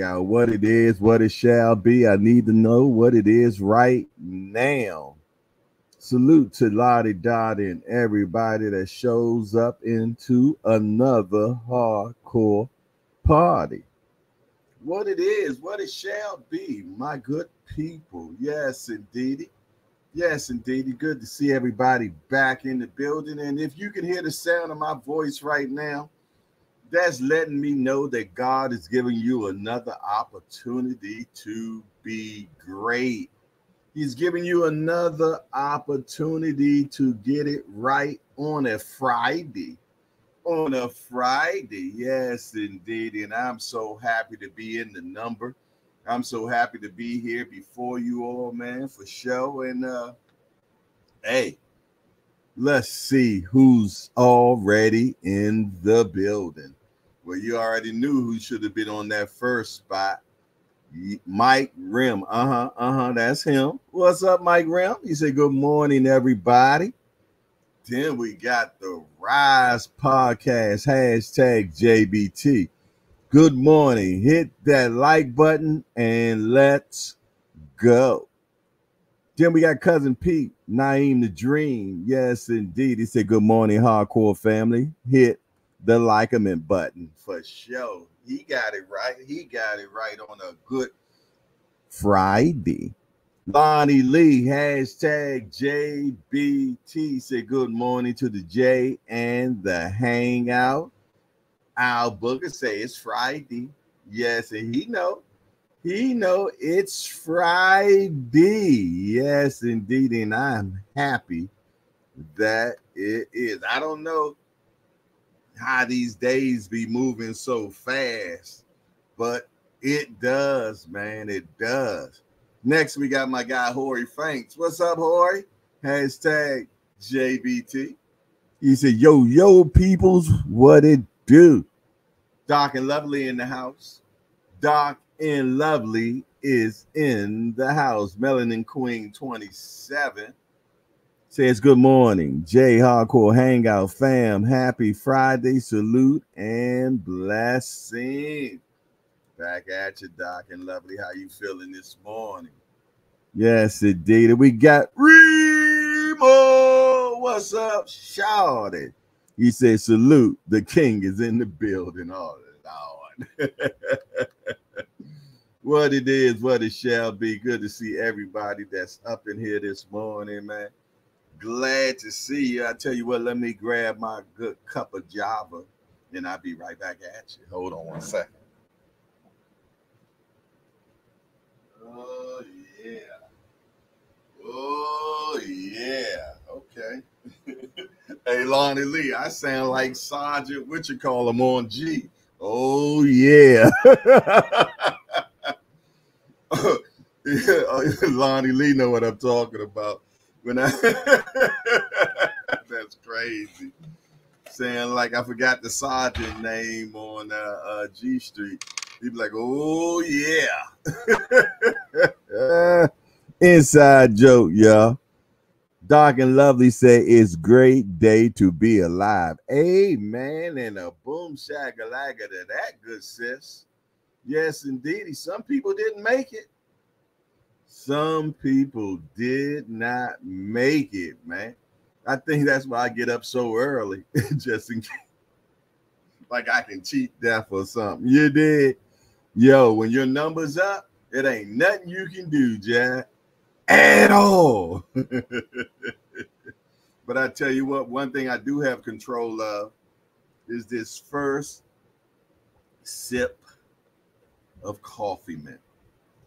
out what it is, what it shall be. I need to know what it is right now. Salute to Lottie Dottie and everybody that shows up into another hardcore party. What it is, what it shall be, my good people. Yes, indeedy. Yes, indeedy. Good to see everybody back in the building. And if you can hear the sound of my voice right now, that's letting me know that God is giving you another opportunity to be great. He's giving you another opportunity to get it right on a Friday. On a Friday, yes, indeed. And I'm so happy to be in the number. I'm so happy to be here before you all, man, for show. And uh hey, let's see who's already in the building. Well, you already knew who should have been on that first spot. Mike Rim. Uh-huh. Uh-huh. That's him. What's up, Mike Rim? He said, Good morning, everybody. Then we got the Rise Podcast hashtag JBT. Good morning. Hit that like button and let's go. Then we got cousin Pete, Naeem the Dream. Yes, indeed. He said, Good morning, hardcore family. Hit the likeament button for sure. He got it right. He got it right on a good Friday. Lonnie Lee, hashtag JBT, said good morning to the J and the hangout. Al Booker say it's Friday. Yes, and he know. He know it's Friday. Yes, indeed. And I'm happy that it is. I don't know how these days be moving so fast, but it does, man. It does. Next, we got my guy Hori Fanks. What's up, Hori? Hashtag JBT. He said, Yo, yo, peoples, what it do? Doc and Lovely in the house. Doc and Lovely is in the house. Melanin Queen 27 says good morning. Jay hardcore hangout fam. Happy friday. Salute and blessing. Back at you doc and lovely. How you feeling this morning? Yes indeed. We got remo. What's up shouted he said salute. The king is in the building. Oh lord. What it is what it shall be. Good to see everybody that's up in here this morning man glad to see you. I tell you what, let me grab my good cup of Java, and I'll be right back at you. Hold on one second. Oh yeah. Oh yeah. Okay. hey Lonnie Lee, I sound like Sergeant what you call him on G. Oh yeah. Lonnie Lee know what I'm talking about when I that's crazy. Saying like I forgot the sergeant name on uh, uh, G Street. He'd be like, "Oh yeah." Inside joke, y'all. Dark and Lovely say it's great day to be alive. Amen. And a boom shagalaga to that good sis. Yes, indeed. Some people didn't make it. Some people did not make it, man. I think that's why I get up so early, just in case. Like I can cheat death or something. You did. Yo, when your number's up, it ain't nothing you can do, Jack, at all. but I tell you what, one thing I do have control of is this first sip of coffee mint.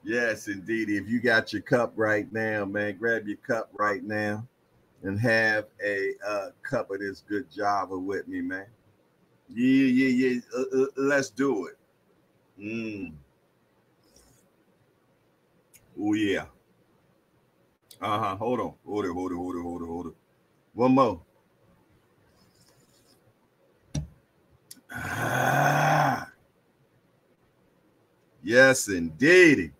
Yes, indeed. If you got your cup right now, man, grab your cup right now and have a uh, cup of this good Java with me, man. Yeah, yeah, yeah. Uh, uh, let's do it. Mm. Oh yeah. Uh huh. Hold on. Hold it. Hold it. Hold it. Hold it. Hold it. One more. Ah. Yes, indeed.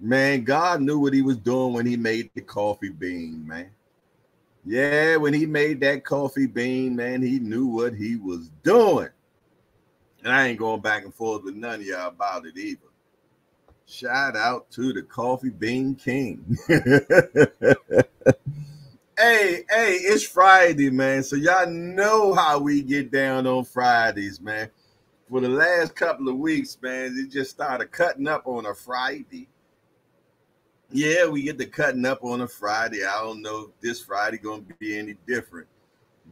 Man, God knew what he was doing when he made the coffee bean, man. Yeah, when he made that coffee bean, man, he knew what he was doing. And I ain't going back and forth with none of y'all about it either. Shout out to the Coffee Bean King. hey, hey, it's Friday, man. So y'all know how we get down on Fridays, man. For the last couple of weeks, man, it just started cutting up on a Friday. Yeah, we get the cutting up on a Friday. I don't know if this Friday gonna be any different.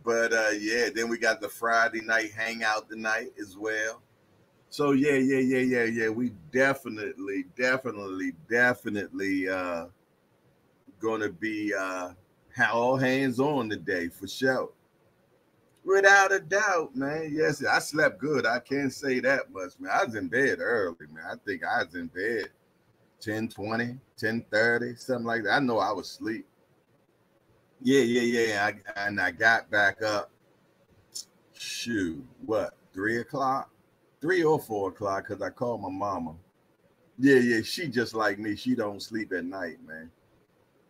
But uh yeah, then we got the Friday night hangout tonight as well. So yeah, yeah, yeah, yeah, yeah. We definitely, definitely, definitely uh gonna be uh all hands on today for sure. Without a doubt, man. Yes, I slept good. I can't say that much, man. I was in bed early, man. I think I was in bed 10 20, 10 30, something like that. I know I was asleep. Yeah, yeah, yeah. I, and I got back up. Shoot, what? Three o'clock? three or four o'clock because I called my mama. Yeah, yeah, she just like me. She don't sleep at night, man.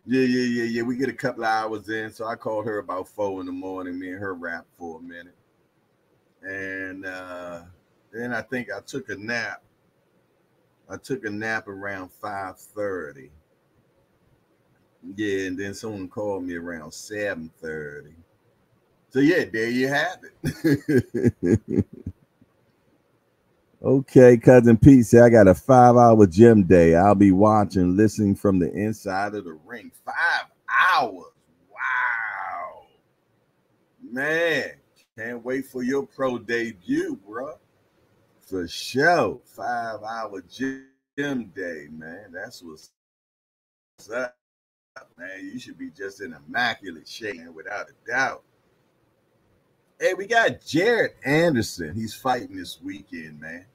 Yeah, yeah, yeah, yeah. We get a couple hours in, so I called her about four in the morning. Me and her rap for a minute, and uh, then I think I took a nap. I took a nap around five thirty. Yeah, and then someone called me around seven thirty. So yeah, there you have it. Okay, cousin Pete said I got a five-hour gym day. I'll be watching, listening from the inside of the ring. Five hours. Wow. Man, can't wait for your pro debut, bro. For sure. Five-hour gym day, man. That's what's up, man. You should be just in immaculate shape, man, without a doubt. Hey, we got Jared Anderson. He's fighting this weekend, man.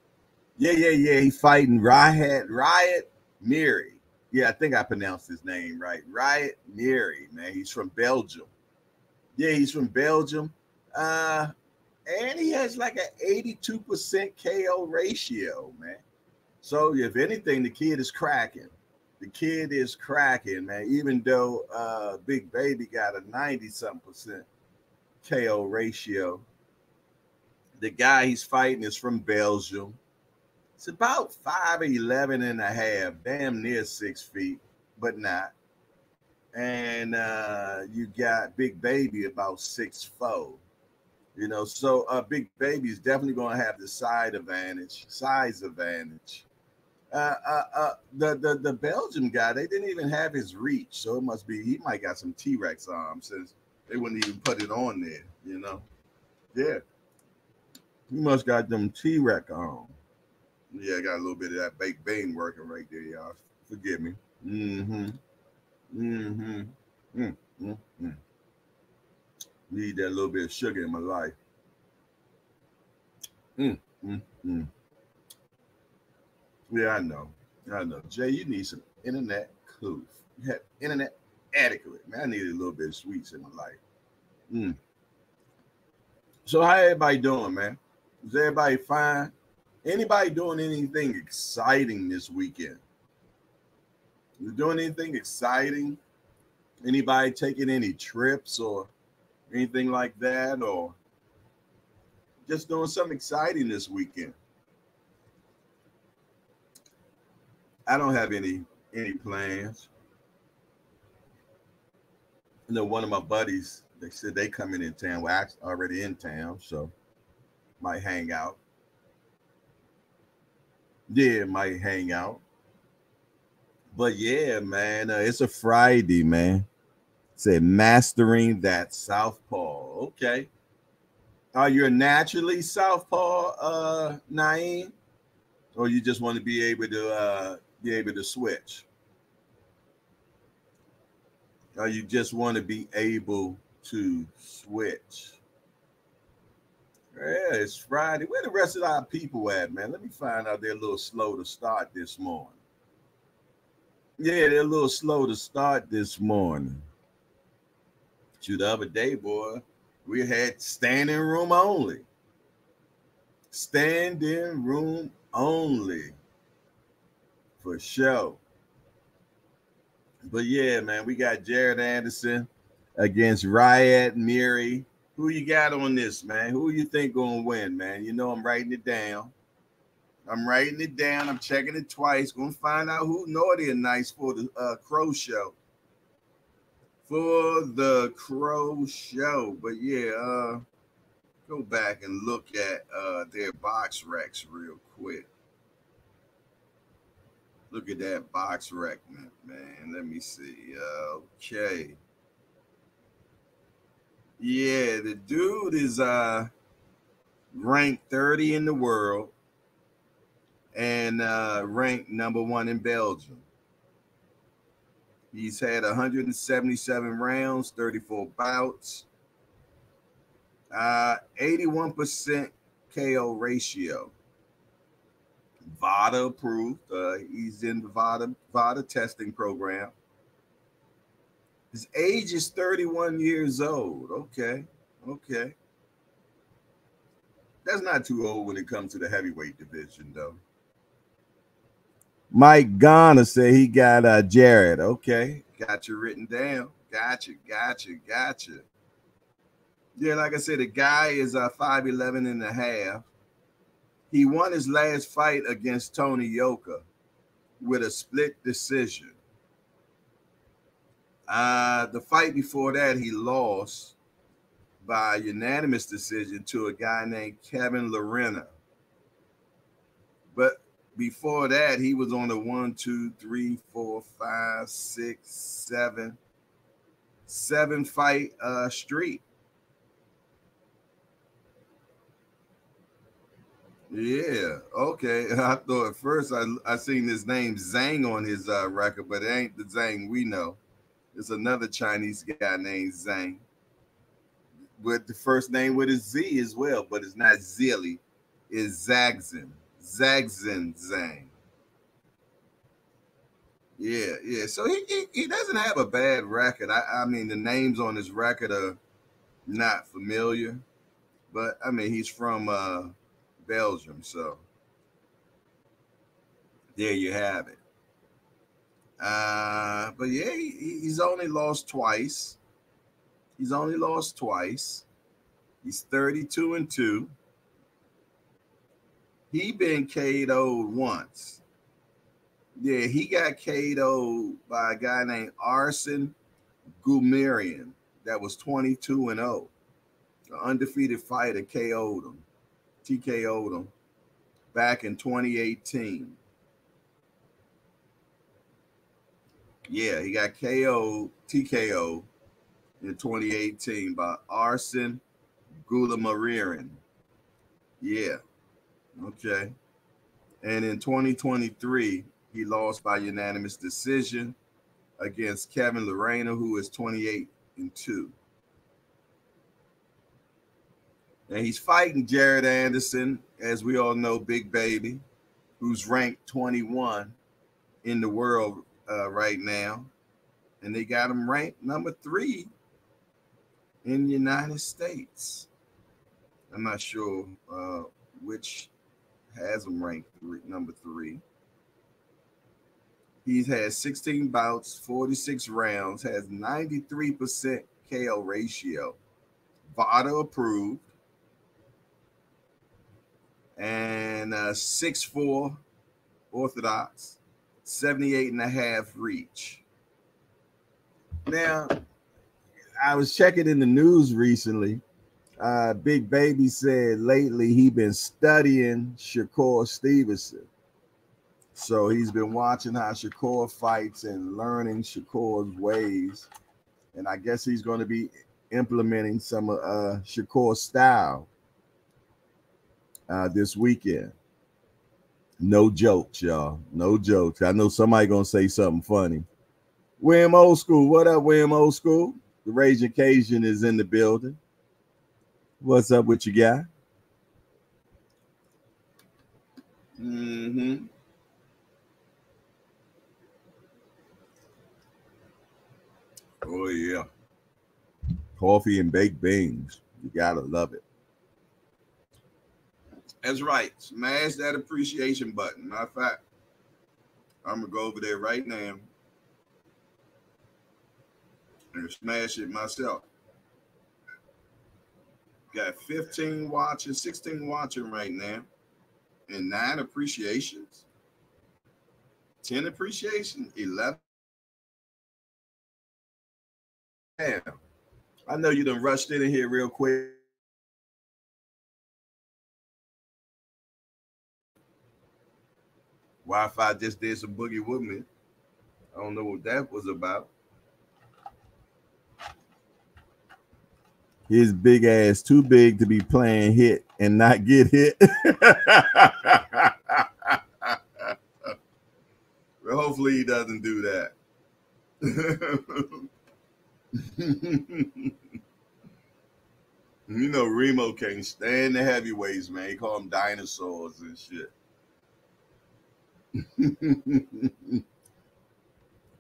Yeah, yeah, yeah. He's fighting Ryad, Ryad Merhy. Yeah, I think I pronounced his name right. Ryad Merhy, man. He's from Belgium. Yeah, he's from Belgium. Uh, and he has like an 82% KO ratio, man. So if anything, the kid is cracking. The kid is cracking, man. Even though uh Big Baby got a 90 something percent KO ratio. The guy he's fighting is from Belgium. It's about 5'11 and a half, damn near six feet, but not. And uh, you got Big Baby about six four. You know, so uh, Big Baby is definitely going to have the side advantage, size advantage. Uh, uh, uh, the the the Belgium guy, they didn't even have his reach, so it must be he might got some T Rex arms since they wouldn't even put it on there, you know. Yeah. He must got them T-Rex on. Yeah, I got a little bit of that baked bean working right there, y'all. Forgive me. Mm-hmm. Mm-hmm. Mm-hmm. Need that little bit of sugar in my life. Mm-hmm. Yeah, I know. I know. Jay, you need some internet coof. You have internet adequate. Man, I need a little bit of sweets in my life. Mm. So how everybody doing, man? Is everybody fine? Anybody doing anything exciting this weekend? You doing anything exciting? Anybody taking any trips or anything like that, or just doing something exciting this weekend? I don't have any any plans you know, one of my buddies, they said they coming in town. We're actually already in town, so might hang out. Yeah, might hang out. But yeah, man, uh, it's a Friday, man. Say mastering that southpaw. Okay. Are you naturally southpaw, uh, Naeem? Or you just want to be able to uh be able to switch? or you just want to be able to switch. Yeah, it's Friday. Where the rest of our people at, man? Let me find out they're a little slow to start this morning. Yeah, they're a little slow to start this morning. To the other day, boy, we had standing room only. Standing room only. For sure. But yeah, man, we got Jared Anderson against Ryad Merhy. Who you got on this, man? Who you think gonna win, man? You know I'm writing it down. I'm writing it down. I'm checking it twice. Gonna find out who naughty and nice for the uh, crow show. For the crow show. But yeah, uh go back and look at uh their racks real quick. Look at that BoxRec, man. man. Let me see. Uh, okay. Yeah, the dude is uh ranked 30 in the world and uh, ranked number one in Belgium. He's had 177 rounds, 34 bouts, uh, 81% KO ratio. VADA approved. Uh, he's in the VADA, VADA testing program. His age is 31 years old. Okay. Okay. That's not too old when it comes to the heavyweight division, though. Mike Garner said he got uh Jared. Okay, got you written down. Gotcha, gotcha, gotcha. Yeah, like I said, the guy is uh 5'11 and a half. He won his last fight against Tony Yoka with a split decision. Uh, the fight before that, he lost by unanimous decision to a guy named Kevin Lerena. But before that, he was on a one, two, three, four, five, six, seven, seven fight uh, streak. Yeah, okay. I thought at first I I seen his name Zhang on his uh, record, but it ain't the Zhang we know. It's another Chinese guy named Zhang. With the first name with a Z as well, but it's not Zilly. it's Zagzin. Zagzin Zhang. Yeah, yeah. So he, he, he doesn't have a bad record. I, I mean, the names on his record are not familiar, but I mean, he's from uh, Belgium, so there you have it. Uh, but yeah, he, he's only lost twice. He's only lost twice. He's 32 and 2. He been KO'd once. Yeah, he got KO'd by a guy named Arsen Goulamirian that was 22 and 0. An undefeated fighter KO'd him. TKO'd him back in 2018. Yeah, he got KO, TKO in 2018 by Arsen Goulamirian. Yeah. Okay. And in 2023, he lost by unanimous decision against Kevin Lerena, who is 28 and 2. And he's fighting Jared Anderson, as we all know, Big Baby, who's ranked 21 in the world uh, right now. And they got him ranked number three in the United States. I'm not sure uh, which has him ranked three, number three. He's had 16 bouts, 46 rounds, has 93% KO ratio, VADA approved, and uh, 6'4 orthodox, 78 and a half reach. Now, I was checking in the news recently uh, Big Baby said lately he been studying Shakur Stevenson. So he's been watching how Shakur fights and learning Shakur's ways. And I guess he's going to be implementing some of uh, Shakur's style uh, this weekend. No jokes, y'all. No jokes. I know somebody gonna say something funny. William Old School, what up, William Old School? The Raging Cajun is in the building. What's up with you, guy? Mm-hmm. Oh yeah. Coffee and baked beans. You gotta love it. That's right. Smash that appreciation button. Matter of fact, I'm gonna go over there right now and smash it myself. Got 15 watching, 16 watching right now. and nine appreciations, 10 appreciation, 11. Damn. I know you done rushed in here real quick. Wi-Fi just did some boogie with me. I don't know what that was about. His big ass too big to be playing hit and not get hit. well, hopefully he doesn't do that. you know, Remo can't stand the heavyweights, man. He call them dinosaurs and shit.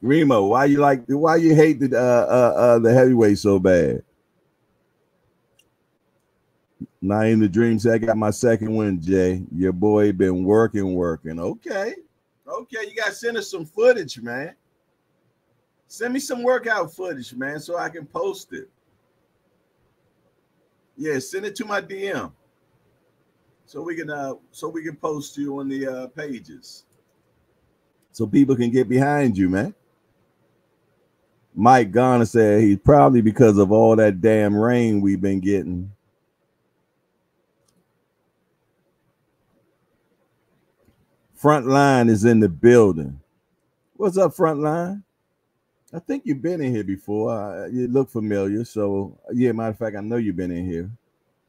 Remo, why you like why you hate the uh, uh, uh the heavyweight so bad? Not in the dreams. I got my second win, Jay. Your boy been working, working. Okay. Okay, you gotta send us some footage, man. Send me some workout footage, man, so I can post it. Yeah, send it to my DM. So we can uh so we can post you on the uh pages. So people can get behind you, man. Mike Garner said he's probably because of all that damn rain we've been getting. Frontline is in the building. What's up, Frontline? I think you've been in here before. You look familiar. So, yeah, matter of fact, I know you've been in here.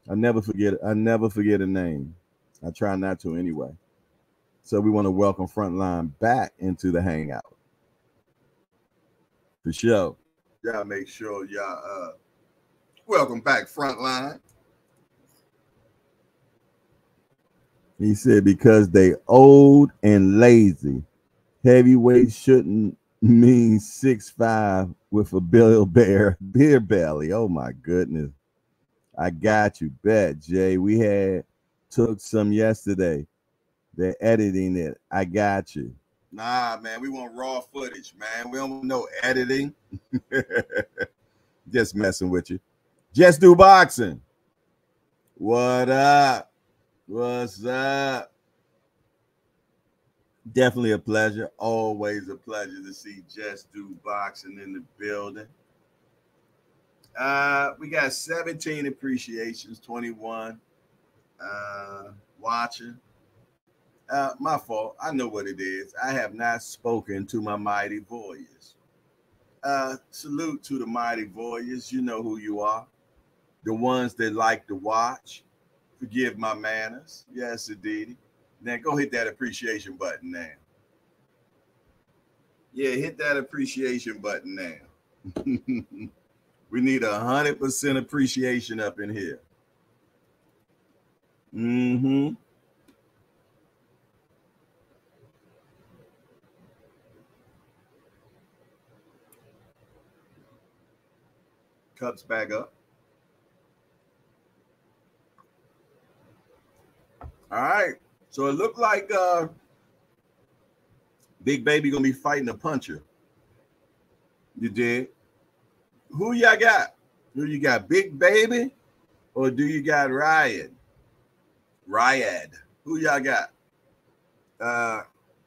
I never forget. I never forget a name. I try not to anyway. So we want to welcome Frontline back into the hangout. For sure. Y'all make sure y'all uh welcome back, Frontline. He said because they old and lazy. Heavyweight shouldn't mean six five with a bill bear beer belly. Oh my goodness. I got you. Bet Jay. We had took some yesterday. They're editing it. I got you. Nah, man, we want raw footage, man. We don't want no editing. Just messing with you. Just do boxing. What up? What's up? Definitely a pleasure. Always a pleasure to see Just Do Boxing in the building. Uh, we got 17 appreciations, 21 uh, watching. Uh, my fault. I know what it is. I have not spoken to my mighty warriors. Uh, salute to the mighty warriors. You know who you are. The ones that like to watch Forgive my manners. Yes, indeed. Now go hit that appreciation button now. Yeah, hit that appreciation button now. we need a hundred percent appreciation up in here. Mm-hmm. Cups back up. All right. So it looked like uh Big Baby gonna be fighting a puncher. You did. Who y'all got? Do you got Big Baby or do you got Ryad? Ryad. Who y'all got? Uh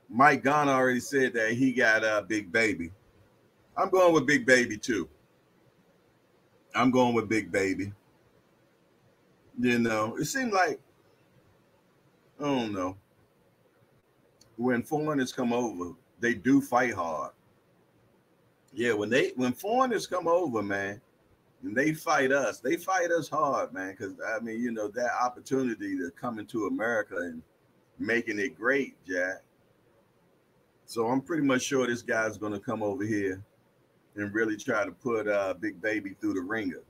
Mike Garner already said that he got a uh, Big Baby. I'm going with Big Baby too. I'm going with Big Baby. You know, it seemed like I don't know. When foreigners come over, they do fight hard. Yeah, when they when foreigners come over, man, and they fight us, they fight us hard, man. Because I mean, you know, that opportunity to come into America and making it great, Jack. So I'm pretty much sure this guy's gonna come over here and really try to put uh Big Baby through the ringer.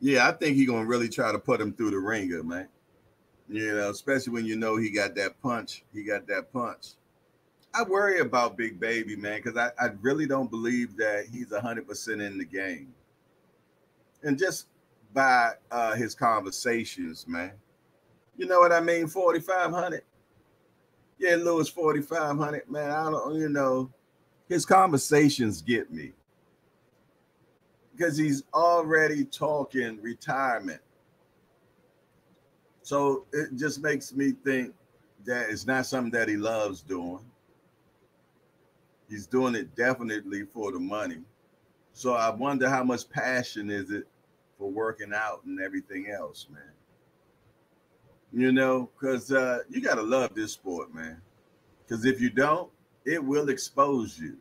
Yeah, I think he's gonna really try to put him through the ringer, man. You know, especially when you know he got that punch. He got that punch. I worry about Big Baby, man, because I, I really don't believe that he's 100% in the game. And just by uh, his conversations, man. You know what I mean? 4,500. Yeah, Lewis, 4,500, man. I don't, you know, his conversations get me because he's already talking retirement So it just makes me think that it's not something that he loves doing. He's doing it definitely for the money. So I wonder how much passion is it for working out and everything else, man. You know, because uh, you got to love this sport, man. Because if you don't, it will expose you.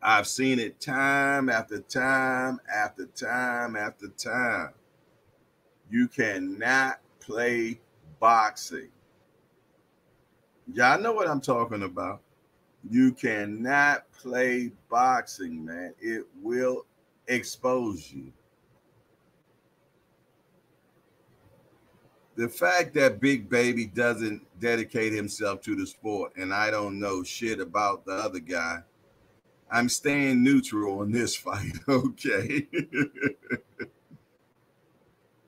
I've seen it time after time after time after time. You cannot play boxing. Y'all know what I'm talking about. You cannot play boxing, man. It will expose you. The fact that Big Baby doesn't dedicate himself to the sport, and I don't know shit about the other guy, I'm staying neutral in this fight, okay?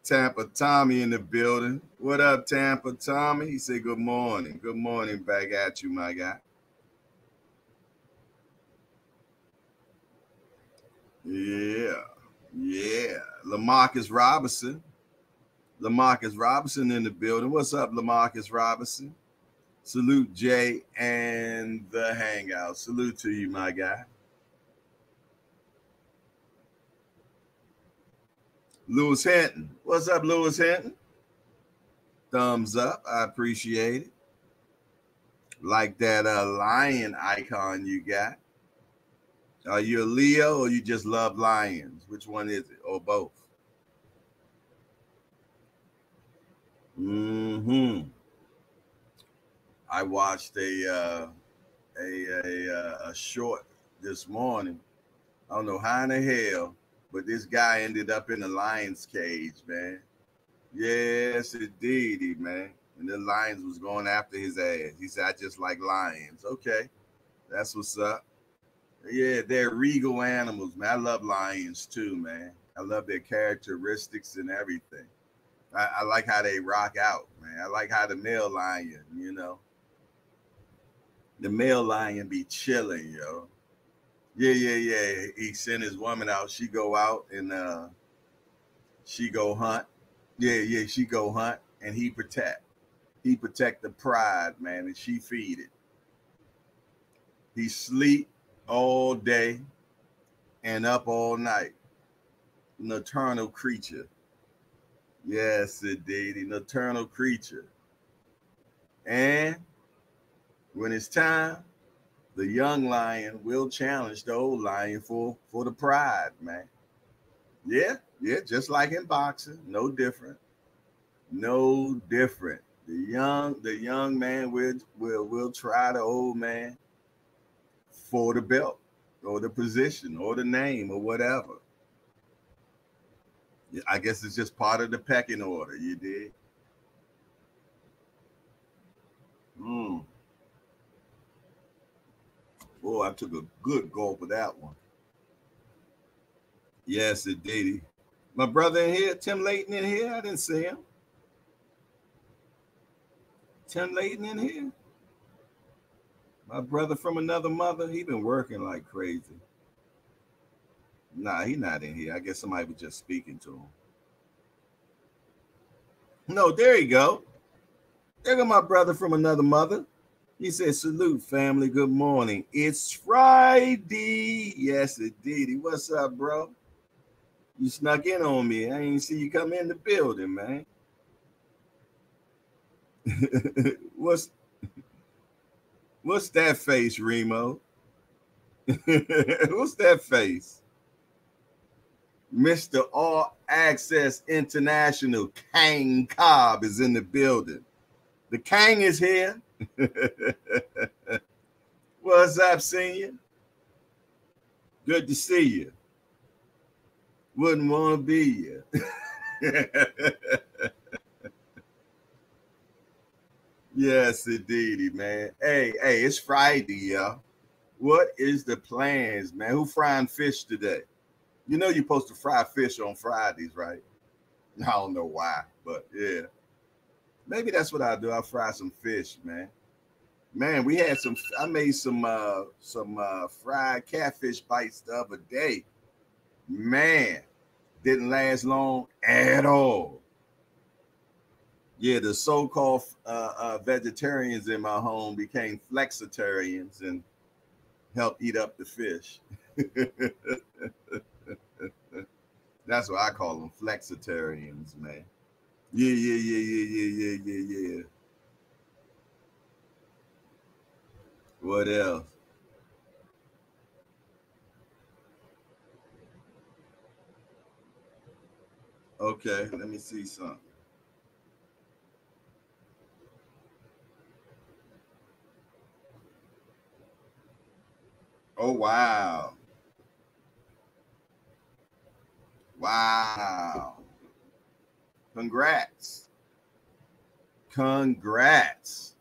Tampa Tommy in the building. What up, Tampa Tommy? He said, Good morning. Good morning back at you, my guy. Yeah, yeah. Lamarcus Robinson. Lamarcus Robinson in the building. What's up, Lamarcus Robinson? Salute Jay and the Hangout. Salute to you, my guy. Lewis Hinton. What's up, Lewis Hinton? Thumbs up. I appreciate it. Like that uh, lion icon you got. Are you a Leo or you just love lions? Which one is it? Or both? Hmm. I watched a uh, a a, uh, a short this morning. I don't know how in the hell, but this guy ended up in the lion's cage, man. Yes, indeed, man. And the lions was going after his ass. He said, "I just like lions." Okay, that's what's up. Yeah, they're regal animals, man. I love lions too, man. I love their characteristics and everything. I, I, like how they rock out, man. I like how the male lion, you know, the male lion be chilling, yo. Yeah, yeah, yeah. He sent his woman out. She go out and uh she go hunt. Yeah, yeah, she go hunt and he protect. He protect the pride, man, and she feed it. He sleep all day and up all night. Nocturnal creature. Yes, indeed, a nocturnal creature. And when it's time, the young lion will challenge the old lion for for the pride, man. Yeah, yeah, just like in boxing, no different, no different. The young, the young man will will will try the old man for the belt or the position or the name or whatever. I guess it's just part of the pecking order. You did. Hmm. Boy, I took a good gulp of that one. Yes, it did. My brother in here, Tim Layton in here. I didn't see him. Tim Layton in here. My brother from another mother, he been working like crazy. Nah, he not in here. I guess somebody was just speaking to him. No, there you go. There go my brother from another mother. He said, Salute, family. Good morning. It's Friday. Yes, indeed. What's up, bro? You snuck in on me. I ain't see you come in the building, man. what's what's that face, Remo? what's that face? Mr. All Access International, Kang Cobb, is in the building. The Kang is here. What's up, senior? Good to see you. Wouldn't want to be you. yes, indeedy, man. Hey, hey, it's Friday, y'all. What is the plans, man? Who frying fish today? You know you're supposed to fry fish on Fridays, right? I don't know why, but yeah. Maybe that's what I'll do. I'll fry some fish, man. Man, we had some. I made some uh some uh fried catfish bites the other day. Man, didn't last long at all. Yeah, the so-called uh, uh, vegetarians in my home became flexitarians and helped eat up the fish. That's what I call them, flexitarians, man. Yeah, yeah, yeah, yeah, yeah, yeah, yeah, yeah. What else? Okay, let me see something. Oh, wow. Wow. Congrats. Congrats.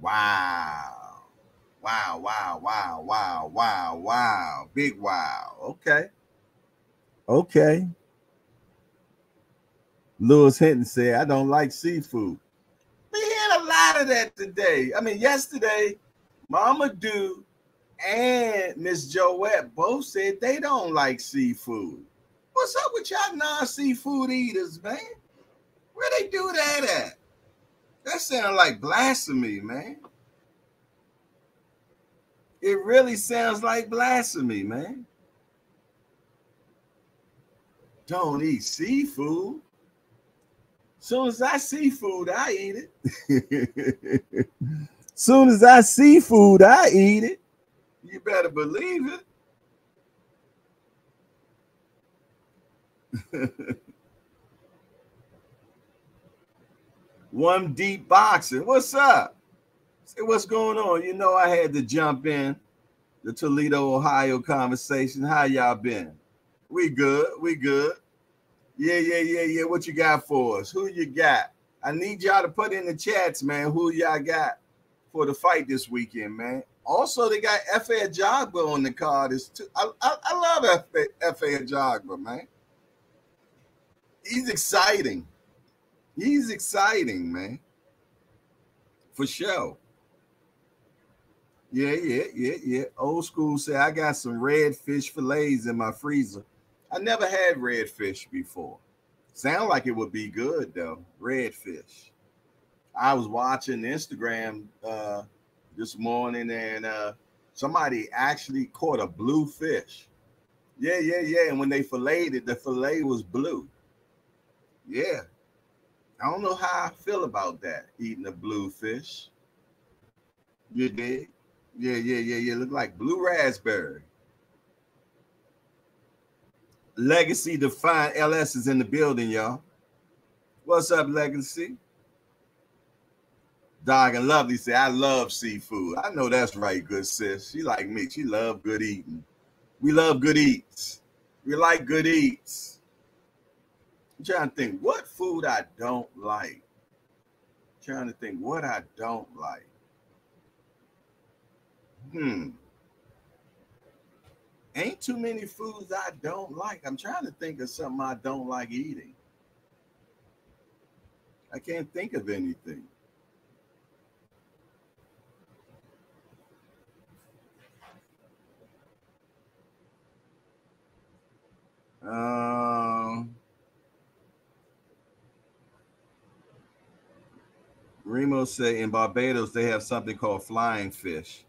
Wow. Wow, wow, wow, wow, wow, wow. Big wow. Okay. Okay. Lewis Hinton said, I don't like seafood. We had a lot of that today. I mean, yesterday, Mama Do and Miss Joette both said they don't like seafood. What's up with y'all non-seafood eaters, man? Where they do that at? That sounds like blasphemy, man. It really sounds like blasphemy, man. Don't eat seafood. Soon as I see food, I eat it. Soon as I see food, I eat it. You better believe it. One deep boxing. What's up? Say what's going on? You know, I had to jump in the Toledo, Ohio conversation. How y'all been? We good. We good. Yeah, yeah, yeah, yeah. What you got for us? Who you got? I need y'all to put in the chats, man. Who y'all got for the fight this weekend, man? Also, they got Efe Ajagba on the card. Is too. I, I, I love Efe Ajagba, man. He's exciting. He's exciting, man. For sure. Yeah, yeah, yeah, yeah. Old school say I got some red fish fillets in my freezer. I never had redfish before. Sound like it would be good though. Redfish. I was watching Instagram uh, this morning and uh, somebody actually caught a blue fish. Yeah, yeah, yeah. And when they filleted it, the fillet was blue. Yeah. I don't know how I feel about that, eating a blue fish. You did? Yeah, yeah, yeah, yeah. Look like blue raspberry. Legacy Define LS is in the building, y'all. What's up, Legacy? Dog and Lovely say, I love seafood. I know that's right, good sis. She like me. She love good eating. We love good eats. We like good eats. I'm trying to think what food I don't like. I'm trying to think what I don't like. Hmm ain't too many foods I don't like. I'm trying to think of something I don't like eating. I can't think of anything. Um, Remo say in Barbados they have something called flying fish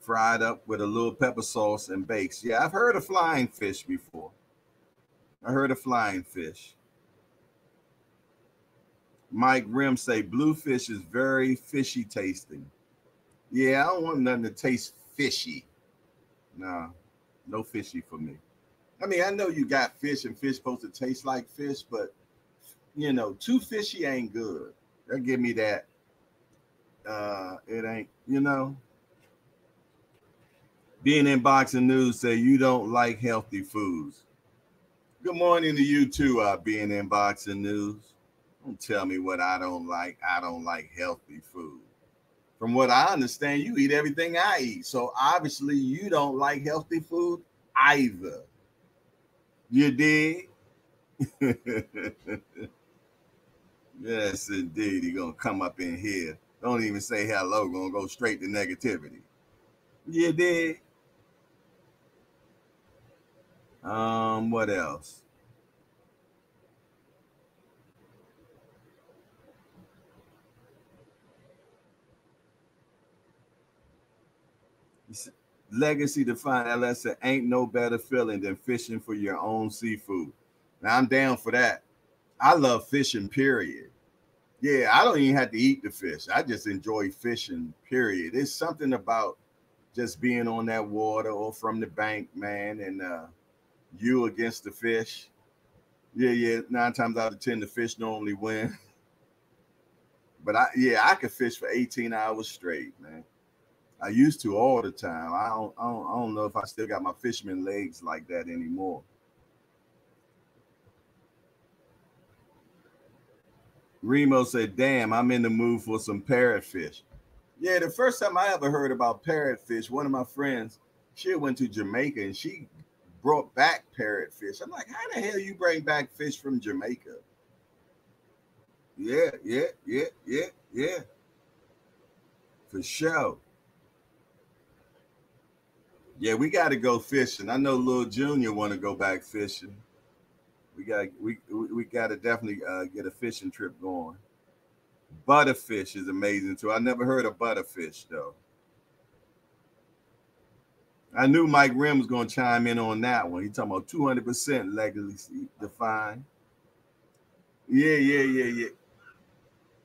fried up with a little pepper sauce and bakes. Yeah, I've heard of flying fish before. I heard of flying fish. Mike Rim say bluefish is very fishy tasting. Yeah, I don't want nothing to taste fishy. No, no fishy for me. I mean, I know you got fish and fish supposed to taste like fish, but you know, too fishy ain't good. That give me that. Uh, it ain't, you know, being in boxing news say you don't like healthy foods. Good morning to you too, uh, being in boxing news. Don't tell me what I don't like. I don't like healthy food. From what I understand, you eat everything I eat. So obviously you don't like healthy food either. You did? Yes, indeed. He gonna come up in here. Don't even say hello. Gonna go straight to negativity. Yeah, did. Um, what else? Legacy defined LSA ain't no better feeling than fishing for your own seafood. Now I'm down for that. I love fishing, period. Yeah, I don't even have to eat the fish. I just enjoy fishing, period. It's something about just being on that water or from the bank, man, and uh, you against the fish. Yeah, yeah. Nine times out of ten, the fish normally win. But I, yeah, I could fish for 18 hours straight, man. I used to all the time. I don't, I don't, I don't know if I still got my fisherman legs like that anymore. Remo said, "Damn, I'm in the mood for some parrotfish." Yeah, the first time I ever heard about parrotfish, one of my friends, she went to Jamaica and she brought back parrotfish. I'm like, how the hell you bring back fish from Jamaica? Yeah, yeah, yeah, yeah, yeah. For sure. Yeah, we got to go fishing. I know little Junior want to go back fishing. We got we we got to definitely uh, get a fishing trip going. Butterfish is amazing too. I never heard of butterfish though. I knew Mike Rim was going to chime in on that one. He talking about 200% legacy defined. Yeah, yeah, yeah, yeah.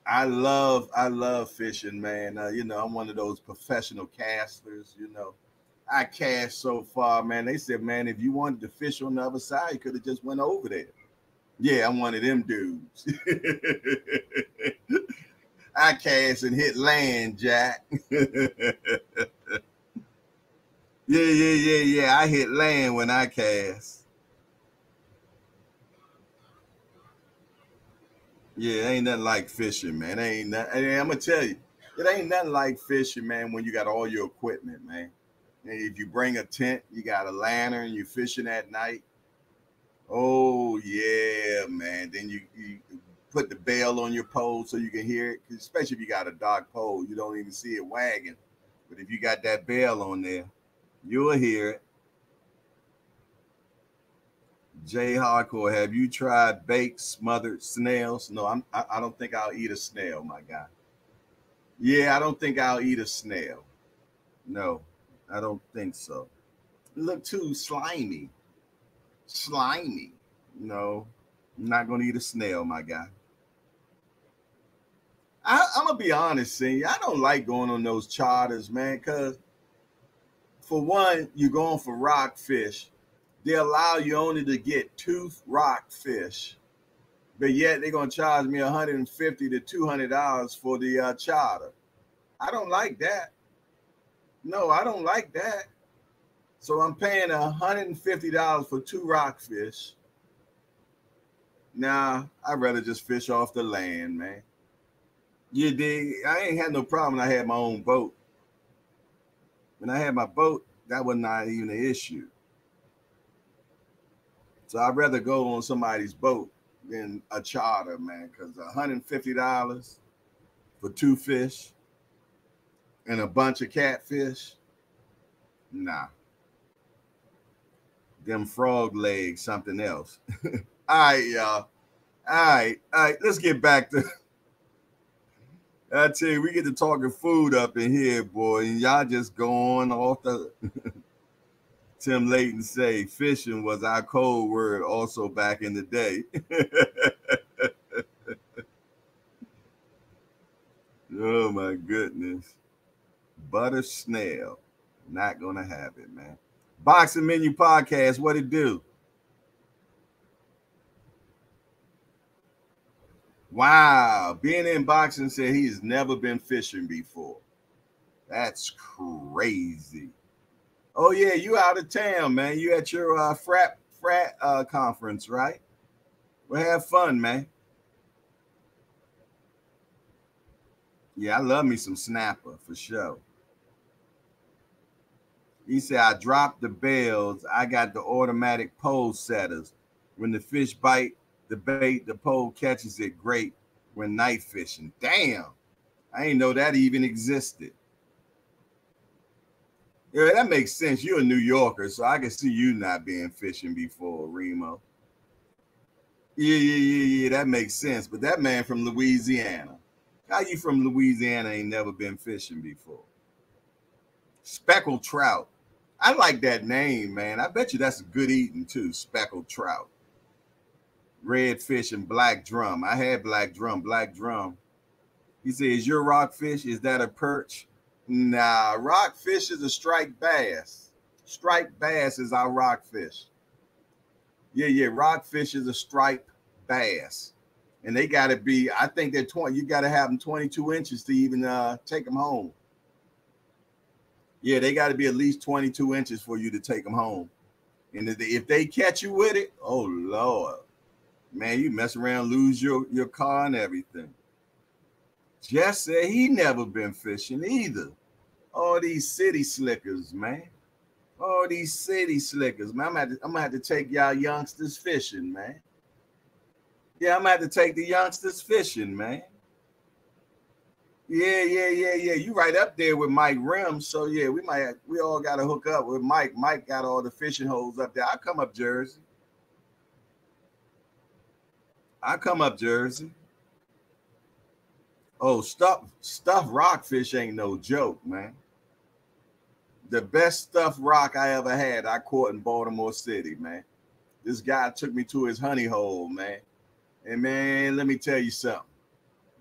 I love, I love fishing, man. Uh, you know, I'm one of those professional casters. You know, I cast so far, man. They said, man, if you wanted to fish on the other side, you could have just went over there. Yeah, I'm one of them dudes. I cast and hit land, Jack. yeah, yeah, yeah, yeah. I hit land when I cast. Yeah, ain't nothing like fishing, man. Ain't nothing, I'm gonna tell you, it ain't nothing like fishing, man. When you got all your equipment, man. And if you bring a tent, you got a lantern, you're fishing at night. Oh yeah, man. Then you, you put the bell on your pole so you can hear it. Especially if you got a dark pole, you don't even see it wagging. But if you got that bell on there, you'll hear it. Jay Hardcore, have you tried baked smothered snails? No, I'm, I, I don't think I'll eat a snail, my guy. Yeah, I don't think I'll eat a snail. No, I don't think so. look too slimy. Slimy. No, I'm not gonna eat a snail, my guy. I, am gonna be honest, see, I don't like going on those charters, man, because for one, you're going for rockfish they allow you only to get tooth rockfish, but yet they're gonna charge me 150 to 200 dollars for the uh, charter. I don't like that. No, I don't like that. So I'm paying 150 dollars for two rockfish. Nah, I'd rather just fish off the land, man. You dig? I ain't had no problem. I had my own boat. When I had my boat, that was not even an issue. So I'd rather go on somebody's boat than a charter, man, because $150 for two fish and a bunch of catfish, nah. Them frog legs, something else. all right, y'all. All right, all right, let's get back to. I tell you, we get to talking food up in here, boy, and y'all just going off the Tim Layton say fishing was our code word also back in the day. oh my goodness. Butter snail. Not gonna have it, man. Boxing menu podcast, what it do? Wow, being in boxing said he's never been fishing before. That's crazy. Oh yeah, you out of town, man. You at your uh, frat frat uh, conference, right? Well, have fun, man. Yeah, I love me some snapper for sure. He said, I dropped the bells. I got the automatic pole setters. When the fish bite the bait, the pole catches it great when night fishing. Damn. I ain't know that even existed. Yeah, that makes sense. You're a New Yorker, so I can see you not being fishing before, Remo. Yeah, yeah, yeah, yeah. That makes sense. But that man from Louisiana, how you from Louisiana ain't never been fishing before? Speckled trout. I like that name, man. I bet you that's a good eating too. Speckled trout. redfish, and black drum. I had black drum, black drum. He says, Your rockfish, is that a perch? Nah, rockfish is a striped bass. Striped bass is our rockfish. Yeah, yeah, rockfish is a striped bass. And they got to be, I think they're 20, you got to have them 22 inches to even uh, take them home. Yeah, they got to be at least 22 inches for you to take them home. And if they, if they catch you with it, oh Lord, man, you mess around, lose your, your car and everything. Jess said he never been fishing either. All these city slickers, man. All these city slickers, man. I'm gonna, to, I'm gonna have to take y'all youngsters fishing, man. Yeah, I'm gonna have to take the youngsters fishing, man. Yeah, yeah, yeah, yeah. You right up there with Mike Rim. So yeah, we might have, we all gotta hook up with Mike. Mike got all the fishing holes up there. I come up Jersey. I come up Jersey. Oh, stuff stuff rockfish ain't no joke, man. The best stuffed rock I ever had, I caught in Baltimore City, man. This guy took me to his honey hole, man. And man, let me tell you something.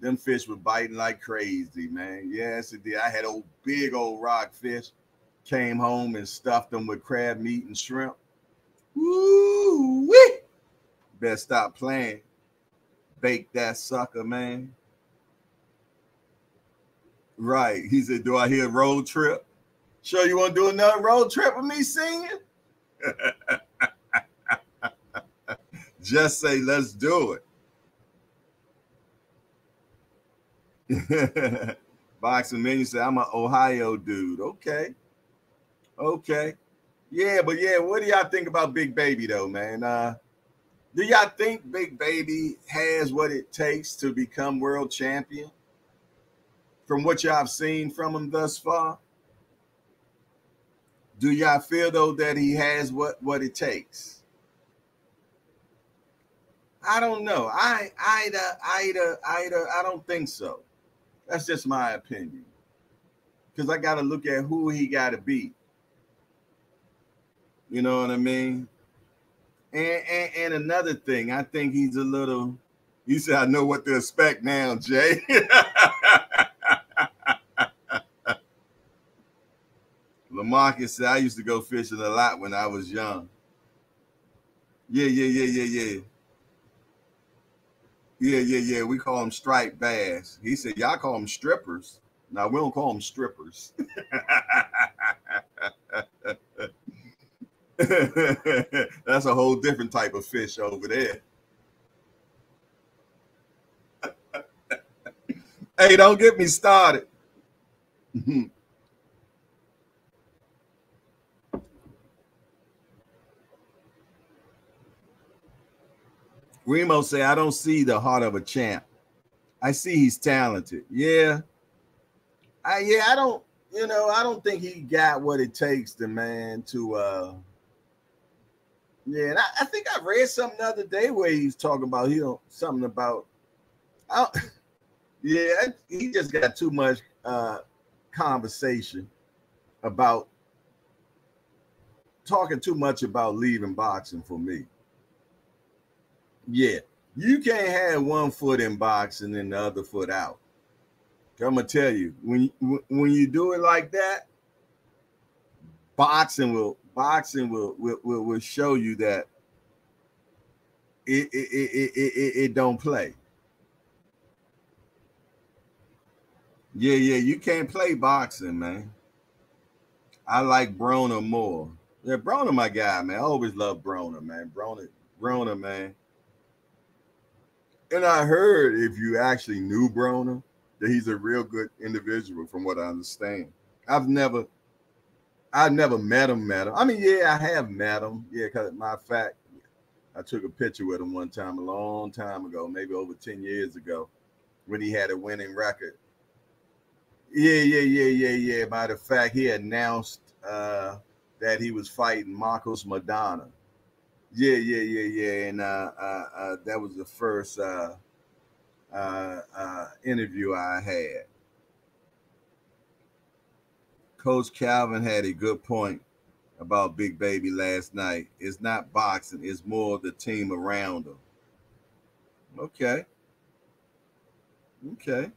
Them fish were biting like crazy, man. Yes, it did. I had old big old rockfish. Came home and stuffed them with crab meat and shrimp. Woo wee! Better stop playing. Bake that sucker, man. Right. He said, Do I hear a road trip? Sure, you want to do another road trip with me singing? Just say, Let's do it. Boxing menu said, I'm an Ohio dude. Okay. Okay. Yeah, but yeah, what do y'all think about Big Baby though, man? Uh do y'all think Big Baby has what it takes to become world champion? from what y'all have seen from him thus far? Do y'all feel though that he has what what it takes? I don't know. I Ida Ida Ida I don't think so. That's just my opinion. Because I got to look at who he got to beat. You know what I mean? And, and and another thing, I think he's a little. You said I know what to expect now, Jay. Lamarcus said, I used to go fishing a lot when I was young. Yeah, yeah, yeah, yeah, yeah. Yeah, yeah, yeah. We call them striped bass. He said, Y'all call them strippers. Now, we don't call them strippers. That's a whole different type of fish over there. hey, don't get me started. Remo say, I don't see the heart of a champ. I see he's talented. Yeah. I yeah, I don't, you know, I don't think he got what it takes to man to uh yeah, and I, I think I read something the other day where he's talking about he don't something about I yeah, he just got too much uh conversation about talking too much about leaving boxing for me. Yeah, you can't have one foot in boxing and the other foot out. I'm gonna tell you when when you do it like that, boxing will boxing will will, will, will show you that it it, it, it, it, it don't play. Yeah, yeah, you can't play boxing, man. I like Broner more. Yeah, Broner, my guy, man. I always love Broner, man. Broner, Broner, man. And I heard if you actually knew Broner, that he's a real good individual, from what I understand. I've never, I've never met him, met him. I mean, yeah, I have met him. Yeah, because my fact, I took a picture with him one time a long time ago, maybe over 10 years ago, when he had a winning record. Yeah, yeah, yeah, yeah, yeah. Matter of fact, he announced uh, that he was fighting Marcos Maidana yeah, yeah, yeah, yeah. And uh, uh, uh, that was the first uh, uh, uh, interview I had. Coach Calvin had a good point about Big Baby last night. It's not boxing, it's more the team around him. Okay. Okay.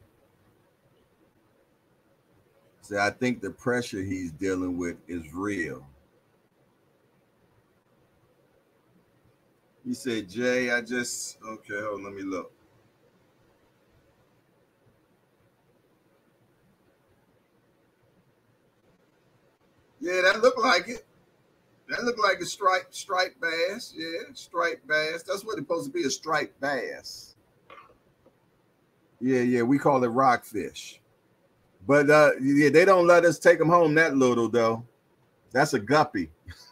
See, I think the pressure he's dealing with is real. He said, Jay, I just okay, hold on, let me look. Yeah, that looked like it. That looked like a striped striped bass. Yeah, striped bass. That's what it's supposed to be, a striped bass. Yeah, yeah, we call it rockfish. But uh yeah, they don't let us take them home that little though. That's a guppy.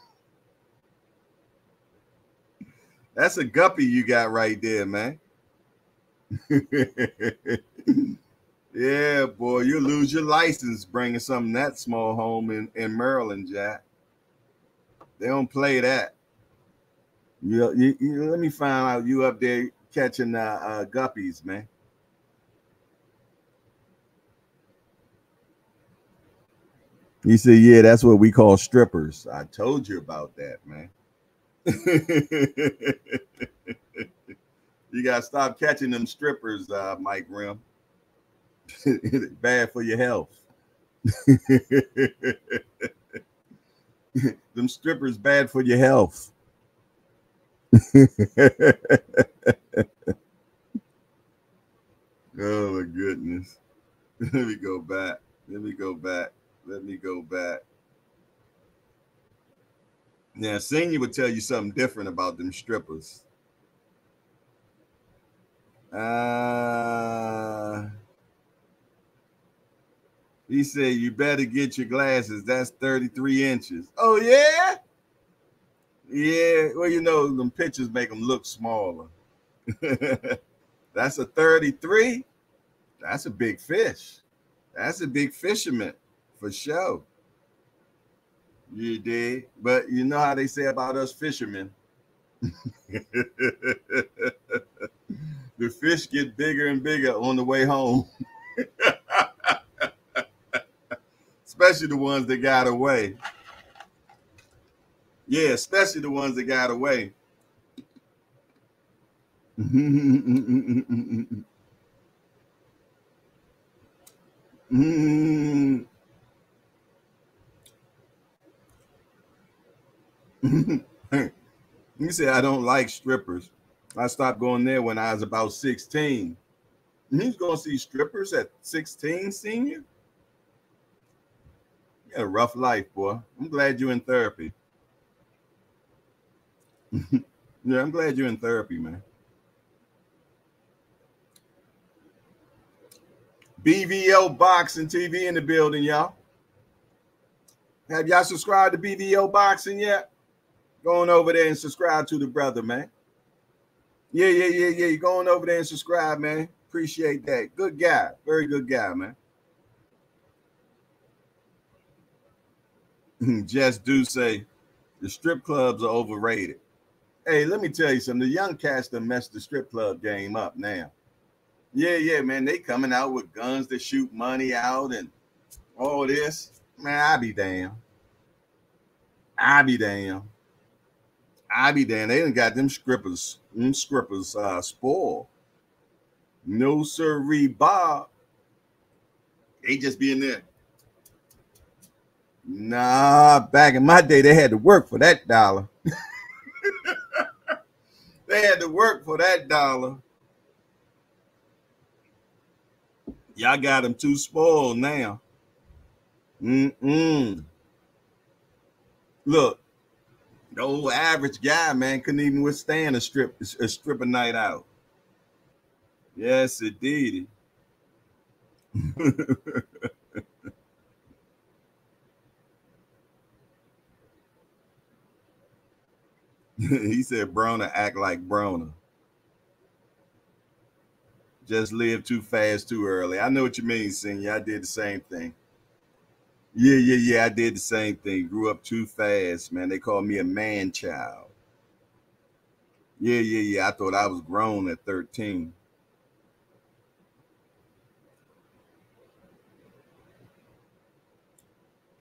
That's a guppy you got right there, man. yeah, boy, you lose your license bringing something that small home in, in Maryland, Jack. They don't play that. You, you, you let me find out you up there catching uh, uh, guppies, man. He said, "Yeah, that's what we call strippers." I told you about that, man. You gotta stop catching them strippers, uh, Mike Rim. Bad for your health. them strippers bad for your health. oh my goodness. Let me go back. Let me go back. Let me go back. Now, senior would tell you something different about them strippers. Uh, he said, You better get your glasses. That's 33 inches. Oh, yeah? Yeah. Well, you know, them pictures make them look smaller. That's a 33. That's a big fish. That's a big fisherman for sure. You did, but you know how they say about us fishermen. the fish get bigger and bigger on the way home. especially the ones that got away. Yeah, especially the ones that got away. mm. you say I don't like strippers. I stopped going there when I was about 16. He's gonna see strippers at 16, senior. You got a rough life, boy. I'm glad you're in therapy. yeah, I'm glad you're in therapy, man. BVO Boxing TV in the building, y'all. Have y'all subscribed to BVO Boxing yet? Going over there and subscribe to the brother, man. Yeah, yeah, yeah, yeah. You're going over there and subscribe, man. Appreciate that. Good guy. Very good guy, man. Just do say the strip clubs are overrated. Hey, let me tell you something. The young cats done messed the strip club game up now. Yeah, yeah, man. They coming out with guns to shoot money out and all this. Man, I be damn. I be damn. I be damn. They done got them scrippers, them scrippers uh spoiled. No sirree Bob. They just be in there. Nah, back in my day, they had to work for that dollar. they had to work for that dollar. Y'all got them too spoiled now. Mm-mm. Look, the old average guy, man, couldn't even withstand a strip a strip a night out. Yes, indeed. he said Broner act like Broner. Just live too fast too early. I know what you mean, Senior. I did the same thing. Yeah, yeah, yeah. I did the same thing. Grew up too fast, man. They called me a man child. Yeah, yeah, yeah. I thought I was grown at 13.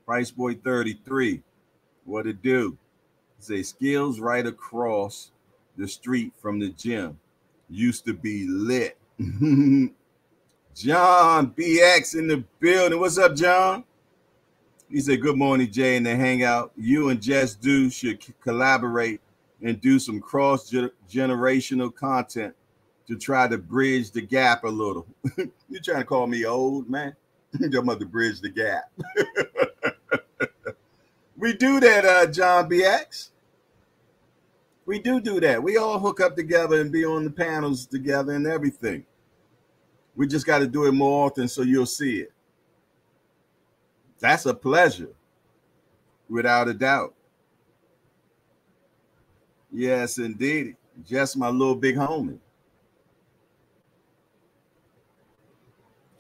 Price Boy 33. What it do? Say skills right across the street from the gym. Used to be lit. John BX in the building. What's up, John? He said, Good morning, Jay, and the hangout. You and Jess Do should collaborate and do some cross generational content to try to bridge the gap a little. You're trying to call me old, man? Your mother bridge the gap. we do that, uh, John BX. We do do that. We all hook up together and be on the panels together and everything. We just got to do it more often so you'll see it. That's a pleasure, without a doubt. Yes, indeed. Just my little big homie.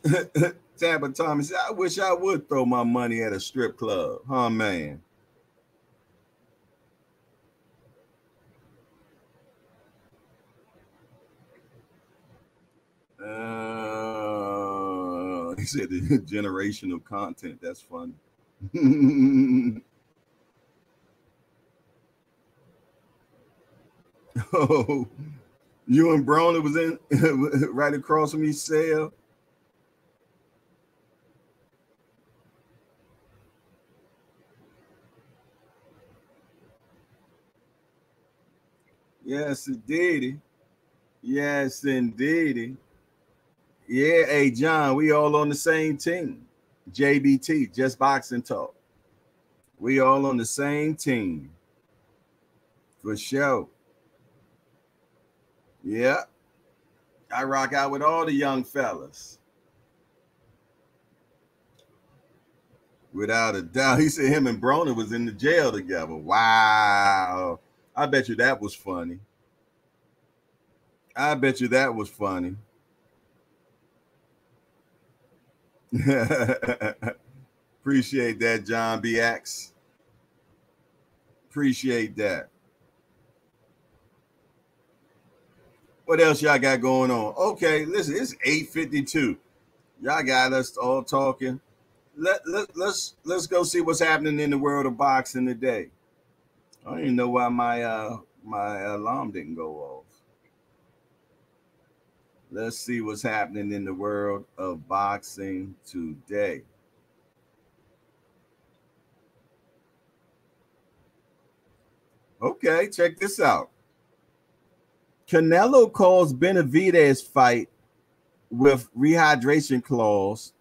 Tampa said, I wish I would throw my money at a strip club. Huh, man? Uh, he said the generational content. That's funny. oh, you and Broner was in right across from each cell. Yes, indeed. Yes, indeed. Yeah, hey John, we all on the same team. JBT, just boxing talk. We all on the same team. For sure. Yeah. I rock out with all the young fellas. Without a doubt. He said him and Broner was in the jail together. Wow. I bet you that was funny. I bet you that was funny. Appreciate that, John BX. Appreciate that. What else y'all got going on? Okay, listen, it's 852. Y'all got us all talking. Let, let, let's let's go see what's happening in the world of boxing today. I don't even know why my uh my alarm didn't go off. Let's see what's happening in the world of boxing today. Okay, check this out. Canelo calls Benavidez fight with rehydration clause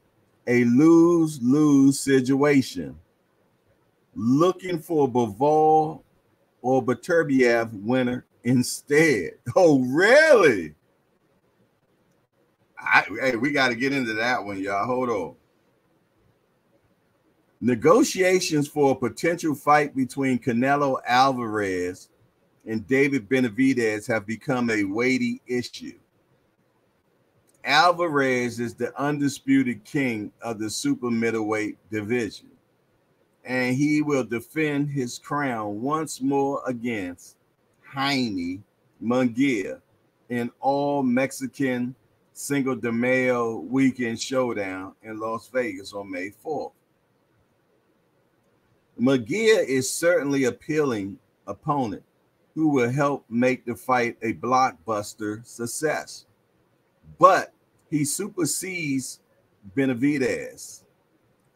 a lose-lose situation. Looking for Bivol or Beterbiev winner instead. Oh, really? I, hey, we got to get into that one, y'all. Hold on. Negotiations for a potential fight between Canelo Alvarez and David Benavidez have become a weighty issue. Alvarez is the undisputed king of the super middleweight division and he will defend his crown once more against Jaime Munguia in all Mexican Cinco de Mayo weekend showdown in Las Vegas on May 4th. Munguia is certainly appealing opponent who will help make the fight a blockbuster success. But he supersedes Benavidez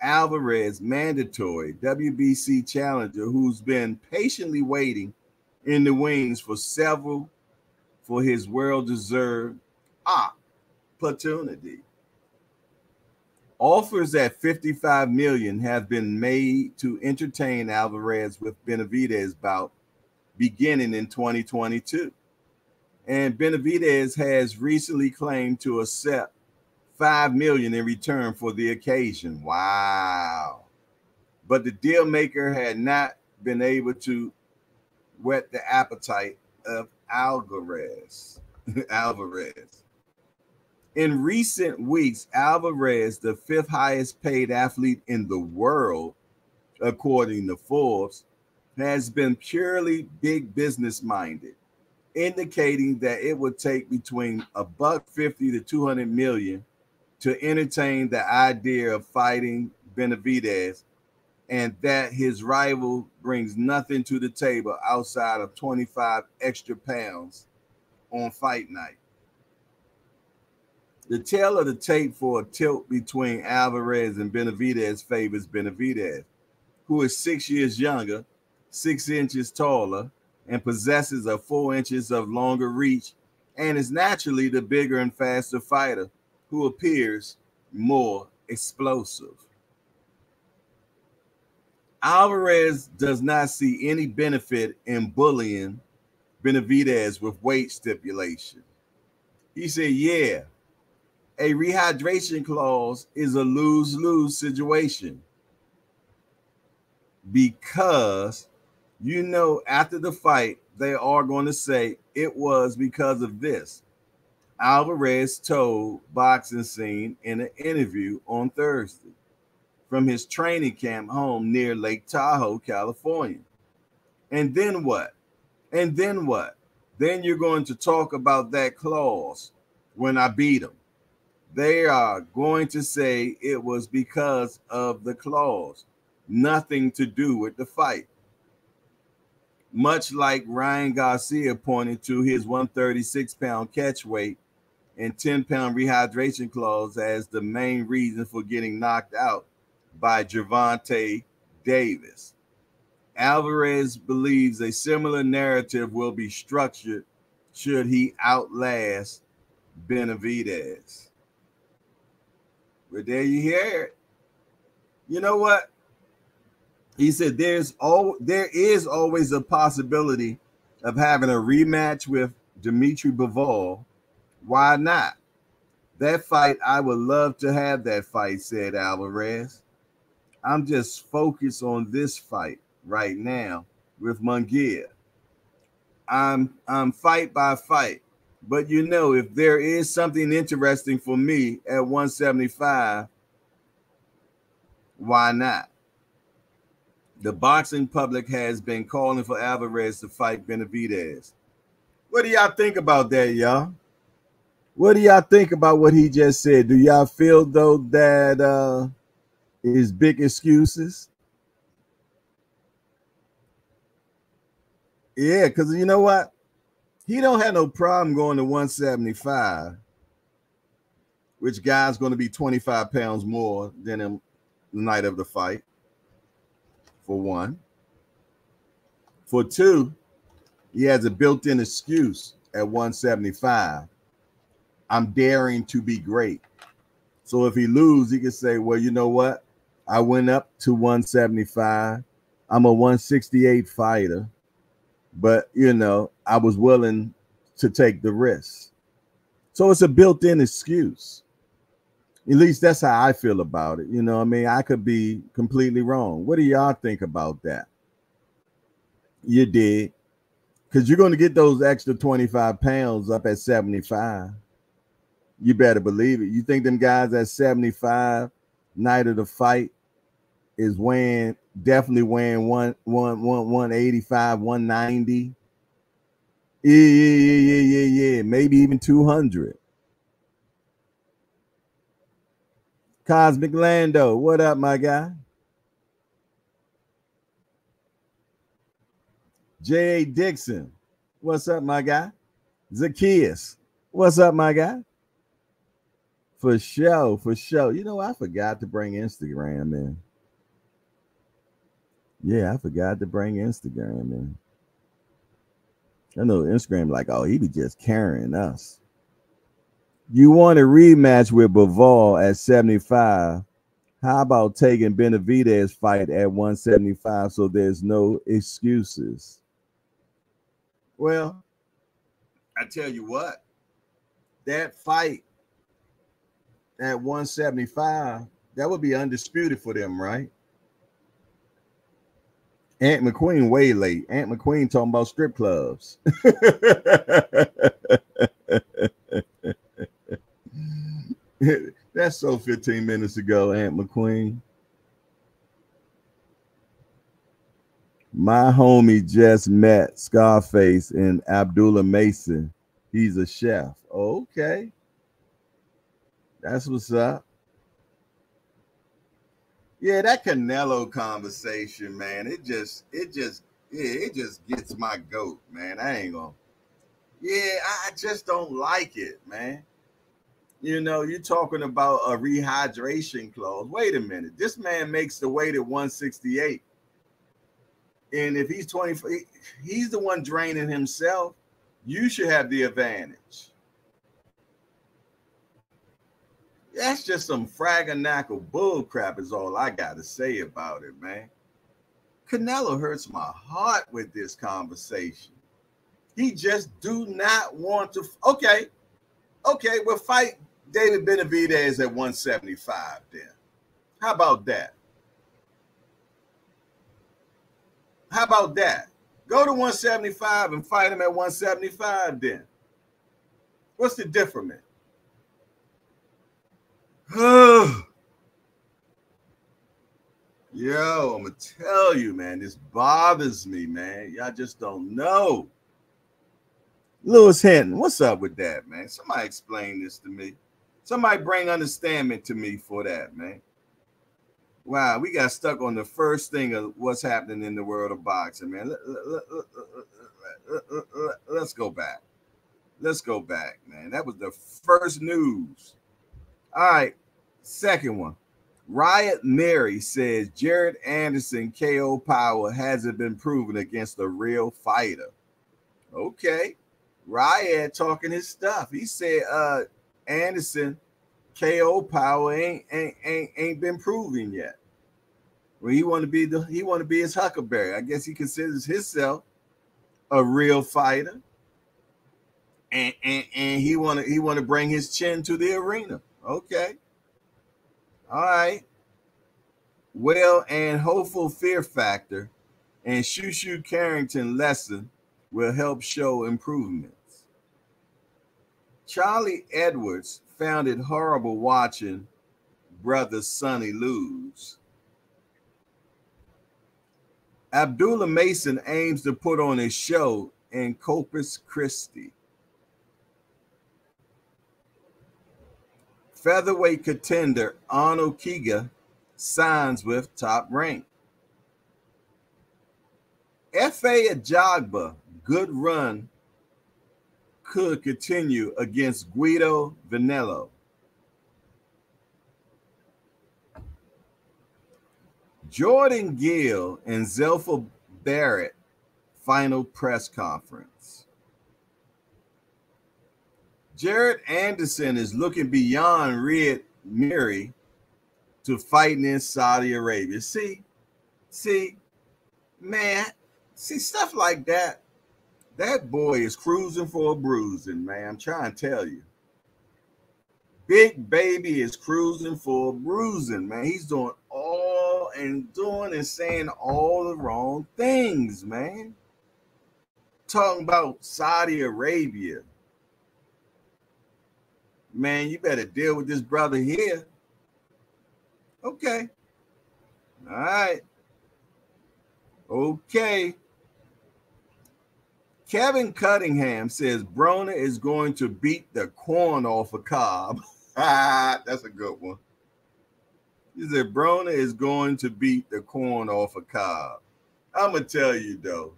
Alvarez, mandatory WBC challenger, who's been patiently waiting in the wings for several for his well-deserved ah, opportunity. Offers at 55 million have been made to entertain Alvarez with Benavidez bout beginning in 2022. And Benavidez has recently claimed to accept five million in return for the occasion. Wow. But the deal maker had not been able to whet the appetite of Alvarez. Alvarez. In recent weeks, Alvarez, the fifth highest paid athlete in the world, according to Forbes, has been purely big business minded, indicating that it would take between a buck 50 to 200 million to entertain the idea of fighting Benavidez and that his rival brings nothing to the table outside of 25 extra pounds on fight night. The tale of the tape for a tilt between Alvarez and Benavidez favors Benavidez, who is six years younger, six inches taller, and possesses a four inches of longer reach, and is naturally the bigger and faster fighter who appears more explosive. Alvarez does not see any benefit in bullying Benavidez with weight stipulation. He said, Yeah, a rehydration clause is a lose lose situation because you know after the fight they are going to say it was because of this. Alvarez told Boxing Scene in an interview on Thursday from his training camp home near Lake Tahoe, California. And then what? And then what? Then you're going to talk about that clause when I beat him they are going to say it was because of the clause, nothing to do with the fight. Much like Ryan Garcia pointed to his 136 pound catch weight and 10 pound rehydration clause as the main reason for getting knocked out by Gervonta Davis. Alvarez believes a similar narrative will be structured should he outlast Benavidez. But there you hear it. You know what? He said there's all there is always a possibility of having a rematch with Dimitri Bivol. Why not? That fight, I would love to have that fight, said Alvarez. I'm just focused on this fight right now with Munguia. I'm I'm fight by fight. But you know, if there is something interesting for me at 175, why not? The boxing public has been calling for Alvarez to fight Benavidez. What do y'all think about that, y'all? What do y'all think about what he just said? Do y'all feel though that uh is big excuses? Yeah, because you know what? He don't have no problem going to 175, which guy's going to be 25 pounds more than him the night of the fight. For one. For two, he has a built-in excuse at 175. I'm daring to be great. So if he lose, he can say, well, you know what? I went up to 175. I'm a 168 fighter but you know, I was willing to take the risk. So it's a built-in excuse. At least that's how I feel about it. You know, I mean, I could be completely wrong. What do y'all think about that? You did. Because you're going to get those extra 25 pounds up at 75. You better believe it. You think them guys at 75 night of the fight is weighing definitely weighing one one one 185, 190. Yeah, yeah, yeah, yeah, yeah, yeah. Maybe even 200. Cosmic Lando, what up, my guy? J.A. Dixon, what's up, my guy? Zacchaeus, what's up, my guy? For sure, for sure. You know, I forgot to bring Instagram in. Yeah, I forgot to bring Instagram in. I know Instagram like, oh, he be just carrying us. You want a rematch with Bivol at 75. How about taking Benavidez fight at 175 so there's no excuses? Well, I tell you what, that fight at 175, that would be undisputed for them, right? Ant McQueen way late. Ant McQueen talking about strip clubs. That's so 15 minutes ago, Ant McQueen. My homie just met Scarface and Abdullah Mason. He's a chef. Okay. That's what's up. Yeah, that Canelo conversation, man. It just, it just, yeah, it just gets my goat, man. I ain't gonna. Yeah, I just don't like it, man. You know, you're talking about a rehydration clause. Wait a minute. This man makes the weight at 168. And if he's 24, he's the one draining himself. You should have the advantage. That's just some fraganackle bull crap, is all I got to say about it, man. Canelo hurts my heart with this conversation. He just do not want to. Okay, okay, we'll fight David Benavidez at 175 then. How about that? How about that? Go to 175 and fight him at 175 then. What's the difference? Yo, I'm gonna tell you, man, this bothers me, man. Y'all just don't know. Lewis Hinton, what's up with that, man? Somebody explain this to me. Somebody bring understanding to me for that, man. Wow, we got stuck on the first thing of what's happening in the world of boxing, man. Let's go back. Let's go back, man. That was the first news. All right, second one. Ryad Merhy says Jared Anderson KO power hasn't been proven against a real fighter. Okay. Riot talking his stuff. He said uh Anderson KO power ain't ain't ain't, ain't been proven yet. Well, he want to be the he want to be his Huckleberry. I guess he considers himself a real fighter, and and, and he want to he want to bring his chin to the arena. Okay, all right. Well, and hopeful fear factor and Shoo Carrington lesson will help show improvements. Charlie Edwards found it horrible watching brother Sonny lose. Abdullah Mason aims to put on a show in Corpus Christi. Featherweight contender Arnold Khegai signs with top rank. Efe Ajagba, good run could continue against Guido Vianello. Jordan Gill and Zelfa Barrett final press conference. Jared Anderson is looking beyond Ryad Merhy to fighting in Saudi Arabia. See, see, man, see stuff like that that boy is cruising for a bruising, man. I'm trying to tell you. Big baby is cruising for a bruising, man. He's doing all and doing and saying all the wrong things, man. Talking about Saudi Arabia. Man, you better deal with this brother here. Okay. All right. Okay. Kevin Cunningham says Broner is going to beat the corn off of Cobb. That's a good one. He said Broner is going to beat the corn off of Cobb. I'm gonna tell you though,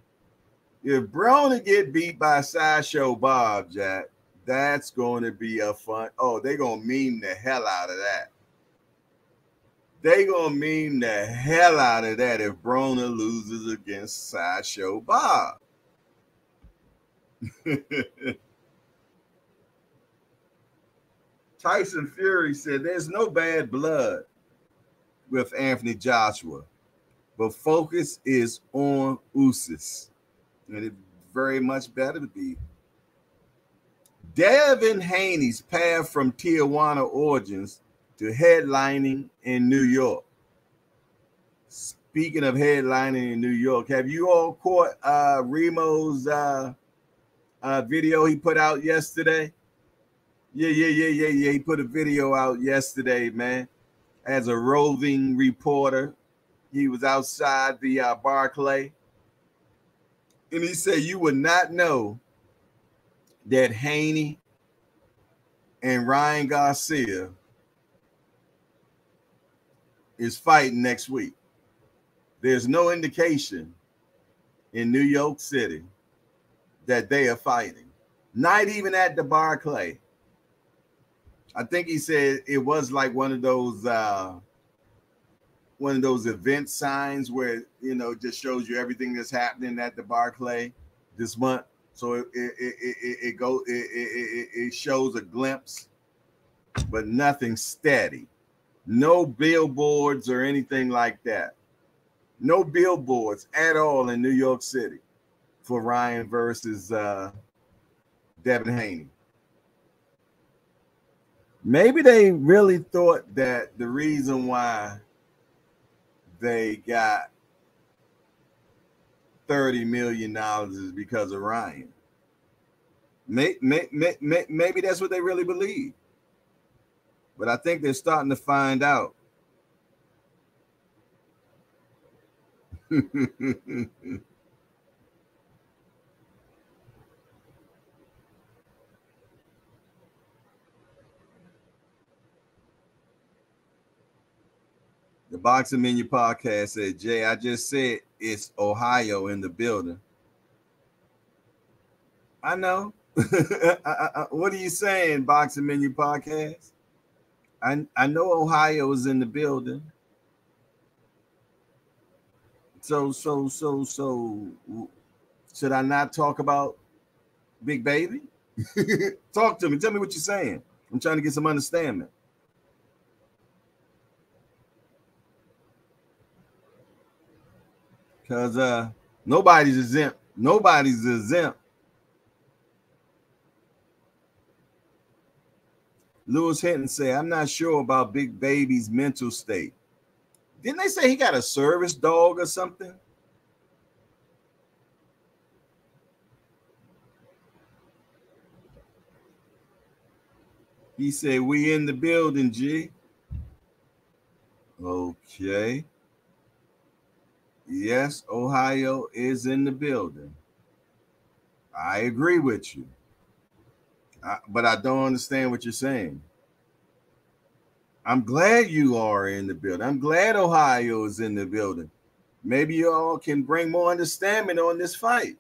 if Broner get beat by Sideshow Bob Jack, that's going to be a fun. Oh, they're gonna mean the hell out of that. They gonna mean the hell out of that if Broner loses against Sideshow Bob. Tyson Fury said there's no bad blood with Anthony Joshua, but focus is on Usyk, and it very much better to be. Devin Haney's path from Tijuana origins to headlining in New York. Speaking of headlining in New York, have you all caught uh, Remo's uh, uh, video he put out yesterday. Yeah, yeah, yeah, yeah, yeah. He put a video out yesterday, man. As a roving reporter, he was outside the uh, Barclay, and he said, "You would not know that Haney and Ryan Garcia is fighting next week. There's no indication in New York City that they are fighting, not even at the Barclay. I think he said it was like one of those uh one of those event signs where you know just shows you everything that's happening at the Barclay this month. So it it it, it, it go it, it, it shows a glimpse, but nothing steady. No billboards or anything like that. No billboards at all in New York City for Ryan versus uh, Devin Haney. Maybe they really thought that the reason why they got $30 million is because of Ryan. Maybe, maybe that's what they really believe. But I think they're starting to find out. The Boxing Menu podcast said, Jay, I just said it's Ohio in the building. I know. What are you saying, Boxing Menu podcast? I, I know Ohio is in the building. So, so, so, so, should I not talk about Big Baby? talk to me. Tell me what you're saying. I'm trying to get some understanding. Because uh nobody's exempt. Nobody's exempt. Lewis Hinton say, I'm not sure about Big Baby's mental state. Didn't they say he got a service dog or something? He said, We in the building, G. Okay. Yes, Ohio is in the building. I agree with you. I, but I don't understand what you're saying. I'm glad you are in the building. I'm glad Ohio is in the building. Maybe you all can bring more understanding on this fight.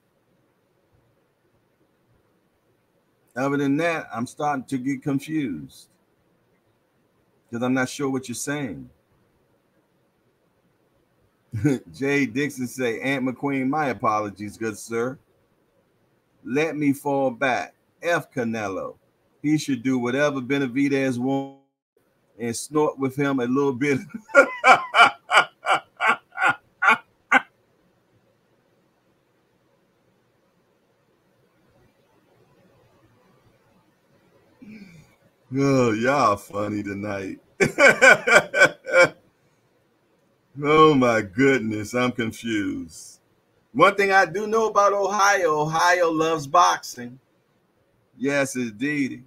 Other than that, I'm starting to get confused because I'm not sure what you're saying. Jay Dixon say, Aunt McQueen, my apologies, good sir. Let me fall back. F Canelo. He should do whatever Benavidez wants and snort with him a little bit. oh, y'all funny tonight. Oh my goodness, I'm confused. One thing I do know about Ohio, Ohio loves boxing. Yes, indeed.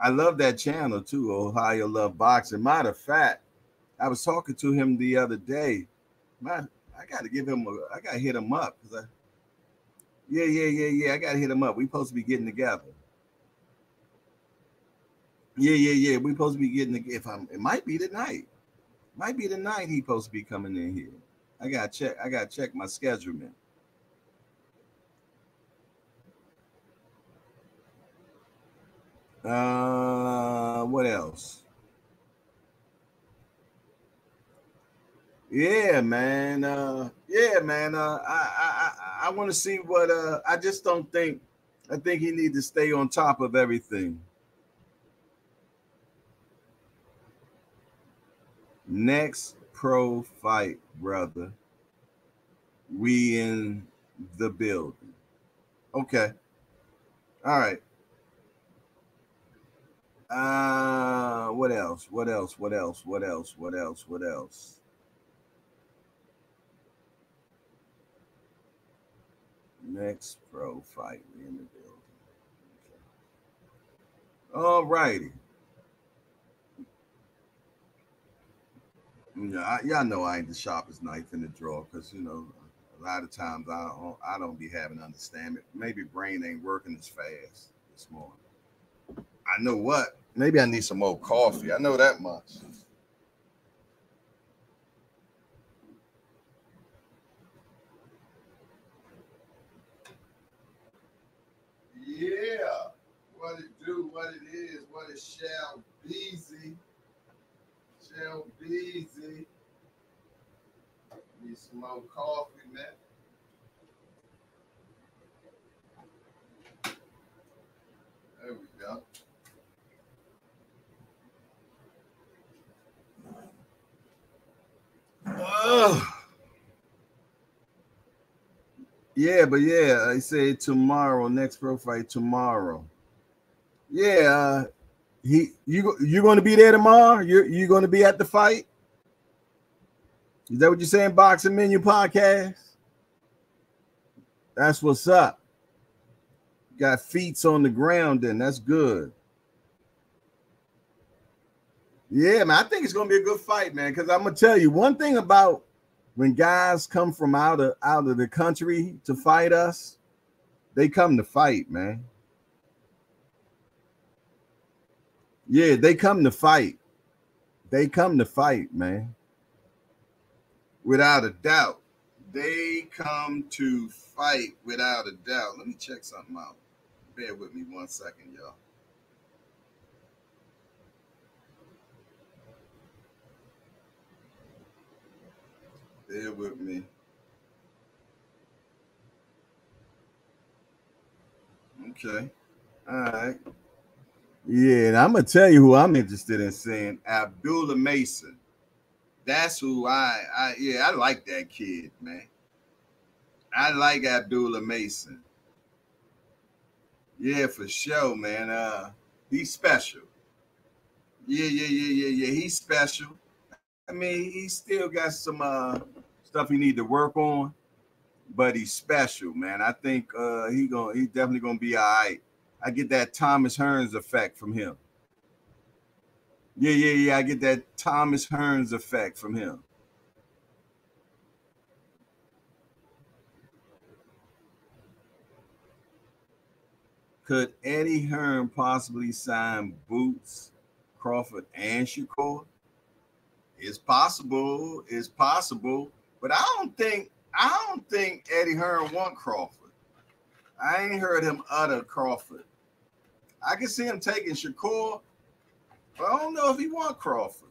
I love that channel too, Ohio Love Boxing. Matter of fact, I was talking to him the other day. My, I got to give him a, I got to hit him up I, yeah, yeah, yeah, yeah. I got to hit him up. We supposed to be getting together. Yeah, yeah, yeah. We supposed to be getting together. If I'm, it might be tonight. Might be the night he supposed to be coming in here. I gotta check. I gotta check my schedule, man. Uh, what else? Yeah, man. Uh, yeah, man. Uh, I I I want to see what. Uh, I just don't think. I think he need to stay on top of everything. Next pro fight, brother. We in the building. Okay. All right. Uh what else? What else? What else? What else? What else? What else? Next pro fight, we in the building. Okay. All righty. Yeah, I, y'all know I ain't the sharpest knife in the drawer because you know a lot of times I don't, I don't be having understanding. Maybe brain ain't working as fast this morning. I know what. Maybe I need some more coffee. I know that much. Yeah. What it do, what it is, what it shall be. Shell Beezy. Need some more coffee, man. There we go. Ugh. Yeah, but yeah, I say tomorrow, next pro fight tomorrow. Yeah, uh, he you you going to be there tomorrow? You're you going to be at the fight? Is that what you're saying? Boxing Menu Podcast. That's what's up. Got feet on the ground, then that's good. Yeah, man, I think it's gonna be a good fight, man. Because I'm gonna tell you one thing about when guys come from out of out of the country to fight us, they come to fight, man. Yeah, they come to fight. They come to fight, man. Without a doubt. They come to fight without a doubt. Let me check something out. Bear with me one second, y'all. Bear with me. Okay. All right. Yeah, and I'm gonna tell you who I'm interested in seeing. Abdullah Mason. That's who I I yeah, I like that kid, man. I like Abdullah Mason. Yeah, for sure, man. Uh he's special. Yeah, yeah, yeah, yeah, yeah. He's special. I mean, he still got some uh stuff he need to work on, but he's special, man. I think uh he gonna he's definitely gonna be all right. I get that Thomas Hearns effect from him. Yeah, yeah, yeah. I get that Thomas Hearns effect from him. Could Eddie Hearn possibly sign Boots, Crawford, and Shakur? It's possible. It's possible. But I don't think I don't think Eddie Hearn want Crawford. I ain't heard him utter Crawford. I can see him taking Shakur, but I don't know if he want Crawford.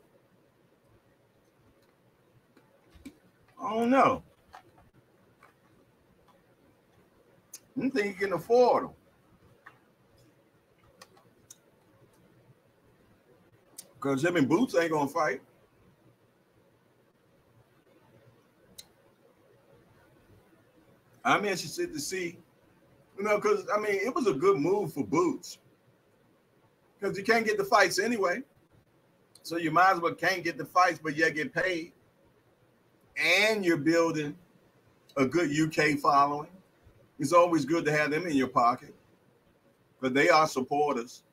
I don't know. I don't think he can afford him. Because him and Boots ain't gonna fight. I'm interested to see, you know, because I mean, it was a good move for Boots because you can't get the fights anyway. So you might as well can't get the fights, but yet get paid. And you're building a good UK following. It's always good to have them in your pocket, but they are supporters.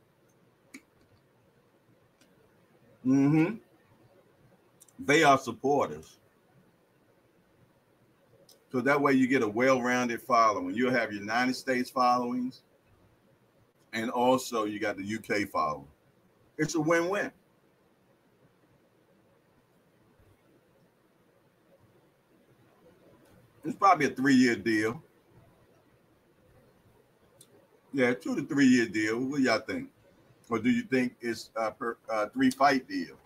Mm-hmm. They are supporters. So that way you get a well-rounded following. You'll have United States followings, and also you got the UK following. It's a win-win. It's probably a three-year deal. Yeah, two to three-year deal. What do y'all think? Or do you think it's a per, uh, three-fight deal?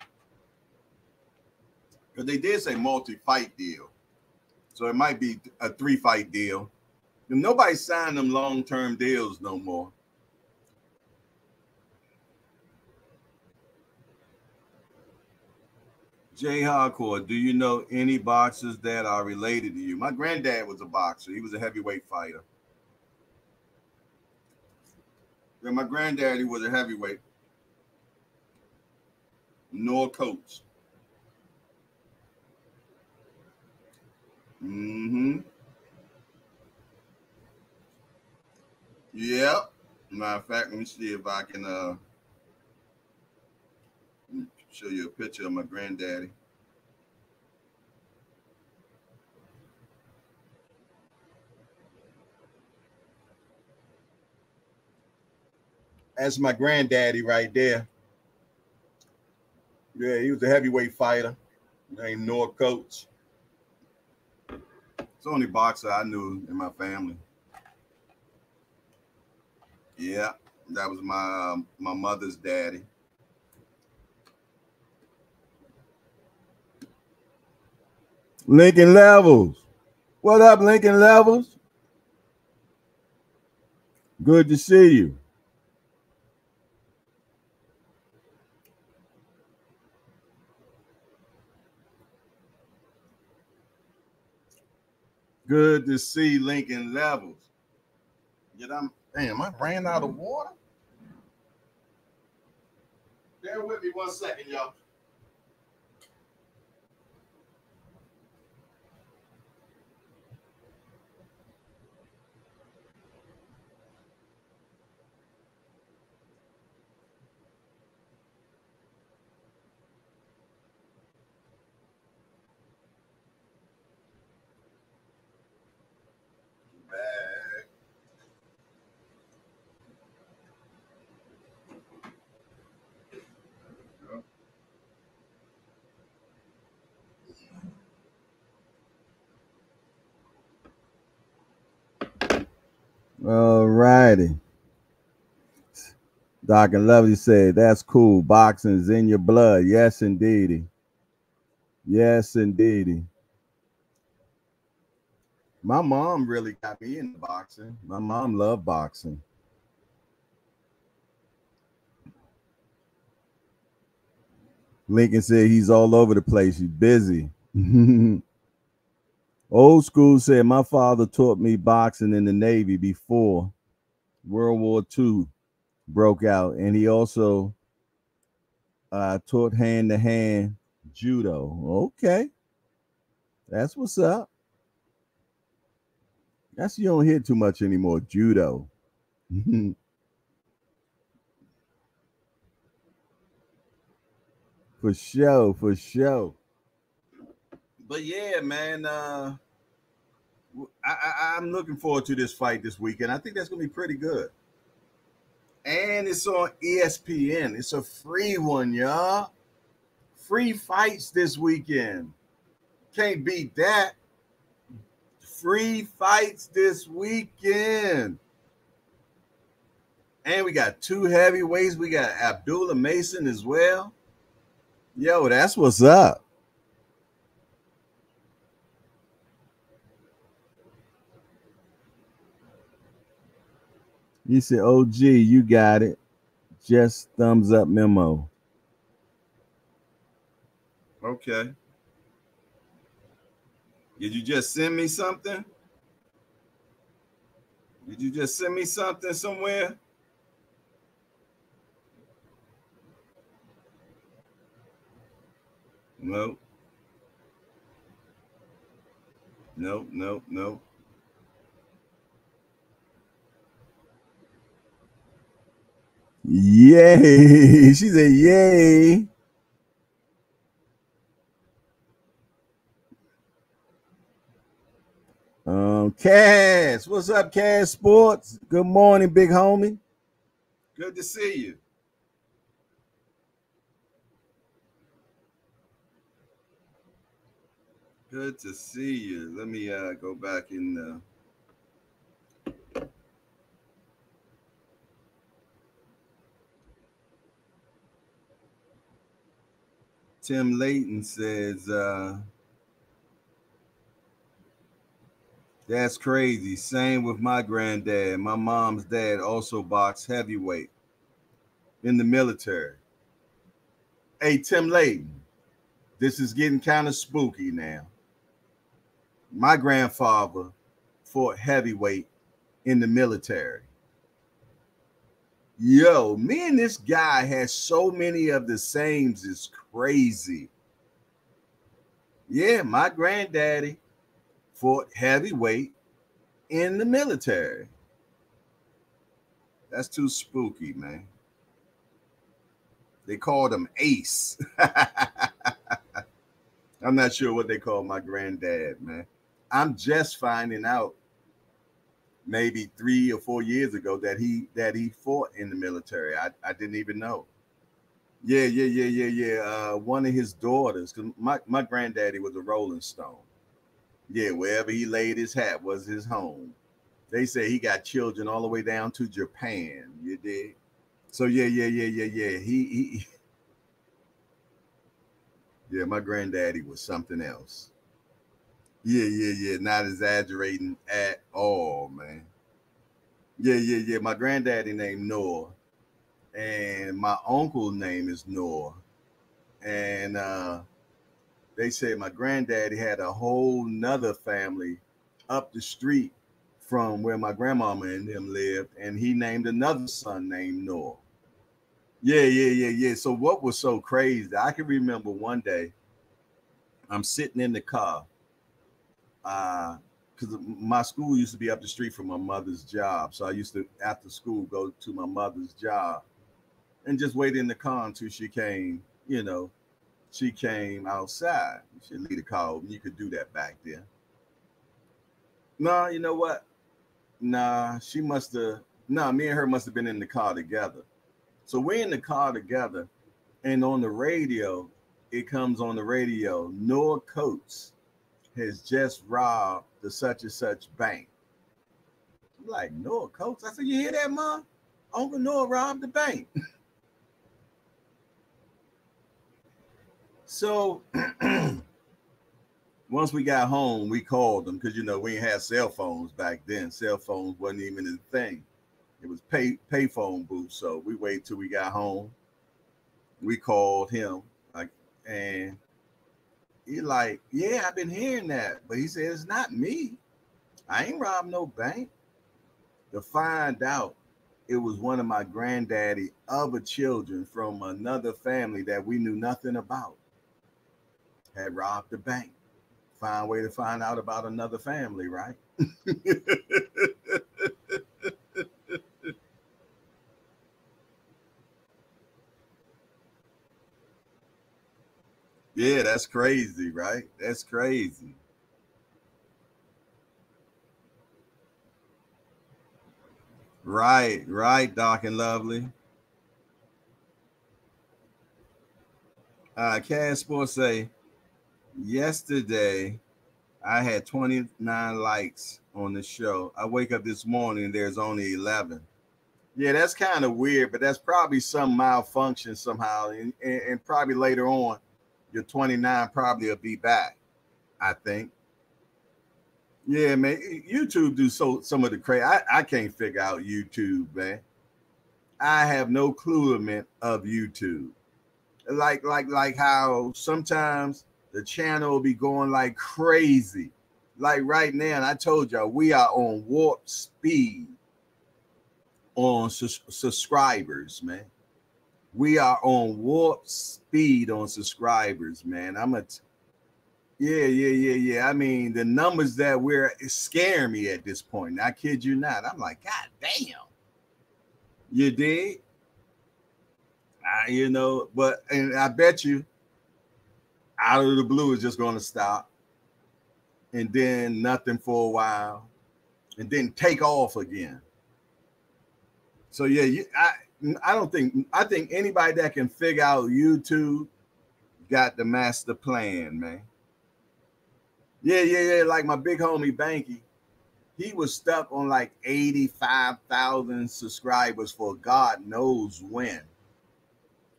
Because they did say multi-fight deal. So it might be a three fight deal. Nobody signed them long term deals no more. Jay Hardcore, do you know any boxers that are related to you? My granddad was a boxer. He was a heavyweight fighter. Yeah, my granddaddy was a heavyweight. Noah Coates. Mm-hmm. Yep. Matter of fact, let me see if I can uh show you a picture of my granddaddy. That's my granddaddy right there. Yeah, he was a heavyweight fighter named Noah Coates. It's the only boxer I knew in my family. Yeah, That was my my mother's daddy. Lincoln Levels. What up, Lincoln Levels? Good to see you. Good to see Lincoln Levels. Yet I'm damn, I ran out of water. Bear with me one second, y'all. Righty. Doc and Lovely said, That's cool. Boxing's in your blood. Yes, indeedy. Yes, indeedy. My mom really got me into boxing. My mom loved boxing. Lincoln said he's all over the place. He's busy. Old school said my father taught me boxing in the Navy before World War II broke out, and he also uh, taught hand to hand judo. Okay, that's what's up. That's you don't hear too much anymore. Judo. for sure, for sure but yeah, man, uh, I, I'm looking forward to this fight this weekend. I think that's gonna be pretty good. And it's on ESPN. It's a free one, y'all. Free fights this weekend. Can't beat that. Free fights this weekend. And we got two heavyweights. We got Abdullah Mason as well. Yo, that's what's up. He said, OG, you got it. Just thumbs up memo. Okay. Did you just send me something? Did you just send me something somewhere? No. No, no, no. Yay. She said, Yay. Um, Cass, what's up, Cass Sports? Good morning, big homie. Good to see you. Good to see you. Let me uh, go back in the Tim Layton says, uh, that's crazy. Same with my granddad. My mom's dad also boxed heavyweight in the military. Hey, Tim Layton, this is getting kind of spooky now. My grandfather fought heavyweight in the military. Yo, me and this guy has so many of the same. is crazy. Yeah, my granddaddy fought heavyweight in the military. That's too spooky, man. They called him Ace. I'm not sure what they call my granddad, man. I'm just finding out maybe three or four years ago that he that he fought in the military. I, I didn't even know. Yeah, yeah, yeah, yeah, yeah. Uh, one of his daughters, because my, my granddaddy was a Rolling Stone. Yeah, wherever he laid his hat was his home. They say he got children all the way down to Japan. You did. So yeah, yeah, yeah, yeah, yeah. He, he yeah, my granddaddy was something else. Yeah, yeah, yeah. Not exaggerating at all, man. Yeah, yeah, yeah. My granddaddy named Noah, and my uncle name is Noah, and uh, they said my granddaddy had a whole nother family up the street from where my grandmama and them lived, and he named another son named Noah. Yeah, yeah, yeah, yeah. So what was so crazy? I can remember one day I'm sitting in the car. Uh, because my school used to be up the street from my mother's job. So I used to, after school, go to my mother's job and just wait in the car until she came, you know, she came outside. She'd leave car open. You could do that back then. No, you know what? Nah, she must have, nah, me and her must have been in the car together. So we're in the car together, and on the radio, it comes on the radio, Noah Coates has just robbed the such and such bank. I'm like, Noah Coates? I said, You hear that, Mom? Uncle Noah robbed the bank. so once we got home, we called them because you know we had cell phones back then. Cell phones wasn't even a thing. It was pay pay phone booth. So we waited till we got home. We called him, like, and he like, yeah, I've been hearing that, but he said it's not me. I ain't robbed no bank. To find out, it was one of my granddaddy other children from another family that we knew nothing about. Had robbed the bank. Find a way to find out about another family, right? Yeah, that's crazy, right? That's crazy. Right, right, Doc and Lovely. Uh Cash Sports say yesterday I had 29 likes on the show. I wake up this morning, there's only 11. Yeah, that's kind of weird, but that's probably some malfunction somehow. And, and, and probably later on, your 29 probably will be back. I think. Yeah, man. YouTube do so some of the crazy. I, I can't figure out YouTube, man. I have no clue of YouTube. Like, like, like how sometimes the channel will be going like crazy. Like right now, and I told y'all we are on warp speed on su- subscribers, man we are on warp speed on subscribers, man. I'm a t- yeah, yeah, yeah, yeah. I mean, the numbers that we're scare me at this point. I kid you not. I'm like, God damn. You did? I, you know, but and I bet you out of the blue is just gonna stop and then nothing for a while and then take off again. So yeah, you I I don't think I think anybody that can figure out YouTube got the master plan, man. Yeah, yeah, yeah. Like my big homie Banky, he was stuck on like 85,000 subscribers for God knows when.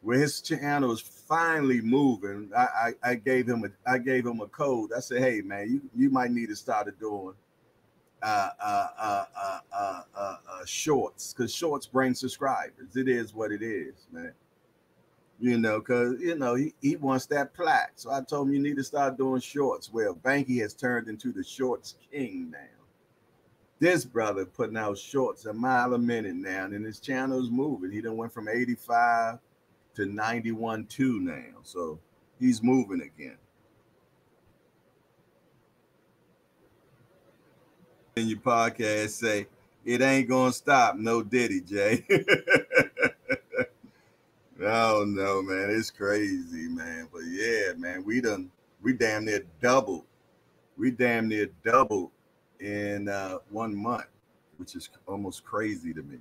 Where his channel is finally moving. I, I, I gave him a I gave him a code. I said, hey man, you, you might need to start doing uh, uh, uh, shorts because shorts bring subscribers. It is what it is, man. You know, because you know he, he wants that plaque. So I told him you need to start doing shorts. Well, Banky has turned into the shorts king now. This brother putting out shorts a mile a minute now, and his channel is moving. He done went from 85 to 91 2 now. So he's moving again. in your podcast say it ain't gonna stop. No Diddy, Jay. oh no, man, it's crazy, man. But yeah, man, we done we damn near doubled. We damn near doubled in uh, one month, which is almost crazy to me.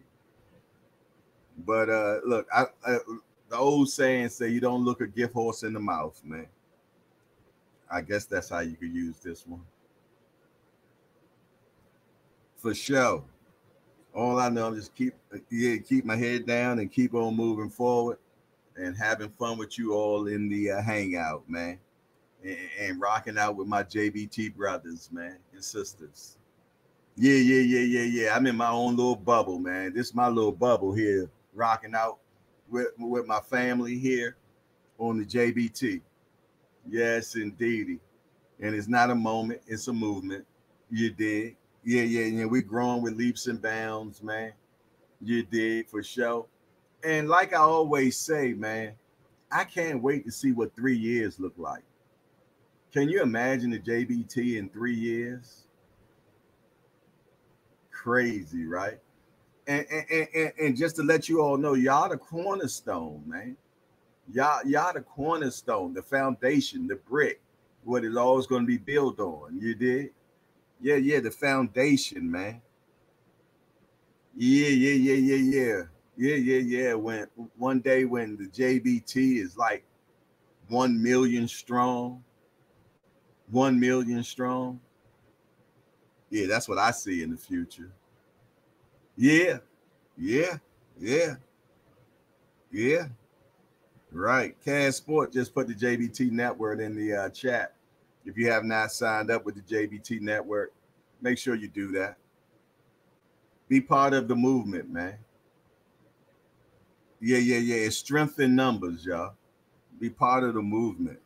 But uh look, I, I the old saying say you don't look a gift horse in the mouth, man. I guess that's how you could use this one. For sure. All I know, just keep yeah, keep my head down and keep on moving forward and having fun with you all in the uh, hangout, man, and, and rocking out with my JBT brothers, man, and sisters. Yeah, yeah, yeah, yeah, yeah. I'm in my own little bubble, man. This is my little bubble here, rocking out with, with my family here on the JBT. Yes, indeedy. And it's not a moment, it's a movement. You did. Yeah, yeah, yeah. We're growing with leaps and bounds, man. You did for sure. And like I always say, man, I can't wait to see what three years look like. Can you imagine the JBT in three years? Crazy, right? And, and, and, just to let you all know, y'all the cornerstone, man. Y'all, y'all the cornerstone, the foundation, the brick, what it all is going to be built on. You did? Yeah, yeah, the foundation, man. Yeah, yeah, yeah, yeah, yeah. Yeah, yeah, yeah. When one day when the JBT is like one million strong, one million strong. Yeah, that's what I see in the future. Yeah, yeah, yeah, yeah. Right. Cash Sport just put the JBT network in the uh, chat. If you have not signed up with the JBT network, make sure you do that. Be part of the movement, man. Yeah, yeah, yeah. It's strength in numbers, y'all. Be part of the movement.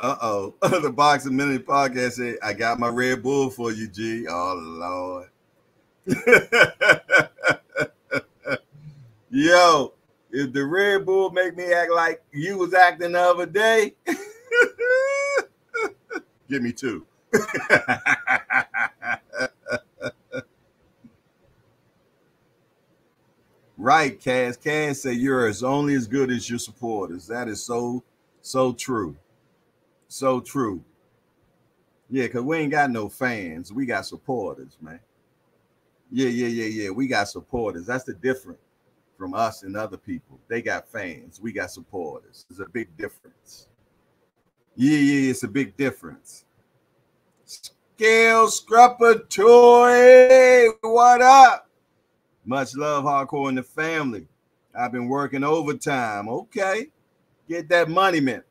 Uh oh. the Boxing Minute podcast said, I got my Red Bull for you, G. Oh, Lord. Yo, if the Red Bull make me act like you was acting the other day, give me two. right, Cass. Cass say you're as only as good as your supporters. That is so, so true. So true. Yeah, because we ain't got no fans. We got supporters, man. Yeah, yeah, yeah, yeah. We got supporters. That's the difference from us and other people. They got fans, we got supporters. There's a big difference. Yeah, yeah, it's a big difference. Scale Scrupper Toy, what up? Much love, hardcore in the family. I've been working overtime. Okay, get that money, man.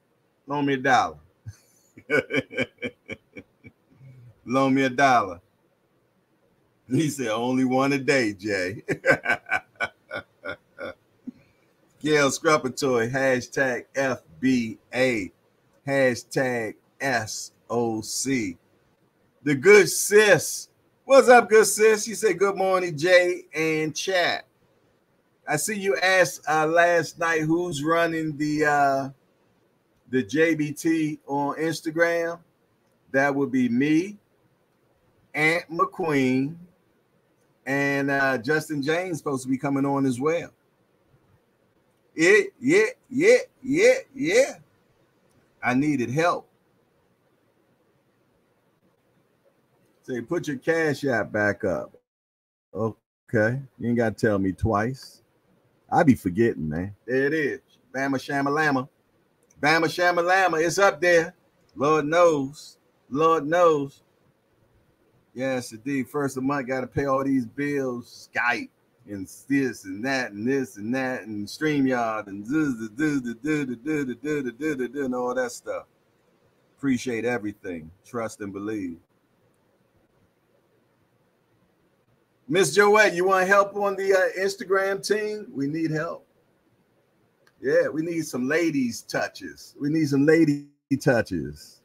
Loan me a dollar. Loan me a dollar. He said, only one a day, Jay. Gail Scrapatory, hashtag FBA, hashtag SOC. The good sis. What's up, good sis? You say good morning, Jay and chat. I see you asked uh, last night who's running the uh, the JBT on Instagram. That would be me, Aunt McQueen, and uh, Justin James supposed to be coming on as well. Yeah, yeah, yeah, yeah, yeah. I needed help. Say, put your cash app back up. Okay. You ain't got to tell me twice. I be forgetting, man. There it is. Bama Shamalama. Bama Shamalama. It's up there. Lord knows. Lord knows. Yes, indeed. First of the month, got to pay all these bills. Skype and this and that and this and that and StreamYard and and all that stuff. Appreciate everything. Trust and believe. Miss Joette, you want help on the uh, Instagram team? We need help. Yeah, we need some ladies touches. We need some lady touches.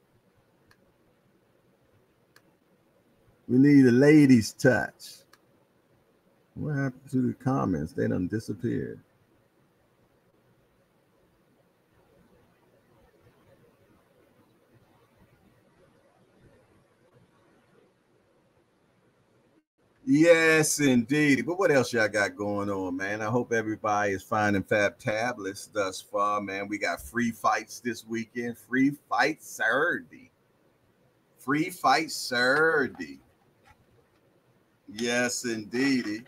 We need a ladies touch. What happened to the comments? They done disappeared. Yes, indeed. But what else y'all got going on, man? I hope everybody is finding fab tablets thus far, man. We got free fights this weekend. Free fight Saturday. Free fight Saturday. Yes, indeed.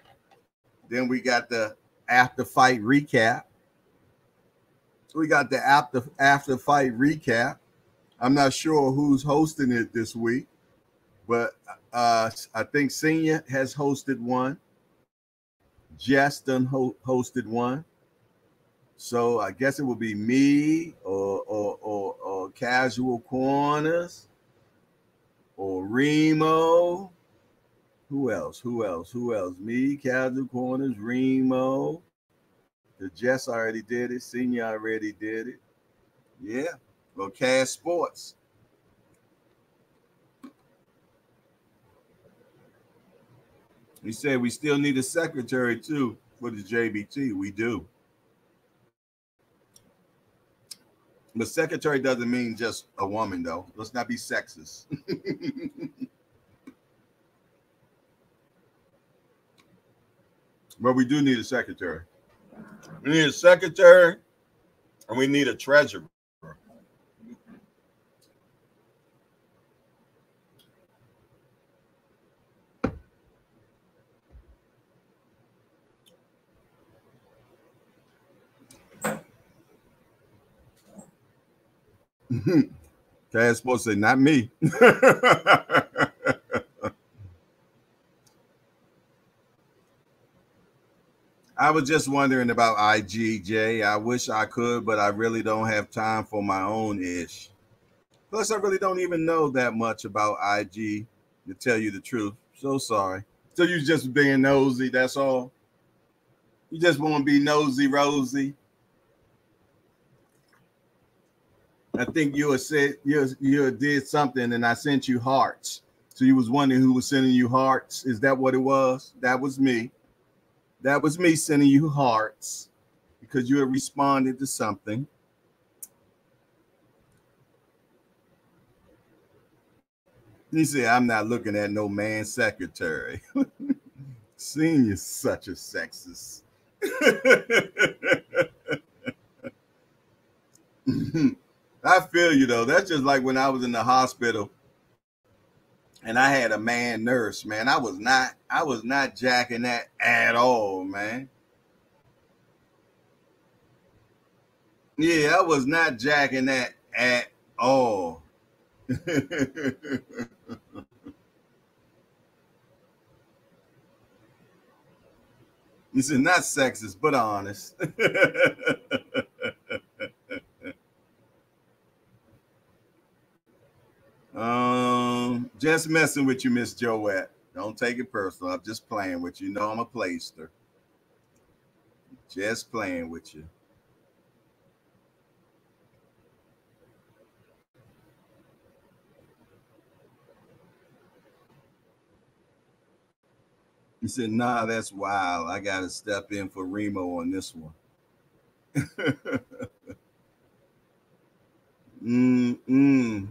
Then we got the after fight recap. We got the after after fight recap. I'm not sure who's hosting it this week. But uh, I think Senior has hosted one. Justin ho- hosted one. So I guess it would be me or or, or, or Casual Corners or Remo. Who else? Who else? Who else? Me, Casual Corners, Remo. The Jess already did it. Senior already did it. Yeah. Well, Cash Sports. He said we still need a secretary too for the JBT. We do. But secretary doesn't mean just a woman, though. Let's not be sexist. but we do need a secretary. We need a secretary and we need a treasurer. Mm-hmm. Cash supposed to say, not me. I was just wondering about IGJ. I wish I could, but I really don't have time for my own ish. Plus, I really don't even know that much about IG to tell you the truth. So sorry. So you just being nosy, that's all. You just want to be nosy, Rosie. I think you said you you did something, and I sent you hearts. So you was wondering who was sending you hearts. Is that what it was? That was me. That was me sending you hearts because you had responded to something. He said, I'm not looking at no man secretary. Seeing you such a sexist. I feel you though. That's just like when I was in the hospital and I had a man nurse, man. I was not, I was not jacking that at all, man. Yeah, I was not jacking that at all. This is not sexist, but honest. Um, just messing with you, Miss Joette. Don't take it personal. I'm just playing with you. you know I'm a playster. Just playing with you. He said, nah, that's wild. I gotta step in for Remo on this one. Mm-mm.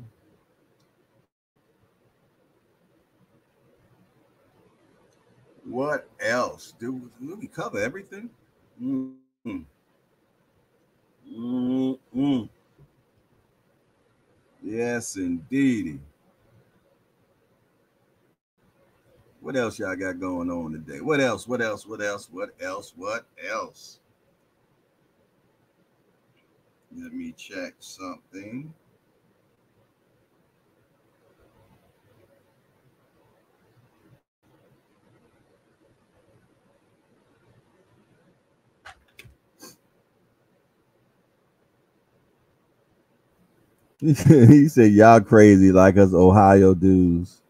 What else? Do, we cover everything? Mm-hmm. Mm-hmm. Yes, indeed. What else y'all got going on today? What else? What else? What else? What else? What else? Let me check something. he said, Y'all crazy like us Ohio dudes.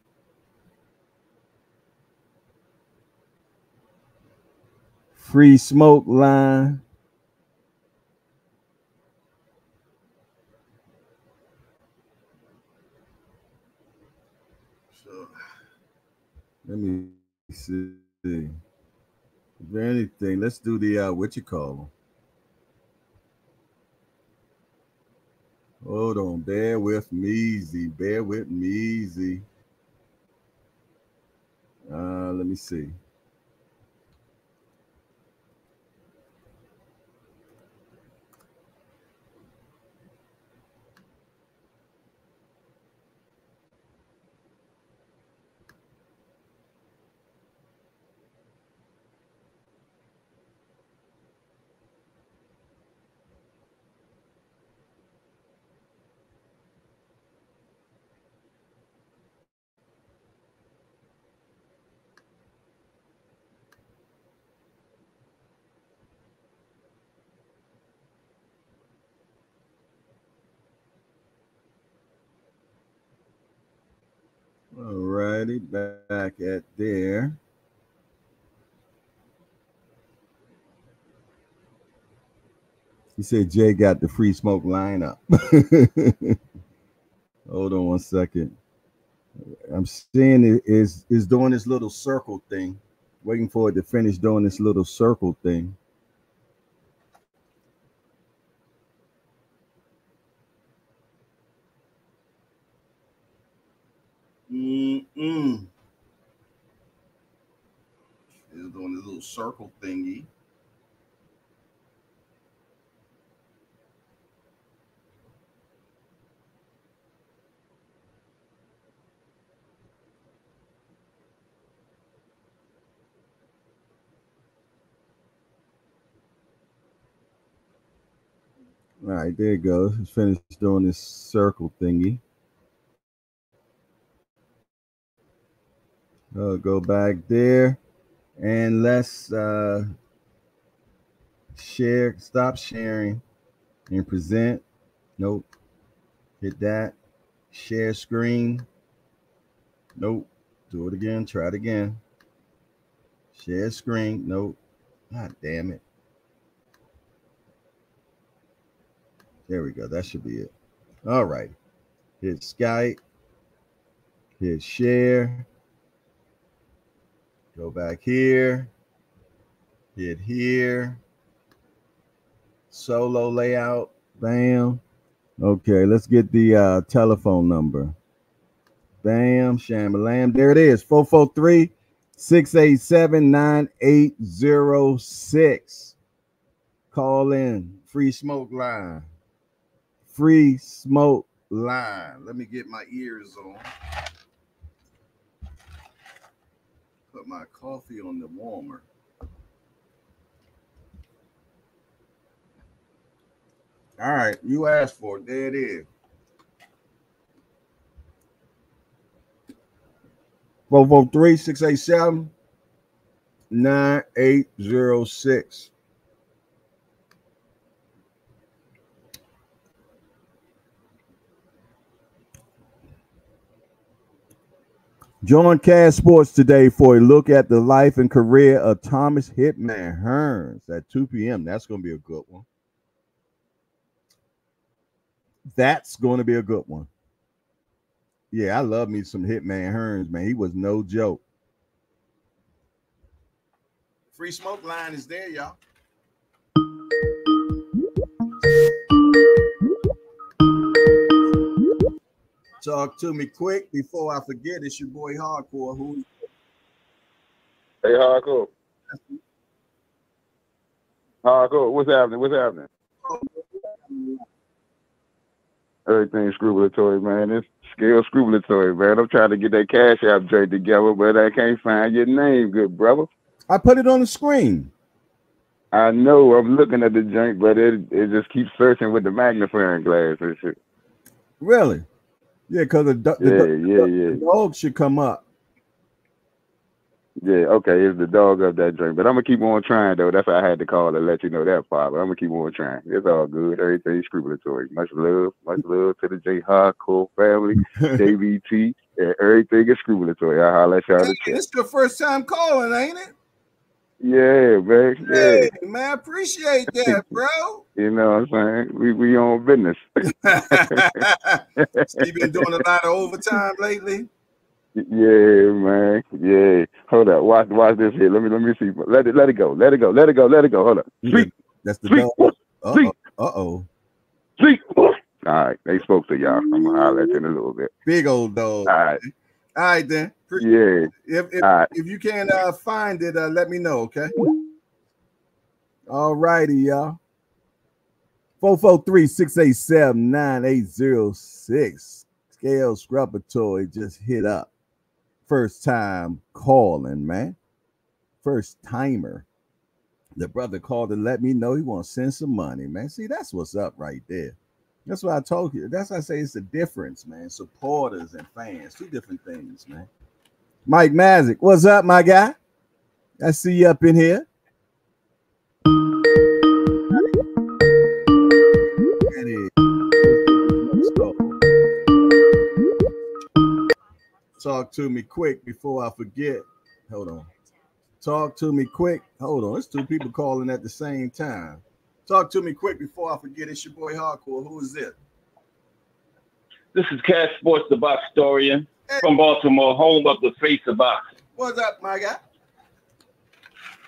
Free smoke line. So let me see. There anything? Let's do the uh what you call them. Hold on, bear with me, Z. Bear with me, Z. Uh, let me see. Back at there. He said Jay got the free smoke lineup. Hold on one second. I'm seeing it is is doing this little circle thing, waiting for it to finish doing this little circle thing. Mm-mm. It's doing this little circle thingy. All right, there it goes. It's finished doing this circle thingy. Uh, go back there and let's uh, share, stop sharing and present. Nope. Hit that. Share screen. Nope. Do it again. Try it again. Share screen. Nope. God damn it. There we go. That should be it. All right. Hit Skype. Hit share. Go back here. Hit here. Solo layout. Bam. Okay, let's get the uh, telephone number. Bam, shamalam. There it is 443 687 9806. Call in. Free smoke line free smoke line. Let me get my ears on. Put my coffee on the warmer. All right, you asked for it. There it is. 443 687 9806. Join Cash Sports today for a look at the life and career of Thomas Hitman Hearns at 2 p.m. That's going to be a good one. That's going to be a good one. Yeah, I love me some Hitman Hearns, man. He was no joke. Free smoke line is there, y'all. Talk to me quick before I forget. It's your boy Hardcore. Who? Hey, Hardcore. Hardcore. What's happening? What's happening? Everything scrupulatory, man. It's scale scrupulatory, man. I'm trying to get that cash app joint together, but I can't find your name, good brother. I put it on the screen. I know. I'm looking at the joint, but it it just keeps searching with the magnifying glass and shit. Really? Yeah, because the, the, Yeah, the, yeah, yeah. the dog should come up. Yeah, okay, it's the dog of that drink. But I'm gonna keep on trying though. That's why I had to call to let you know that part. But I'm gonna keep on trying. It's all good. Everything scrupulatory. Much love, much love to the J Hardcore family, JBT, and everything is scrupulatory. I'll holler at y'all Hey, this your first time calling, ain't it? Yeah, man. Yeah. Hey, man, appreciate that, bro. You know what I'm saying? We we on business. so you been doing a lot of overtime lately? Yeah, man. Yeah. Hold up. Watch watch this here. Let me let me see. Let it let it go. Let it go. Let it go. Let it go. Hold up. Sweet. That's the Sweet. dog. Uh oh. Uh oh. All right. They spoke to y'all. I'm gonna holler at you in a little bit. Big old dog. All right. All right, then. Yeah. If if, right. if you can uh, find it, uh, let me know, okay? All righty, y'all. 443-687-9806. Scale Scrubatory just hit up. First time calling, man. First timer. The brother called to let me know he want to send some money, man. See, that's what's up right there. That's what I told you. That's why I say it's the difference, man. Supporters and fans, two different things, man. Mike Mazik, what's up, my guy? I see you up in here. Talk to me quick before I forget. Hold on. Talk to me quick. Hold on. It's two people calling at the same time. Talk to me quick before I forget. It's your boy Hardcore. Who is it? This is Cash Sports, the box historian from Baltimore, home of the face of boxing. What's up, my guy?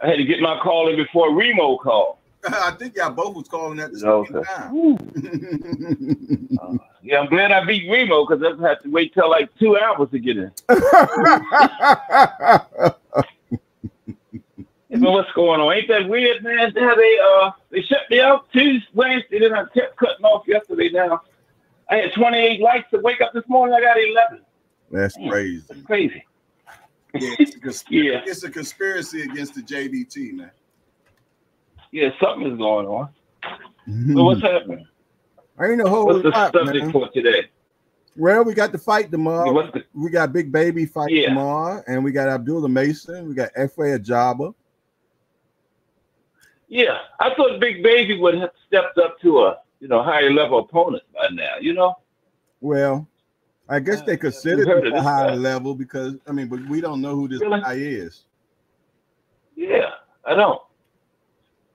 I had to get my call in before Remo called. I think y'all both was calling at the same sir. time. Uh, yeah, I'm glad I beat Remo because I have to wait till like two hours to get in. You know what's going on? Ain't that weird, man? How they uh they shut me out Tuesday, Wednesday, then I kept cutting off yesterday. Now I had 28 likes to wake up this morning. I got 11. That's crazy. It's crazy. Yeah, it's, a consp- Yeah. it's a conspiracy against the JBT, man. Yeah, something is going on. So what's happening? I ain't a whole What's the lot, subject man. for today? Well, we got the fight tomorrow. The, We got Big Baby fight Yeah. tomorrow, and we got Abdullah Mason. We got Efe Ajagba. Yeah, I thought Big Baby would have stepped up to a you know higher level opponent by now. You know, Well, I guess they Uh, consider you him a higher guy? level because I mean, but we don't know who this Really? guy is. yeah, I don't.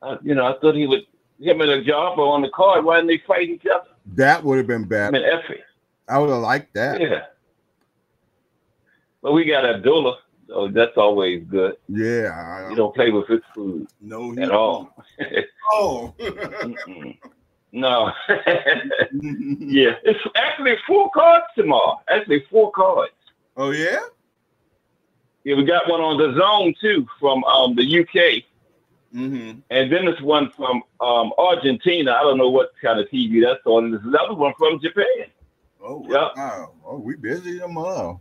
I, you know, I thought he would him and Ajagba on the card. Why didn't they fight each other? That would have been I bad. mean, Efe. I would have liked that. Yeah. But we got Abdullah, so that's always good. Yeah, I, You don't play with his food no, at all. Oh, no. yeah, it's actually four cards tomorrow. Actually, four cards. oh yeah. Yeah, we got one on the zone too from um, the UK, Mm-hmm. and then there's one from um, Argentina. I don't know what kind of TV that's on. And there's another one from Japan. Oh Yeah. wow. Oh, we busy tomorrow.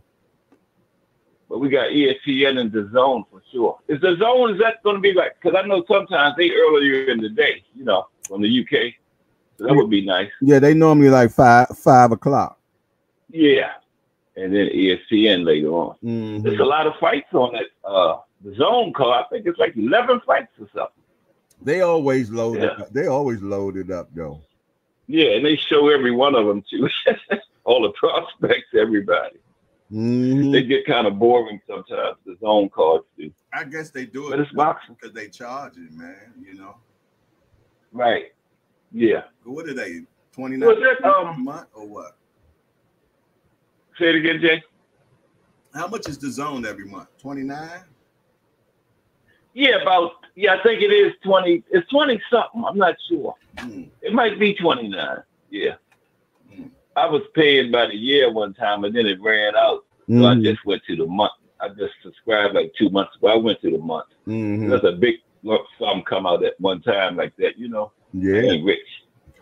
But we got ESPN and the zone for sure. Is the zone is that going to be like? Because I know sometimes they earlier in the day, you know, from the UK. So that would be nice. Yeah, they normally like five five o'clock. Yeah, and then ESPN later on. Mhm. There's a lot of fights on that uh, the zone card. I think it's like 11 fights or something. They always load it. Yeah. Up. They always load it up though. Yeah, and they show every one of them too. All the prospects, everybody. Mhm. They get kind of boring sometimes. The zone cards do. I guess they do But it's boxing. because they charge it, man. You know. Right. Yeah. What are they? Twenty Was nine it, um, a month or what? Say it again, Jay. How much is the zone every month? Twenty nine. Yeah, about yeah, I think it is 20. It's 20 something. I'm not sure. Mm. It might be 29. Yeah. Mm. I was paying by the year one time and then it ran out. So I just went to the month. I just subscribed like two months ago. I went to the month. Mhm. There's a big lump sum come out at one time like that, you know. Yeah. rich.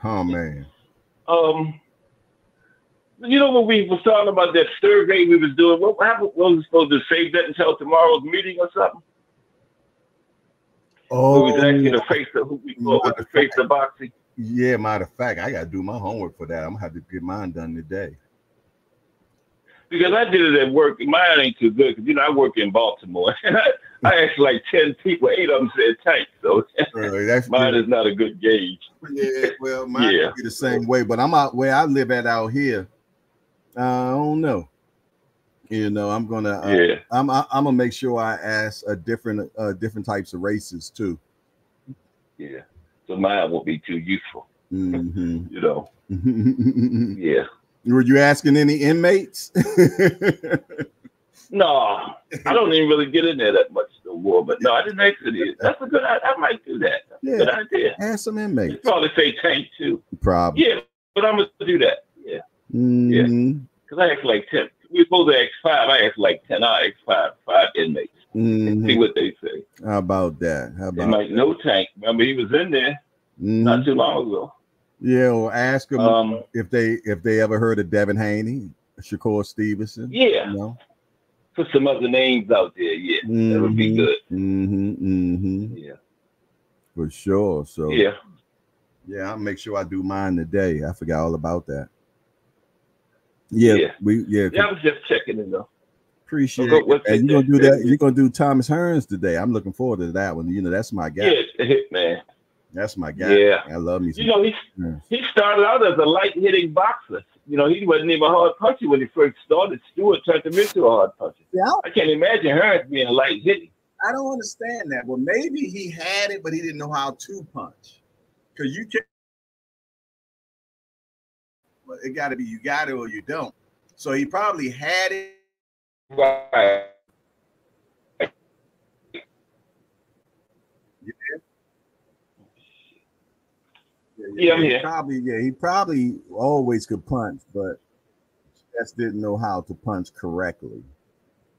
Oh man. Um you know when we was talking about that survey we was doing, what happened? Was we supposed to save that until tomorrow's meeting or something? Oh, we was actually the face of who we thought was the face of boxing. Yeah. Matter of fact, I gotta do my homework for that. I'm gonna have to get mine done today. Because I did it at work. Mine ain't too good because you know I work in Baltimore. And I, asked like ten people, eight of them said tank. So Uh, that's mine good. is not a good gauge. Yeah, well, mine Yeah. be the same way, but I'm out where I live at out here. Uh, I don't know. You know, I'm gonna. Uh, Yeah. I'm. I, I'm gonna make sure I ask a different, uh, different types of races too. Yeah. So mine won't be too useful, hmm you know. Yeah. Were you asking any inmates? No, I don't even really get in there that much no more. But no, I didn't ask actually. That's a good. I, I might do that. That's a good idea. ask some inmates. probably say tank too. Probably. Yeah, but I'm gonna do that. Yeah, Mhm. because I asked like ten. We are supposed to ask five. I asked like ten. I asked five, five inmates. Mhm. See what they say. How about that? How about might know Tank. Remember, he was in there Mhm. not too long ago. Yeah, or ask them Um, if they if they ever heard of Devin Haney, Shakur Stevenson. yeah, You know? put some other names out there. Yeah, that would be Mhm. good. Mm-hmm, mm-hmm, Yeah, for sure. So yeah. yeah, I'll make sure I do mine today. I forgot all about that. Yeah, Yeah. we yeah, Yeah, I was just checking it though. Appreciate What- what's it. And you're gonna do that- that. You're gonna do Thomas Hearns today. I'm looking forward to that one. You know, that's my guy. Yeah, the Hitman. That's my guy. Yeah. I love me. Some You know, he Hearns. he started out as a light hitting boxer. You know, he wasn't even a hard puncher when he first started. Steward turned him into a hard puncher. Yeah, I can't imagine Hearns being a light hitting. I don't understand that. Well, maybe he had it, but he didn't know how to punch. Because you can but it got to be you got it or you don't. So he probably had it. Right. Yeah, I'm. Probably, yeah, he probably always could punch, but just didn't know how to punch correctly.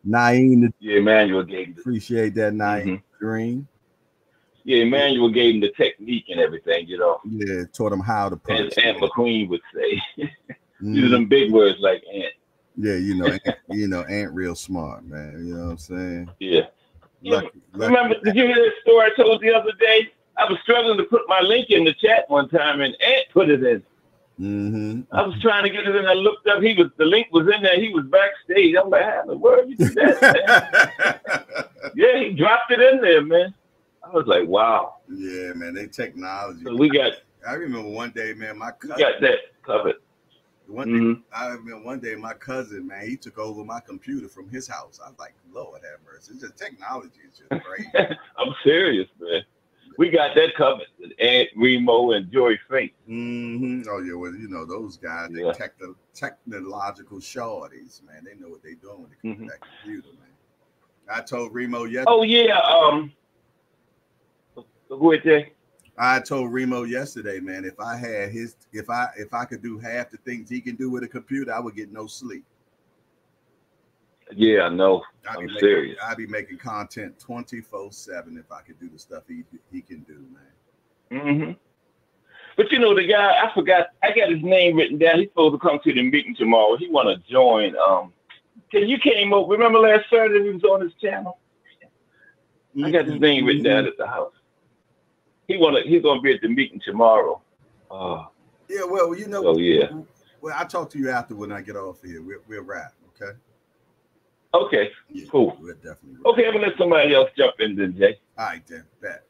Naeem, Yeah, Emanuel gave him the, appreciate that, Naeem Mhm. Green. yeah, Emanuel gave him the technique and everything, you know. Yeah, taught him how to As punch. Ant McQueen would say. Mhm. Use them big words like Ant. Yeah, you know, you know, Ant real smart, man. You know what I'm saying? Yeah. Lucky, lucky. Remember, did you hear that story I told the other day? I was struggling to put my link in the chat one time, and Ant put it in. Mhm. I was trying to get it in. I looked up. He was the link was in there. He was backstage. I'm like, how in the world you did that? yeah, he dropped it in there, man. I was like, wow. yeah, man, they technology. So we got I remember one day, man, my cousin. got that covered. One Mhm. day, I remember one day my cousin, man, he took over my computer from his house. I was like, Lord have mercy. It's just technology is just great. I'm serious, man. We got that covered. with Ant Remo and Joy Fate. hmm Oh yeah, well, you know those guys, they Yeah. techno- technological shorties, man. They know what they're doing when it comes Mhm. to that computer, man. I told Remo yesterday. Oh yeah. Um. Who is that? I told Remo yesterday, man, if I had his, if I if I could do half the things he can do with a computer, I would get no sleep. Yeah, I know. I'd be I'm making, serious. I'd be making content twenty four seven if I could do the stuff he he can do, man. Mm-hmm. But you know, the guy I forgot. I got his name written down. He's supposed to come to the meeting tomorrow. He want to join. Um, cause you came over. Remember last Saturday he was on his channel. I got his name written down at the house. He wanna. He's gonna be at the meeting tomorrow. Uh, Yeah, well, you know, Oh, yeah. Well, I'll talk to you after when I get off here. We'll we'll wrap, okay? okay. Yeah, Cool. We'll definitely. Wrap. Okay, I'm gonna let somebody else jump in then, Jay. All right, then. Bet.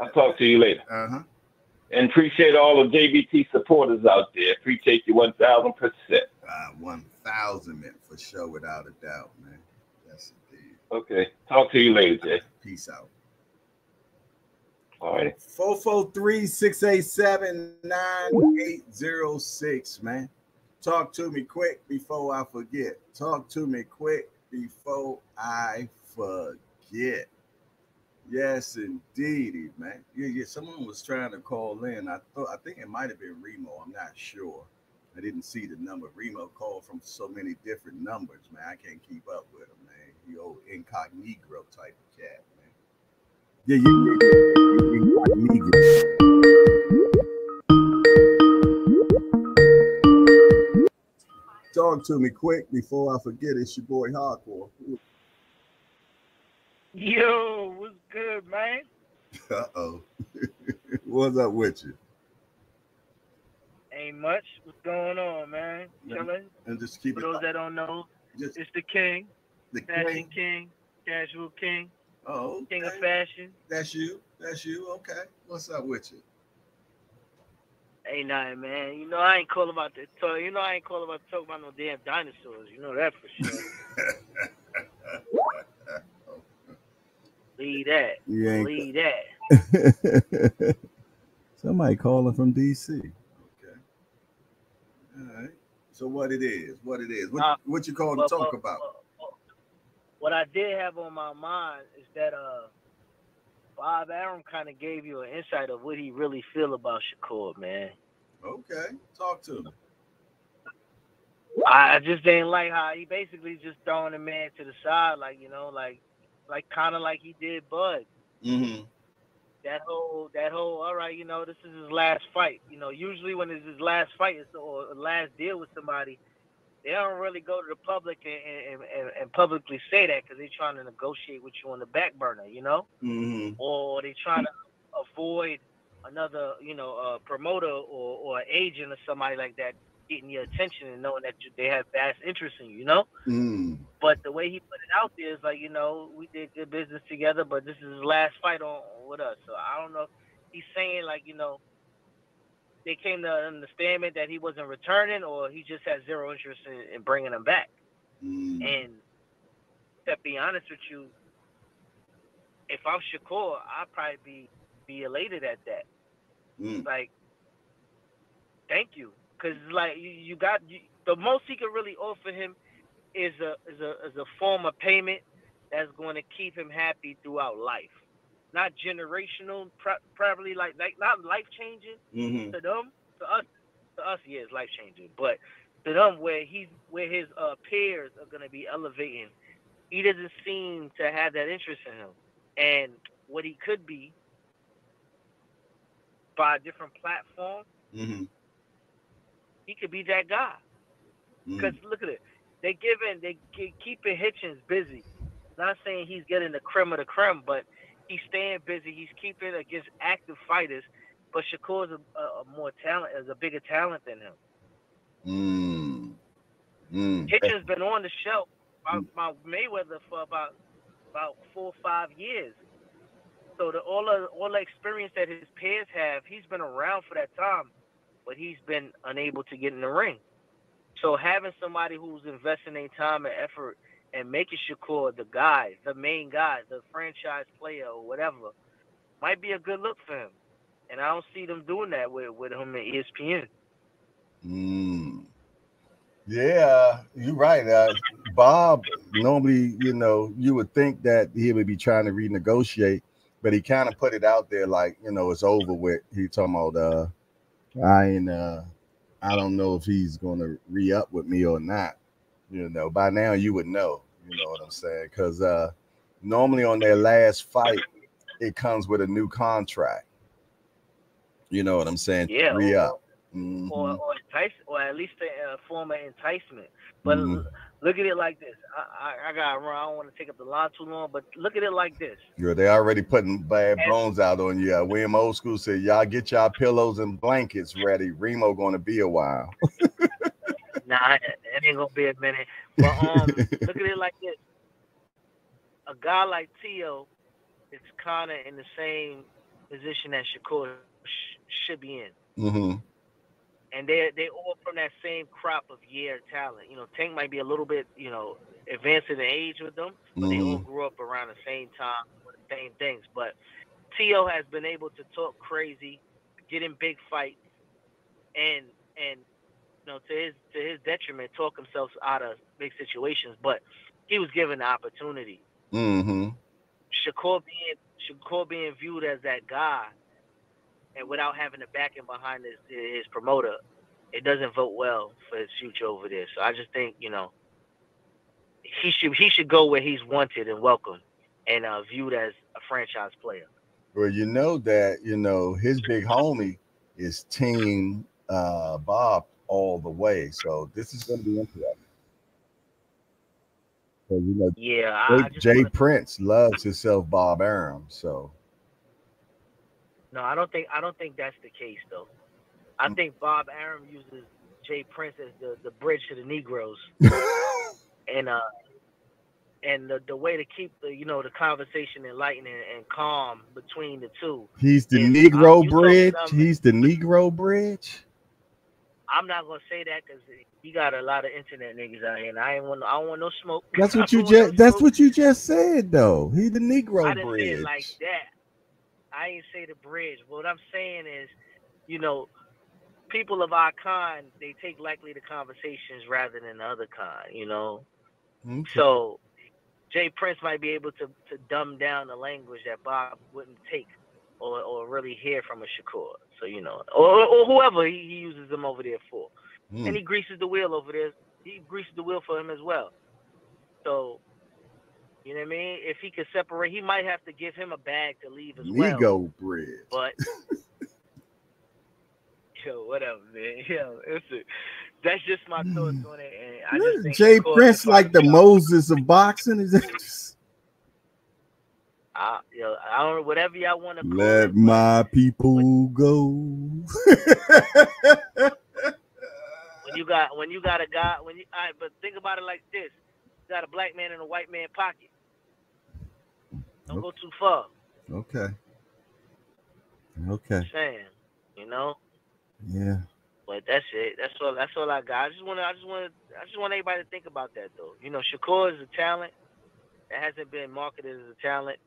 I'll talk to you later. Uh huh. And appreciate all the JBT supporters out there. Appreciate you one thousand percent. Uh, one thousand for sure, without a doubt, man. Yes, indeed. Okay. Talk to you later, Jay. Peace out. All right. 443-687-9806, man. Talk to me quick before I forget. Talk to me quick before I forget. Yes, indeedy, man. Yeah, yeah. Someone was trying to call in. I thought I think it might have been Remo. I'm not sure. I didn't see the number. Remo called from so many different numbers, man. I can't keep up with him, man. He old incognito type of cat. Yeah, you, you, you incognito. Talk to me quick before I forget. It's your boy Hardcore. Yo, what's good, man? Uh oh. What's up with you? Ain't much. What's going on, man? Chilling. And just keep For those up. that don't know, Just it's the king, the fashion king. king, casual king, Oh, king of fashion. That's you. That's you. Okay. What's up with you? Ain't nothing, man. You know I ain't calling about the talk. You know I ain't calling about to talk about no damn dinosaurs. You know that for sure. Leave that. You ain't. Leave that. Somebody calling from DC. Okay. All right. So what it is? What it is? What, Uh, what you calling to talk well, about? well, well, What I did have on my mind is that uh Bob Arum kind of gave you an insight of what he really feel about Shakur, man. Okay. Talk to him. I just didn't like how he basically just throwing the man to the side, like you know, like like kind of like he did Bud. Mm-hmm. That whole that whole all right, you know, this is his last fight. You know, usually when it's his last fight it's- or last deal with somebody, they don't really go to the public and and, and, and publicly say that because they're trying to negotiate with you on the back burner, you know, Mm-hmm. or they trying to avoid another, you know, uh, promoter or, or agent or somebody like that getting your attention and knowing that you, they have vast interest in you, you know. Mm. But the way he put it out there is like, you know, we did good business together, but this is his last fight on with us. So I don't know. He's saying like, you know, they came to an understanding that he wasn't returning, or he just had zero interest in, in bringing him back. Mm. And to be honest with you, if I'm Shakur, I'd probably be be elated at that. Mm. Like, thank you, because like you, you got you, the most he could really offer him is a is a is a form of payment that's going to keep him happy throughout life. Not generational, pro- probably like like not life changing Mhm. to them. To us, to us, yeah, it's life changing. But to them, where he's where his uh, peers are going to be elevating, he doesn't seem to have that interest in him. And what he could be by a different platform, Mhm. he could be that guy. Because look at it, they giving they ke- keeping Hitchins busy. Not saying he's getting the creme of the creme, but he's staying busy. He's keeping against active fighters. But Shakur's a, a, a more talent, is a bigger talent than him. Mm. Mm. Hitchins been on the show, my, my Mayweather for about about four or five years. So the all the all the experience that his peers have, he's been around for that time, but he's been unable to get in the ring. So having somebody who's investing their time and effort and making Shakur the guy, the main guy, the franchise player or whatever, might be a good look for him. And I don't see them doing that with, with him at ESPN. Mm. Yeah, you're right. Uh, Bob, normally, you know, you would think that he would be trying to renegotiate, but he kind of put it out there like, you know, it's over with. He talking about, uh, I ain't, uh, I don't know if he's going to re up with me or not. You know, by now you would know. You know what I'm saying? Because uh, normally on their last fight, it comes with a new contract. You know what I'm saying? Yeah, re or- up. Mhm. or or entice, or at least a uh, form of enticement. But Mhm. l- look at it like this. I I, I got run. I don't want to take up the line too long, but look at it like this. Yeah, they already putting bad bones out on you. William Old School said, "Y'all get y'all pillows and blankets ready. Remo going to be a while." Nah, it ain't gonna be a minute. But um, look at it like this. A guy like Tio is kind of in the same position that Shakur sh- should be in. hmm and they they all from that same crop of year talent. You know, Tank might be a little bit, you know, advanced in age with them, but they all Mhm. grew up around the same time with the same things. But Tio has been able to talk crazy, get in big fights, and and you know to his to his detriment, talk himself out of big situations. But he was given the opportunity. hmm Shakur being Shakur being viewed as that guy, and without having the backing behind his his promoter, it doesn't vote well for his future over there. So I just think you know he should he should go where he's wanted and welcome, and uh, viewed as a franchise player. Well, you know that you know his big homie is Team uh, Bob all the way. So this is going to be interesting. So you know, Yeah, Jay, wanna- Prince loves himself Bob Arum. So no, I don't think I don't think that's the case though. I think Bob Arum uses J Prince as the, the bridge to the Negroes. and uh and the, the way to keep the you know the conversation enlightened and, and calm between the two. he's the Negro you bridge. He's the Negro bridge. I'm not gonna say that because you got a lot of internet niggas out here, and I ain't want I don't want no smoke. That's I what you don't no just. That's what you just said, though. He the Negro I didn't bridge. say it like that. I ain't say the bridge. What I'm saying is, you know, people of our kind they take likely the conversations rather than the other kind. You know, Okay. So J Prince might be able to, to dumb down the language that Bob wouldn't take or, or really hear from a Shakur. So, you know, or, or whoever he, he uses them over there for. Hmm. And he greases the wheel over there. He greases the wheel for him as well. So, you know what I mean? If he could separate, he might have to give him a bag to leave as well. Nego bridge. But yo, whatever, man. Yo, it's a, that's just my thoughts on it. And I just think J Prince like the. Moses of boxing. Is that just I, yo, I don't know whatever y'all want to call let it. my people go? when you got when you got a guy when you all right, but think about it like this: you got a black man in a white man pocket. Don't go too far. okay. Okay. Saying, you know. Yeah. But that's it. That's all. That's all I got. I just want to. I just want to. I just want everybody to think about that, though. You know, Shakur is a talent that hasn't been marketed as a talent,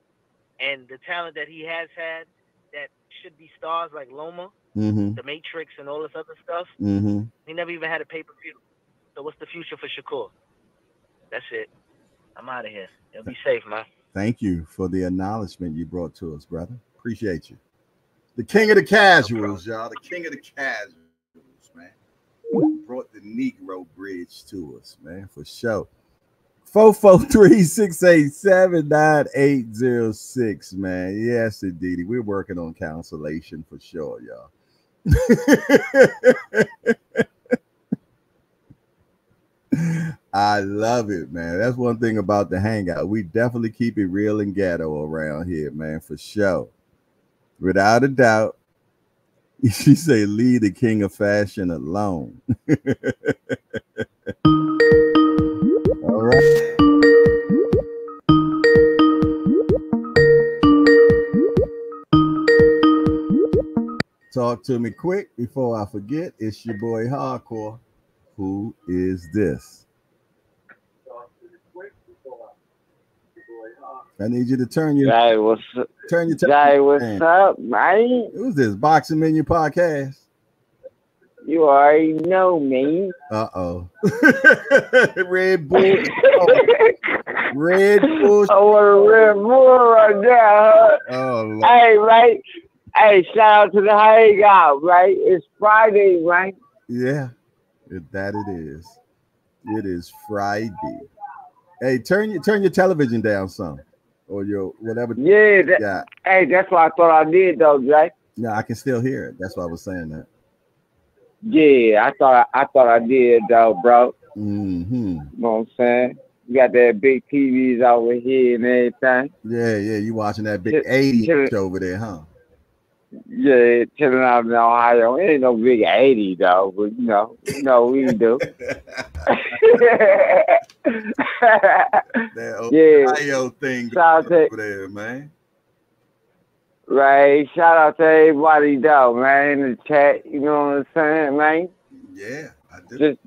and the talent that he has had that should be stars like Loma, Mm-hmm. The Matrix, and all this other stuff. Mm-hmm. He never even had a pay per view. So what's the future for Shakur? That's it. I'm out of here. Y'all be safe, man. Thank you for the acknowledgement you brought to us, brother. Appreciate you. The king of the casuals, y'all. The king of the casuals, man. Brought the Negro bridge to us, man, for sure. 443-687-9806, man. Yes, indeed. We're working on cancellation for sure, y'all. I love it, man. That's one thing about the hangout. We definitely keep it real and ghetto around here, man, for sure. Without a doubt. She say, leave the king of fashion alone. Talk to me quick before I forget. It's your boy Hardcore. Who is this? I need you to turn your Jay, what's turn your Jay, what's up, man? Who's this? Boxing Menu Podcast. You already know me. Uh oh. Red Bull. Red Bull. I want to read more right now. Huh? Oh, Lord. Hey, right? Hey, shout out to the hangout, right? It's Friday, right? yeah. That it is. It is Friday. Hey, turn your turn your television down some, or your whatever. Yeah. That, Yeah, Hey, that's what I thought I did, though, Jay. yeah, I can still hear it. That's why I was saying that. Yeah, I thought I, I thought I did, though, bro. hmm You know what I'm saying? You got that big TVs over here and everything. Yeah, yeah. You watching that big Chill- 80 chill- inch over there, huh? Yeah, chilling out in Ohio. It ain't no big 80, though, but you know, you know we do. that Yeah. Ohio thing Shout out to- over there, man. Right. Shout out to everybody though, man, in the chat. You know what I'm saying, man? Yeah, I do. Just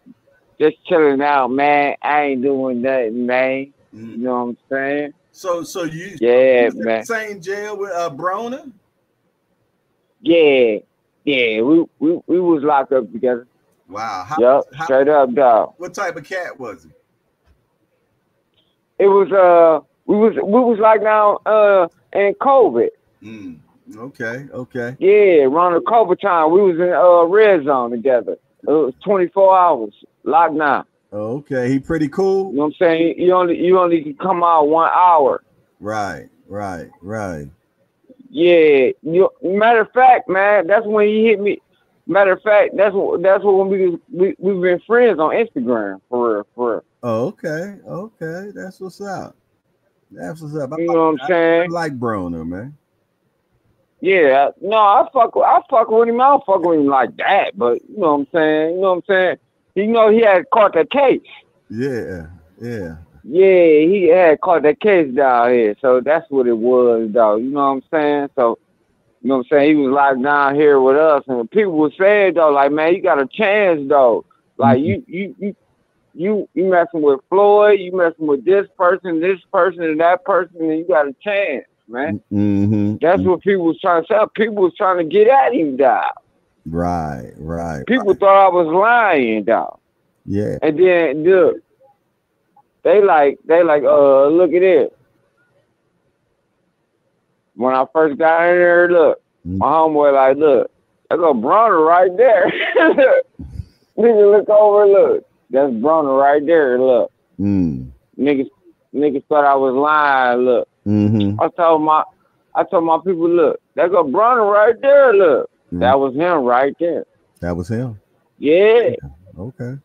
just chilling out, man. I ain't doing nothing, man. You Mm. know what I'm saying? So, so you Yeah, you in the man. same jail with uh, Broner? Yeah. Yeah. We we, we was locked up together. Wow. How, Yup, how- straight up dog. what type of cat was he? It was uh we was we was like now uh in COVID. Mm. Okay, okay. Yeah, Ronald COVID time. We was in uh red zone together. It was 24 hours locked down. Okay, he pretty cool. You know what I'm saying? You only you only can come out one hour. Right, right, right. Yeah. You matter of fact, man, that's when he hit me. Matter of fact, that's what that's what when we we we've been friends on Instagram for real, for real. Oh, okay, okay. That's what's up. That's what's up. I, You know what I'm I saying? like Broner, man. Yeah. No, I fuck with I fuck with him. I don't fuck with him like that, but you know what I'm saying? You know what I'm saying? You know he had caught that case. Yeah, yeah. Yeah, he had caught that case down here. So that's what it was, though. You know what I'm saying? So, you know what I'm saying? He was locked down here with us. And people were saying, though, like, man, you got a chance, though. Like, mm-hmm. you, you, you, you, you messing with Floyd, you messing with this person, this person, and that person, and you got a chance, man. Mm-hmm. That's what people was trying to say. People was trying to get at him, dog. Right, right. People thought I was lying, dog. Yeah. And then look, they like they like uh look at it. When I first got in there, look, my homeboy like, look, that's a Broner right there. Nigga look over, look. That's Broner right there, look. Mm. Niggas niggas thought I was lying, look. Mm-hmm. I told my I told my people, look, that's a Broner right there, look. That was him right there. That was him. Yeah, Okay.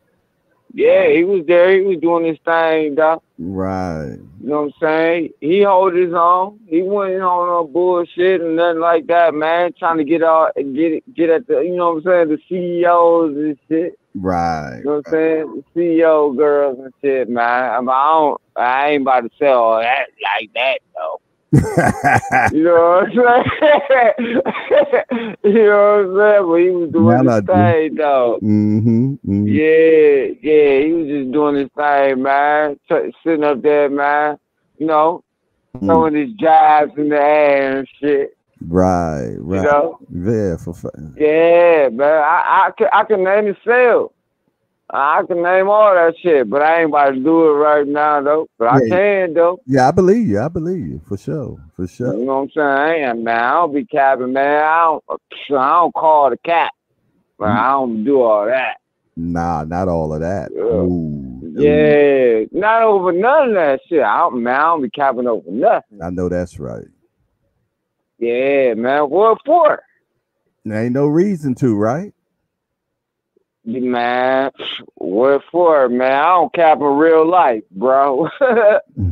Yeah, he was there. He was doing his thing, dog. Right. You know what I'm saying? He hold his own. He wasn't on no bullshit and nothing like that, man. Trying to get all get it get at the you know what I'm saying, the CEOs and shit. Right. You know what I'm saying? The CEO girls and shit, man. I, mean, I don't I ain't about to say all that like that though. You know what I'm saying? you know what I'm saying? But he was doing Now his thing, though. mm-hmm, mm-hmm. Yeah, yeah, he was just doing his thing, man. T- sitting up there, man. You know, Mm. throwing his jabs in the air and shit. Right, right. You know? Yeah, for fa- Yeah, man. I, I, can, I can name himself. I can name all that shit, but I ain't about to do it right now, though. But I Yeah. can, though. yeah, I believe you. I believe you for sure, for sure. You know what I'm saying? I man. I don't be capping, man. I don't. I don't call the cap. But mm. I don't do all that. Nah, not all of that. Yeah. Ooh, ooh. Not over none of that shit. I don't, man. I don't be capping over nothing. I know that's right. Yeah, man. What for? There ain't no reason to, right? Man, what for, man? I don't cap in real life, bro.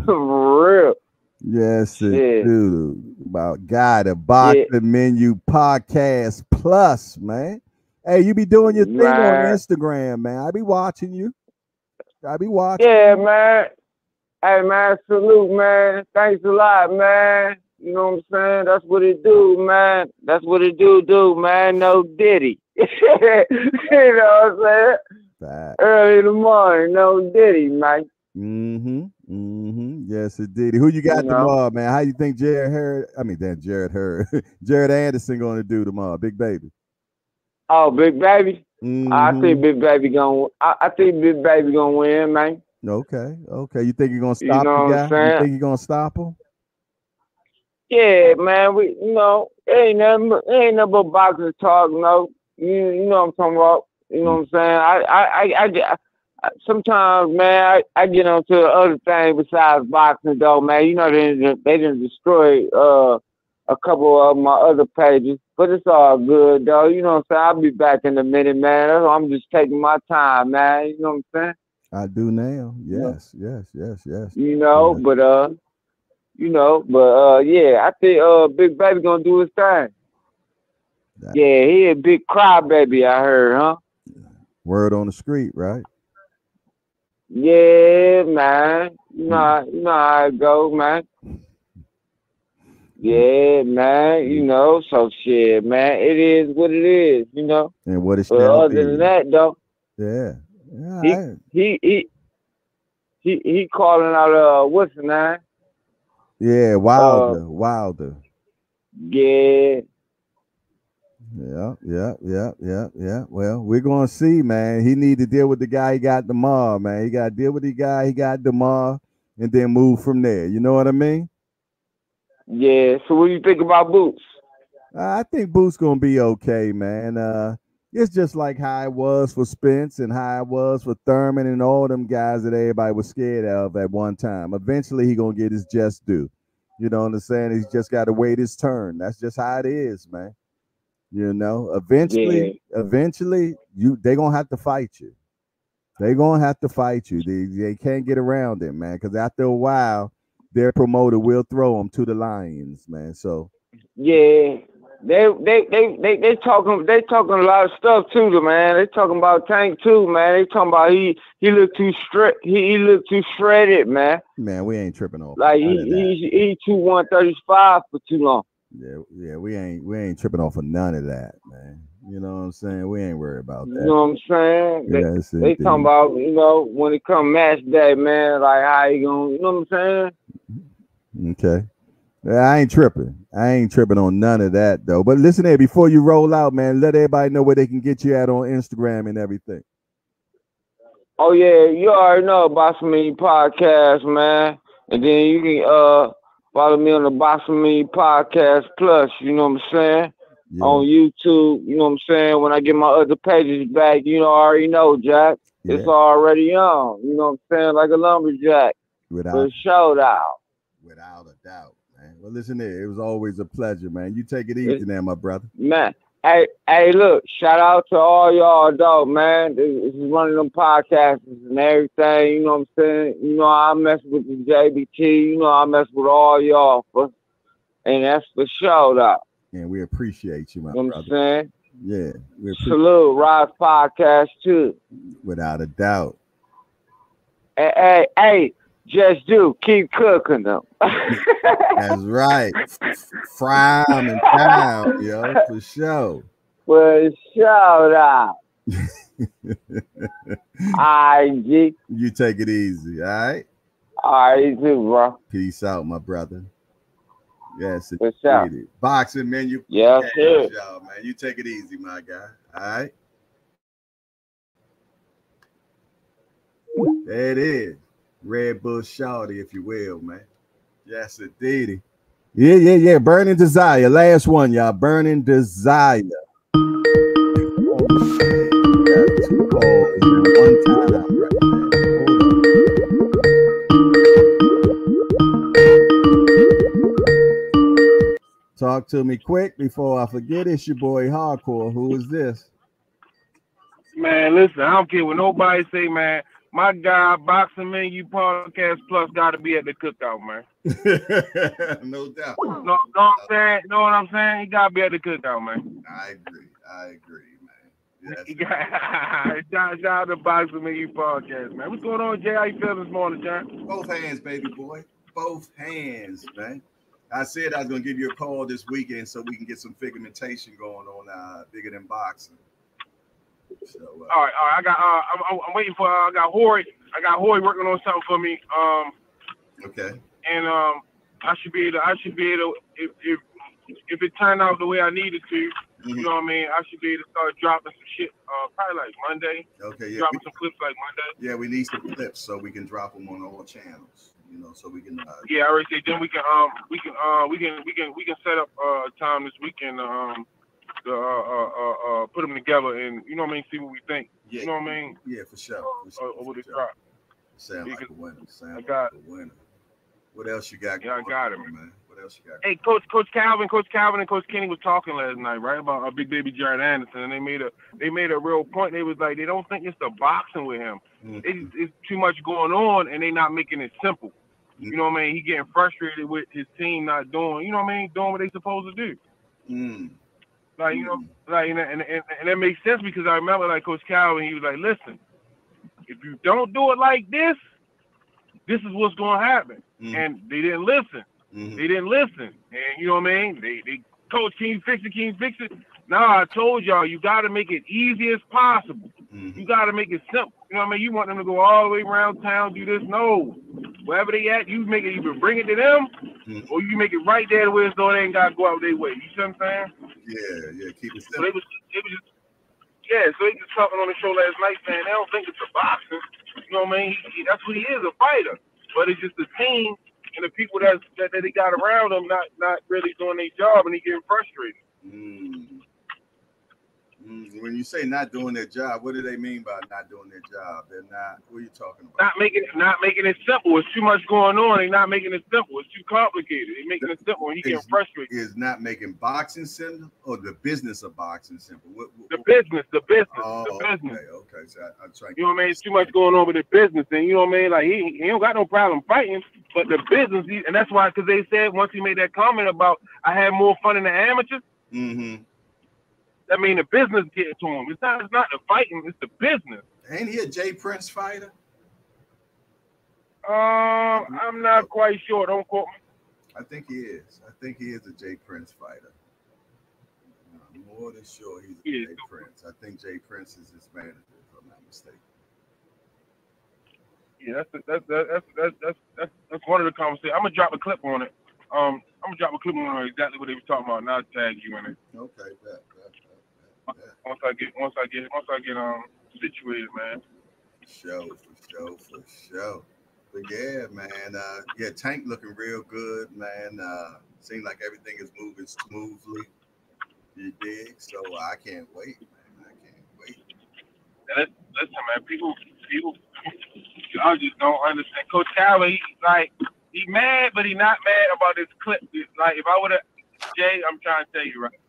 For real. Yes, it Yeah. do. About guy the boxing menu podcast plus, man. Hey, you be doing your thing on Instagram, man. I be watching you. I be watching. Yeah, man. Hey, man, salute, man. Thanks a lot, man. You know what I'm saying? That's what it do, man. That's what it do, do, man. No Diddy. you know what I'm saying? Early in the morning, no Diddy, man. Mm-hmm. Mm-hmm. Yes, it did. Who you got You know? tomorrow, man? How you think Jared Hurd? I mean, damn, Jared Hurd. Jared Anderson going to do tomorrow? Big baby. Oh, Big Baby. I Mhm. think Big Baby gonna. I, I think Big Baby gonna win, man. Okay. Okay. You think you're gonna stop? You stop know the what I'm guy? You think you're gonna stop him? Yeah, man. We, you know, it ain't nothing. but- ain't nothing but boxing talk. No, you, you know what I'm talking about. You know what I'm saying? I, I, I, I, get- sometimes, man, I, I get onto the other things besides boxing, though, man. You know, they didn't, they didn't destroy uh a couple of my other pages, but it's all good, though. You know what I'm saying? I'll be back in a minute, man. I'm just taking my time, man. You know what I'm saying? I do now. Yeah. Yes. Yes. Yes. Yes. you know, but uh, you know, but uh, yeah, I think uh, Big Baby gonna do his thing. That- Yeah, he a big crybaby, I heard, huh? Word on the street, right? Yeah, man. You know, how- you know how it go, man. Yeah, man. You know, so shit, man. It is what it is, you know. And what it But other than that, though, Yeah. Yeah. He- I- he he he he calling out uh, what's the name? Yeah. Uh, Wilder. Wilder. Yeah, Yeah, yeah, yeah, yeah, yeah. Well, we're gonna see, man. He need to deal with the guy he got tomorrow, man. He got to deal with the guy he got tomorrow, and then move from there. You know what I mean? yeah. So what do you think about Boots? I think Boots gonna be okay, man. Uh, it's just like how it was for Spence and how it was for Thurman and all them guys that everybody was scared of at one time. Eventually, he gonna get his just due. You know what I'm saying? He's just got to wait his turn. That's just how it is, man. You know, eventually, eventually, you they gonna have to fight you. They gonna have to fight you. They they can't get around it, man. Because after a while, their promoter will throw them to the lions, man. So Yeah, they they they they they talking they talking a lot of stuff too, the man. They talking about Tank too, man. They talking about he he looked too shred he, he looked too shredded, man. man, we ain't tripping off. Like he he he two one thirty five for too long. Yeah, yeah, we ain't we ain't tripping off of none of that, man. You know what I'm saying? We ain't worried about that. You know what I'm saying? They, Yes, they talking about you know when it come match day, man. Like how you gonna you know what I'm saying? Okay. I ain't tripping. I ain't tripping on none of that though. But listen here, before you roll out, man, let everybody know where they can get you at on Instagram and everything. Oh yeah, you already know about Me podcast, man. And then you can uh follow me on the Boxing Me podcast plus. You know what I'm saying? Yeah, on YouTube. You know what I'm saying? When I get my other pages back, you know, I already know, Jack. yeah, It's already on. You know what I'm saying? Like a lumberjack. without For showdown. without a doubt, man. Well, listen here, it was always a pleasure, man. You take it easy now, my brother. Man. Hey, hey, look, shout out to all y'all, dog, man. This, is one of them podcasts and everything. You know what I'm saying? You know, I mess with the JBT. You know, I mess with all y'all. For, and that's for sure, dog. And we appreciate you, my brother. You know what I'm saying? Yeah, we Salute, Rise Podcast, too. without a doubt. Hey, hey, hey, just do keep cooking them. That's right. Fry 'em and pound, yo, for sure. well, shout out. IG. You take it easy, all right? All right, you too, bro. Peace out, my brother. Yes, For sure. indeed. Boxing menu. Yes, sir. Y'all, man. You take it easy, my guy. All right. There it is. Red Bull Shawty, if you will, man. Yes, indeed. Yeah, yeah, yeah. Burning Desire. Last one, y'all. Burning Desire. Shit. Got two calls in one time right there. Hold on. Talk to me quick before I forget. It's your boy Hardcore. Who is this? Man, listen, I don't care what nobody say, man. My guy, Boxing Menu Podcast Plus, got to be at the cookout, man. no doubt. No, know what I'm saying? Know what I'm saying? He got to be at the cookout, man. I agree. I agree, man. Yes. shout, shout out to Boxing Menu Podcast, man. What's going on, Jay? How you feeling this morning, John? Both hands, baby boy. Both hands, man. I said I was gonna give you a call this weekend so we can get some figmentation going on uh bigger than boxing. So uh, All right, all right. I got. Uh, I'm, I'm waiting for. Uh, I got Hori. I got Hori working on something for me. Um, okay. and um, I should be able. To, I should be able. If if if it turned out the way I needed to, you Mhm. know what I mean. I should be able to start dropping some shit. Uh, probably like Monday. Okay, yeah. dropping we- some clips like Monday. yeah, we need some clips so we can drop them on all channels, you know, so we can uh, Yeah, I already said. Then we can um we can uh we can we can we can set up uh time this weekend um to uh uh uh, uh put them together and you know what I mean see what we think. yeah, You know what I mean? yeah, for sure. For Or, sure, what for drop. Sound You like a winner. Sound I like got- a winner. What else you got? Yeah, I got it, on, man. What else you got? Hey, Coach Coach Calvin, Coach Calvin, and Coach Kenny was talking last night, right, about uh, Big Baby Jared Anderson, and they made a they made a real point. They was like they don't think it's the boxing with him. Mhm. It's, it's too much going on, and they not making it simple. You know what I mean? He getting frustrated with his team not doing, you know what I mean, doing what they supposed to do. Mm. Like you know, like and, and, and, and that makes sense because I remember like Coach Calvin, he was like, listen, if you don't do it like this, this is what's gonna happen. Mhm. And they didn't listen. Mhm. They didn't listen. And you know what I mean? They they coach, can you fix it? Can you fix it? Nah, I told y'all you gotta make it easy as possible. Mhm. You gotta make it simple. You know what I mean? You want them to go all the way around town, do this. No. Wherever they at, you make it either bring it to them Mhm. or you make it right there where it's though they ain't gotta go out their way. You see what I'm saying? Yeah, yeah. Keep it So simple. it was it was just yeah, so he was talking on the show last night saying they don't think it's a boxing. You know what I mean? He, he- that's what he is, a fighter. But it's just the team and the people that's, that that he got around him not not really doing their job and he getting frustrated. Mm. Mm. When you say not doing their job, what do they mean by not doing their job? They're not. What are you talking about? Not making it not making it simple. It's too much going on. They're not making it simple. It's too complicated. They're making it simple and he getting frustrated. Is not making boxing simple or the business of boxing simple? What, what, The business, the business, oh, the business. okay, okay. So I, I'm trying. You know what I mean? It's too much going on with the business, and you know what I mean. Like he, he don't got no problem fighting, but the business, and that's why, because they said once he made that comment about I had more fun in the amateurs. Mm-hmm. I mean, the business getting to him. It's not, it's not the fighting, it's the business. Ain't he a J Prince fighter? Um, I'm not quite sure. Don't quote me. I think he is. I think he is a J Prince fighter. I'm more than sure he's a He is. J Prince. I think J Prince is his manager, if I'm not mistaken. Yeah, that's that's that's that's that's that's, that's one of the conversations. I'm gonna drop a clip on it. Um, I'm gonna drop a clip on exactly what they were talking about, and I'll tag you in it Okay, bet, bet, bet, bet, bet. Once I get once I get once I get um situated, man. For sure, for sure, for sure. But yeah, man, uh, yeah, Tank looking real good, man. Uh, seems like everything is moving smoothly. You dig? So I can't wait, man. I can't wait. And listen, man, people, people, y'all just don't understand. Coach Calvin, he like he mad, but he not mad about this clip. Like if I would have, Jay, I'm trying to tell you right.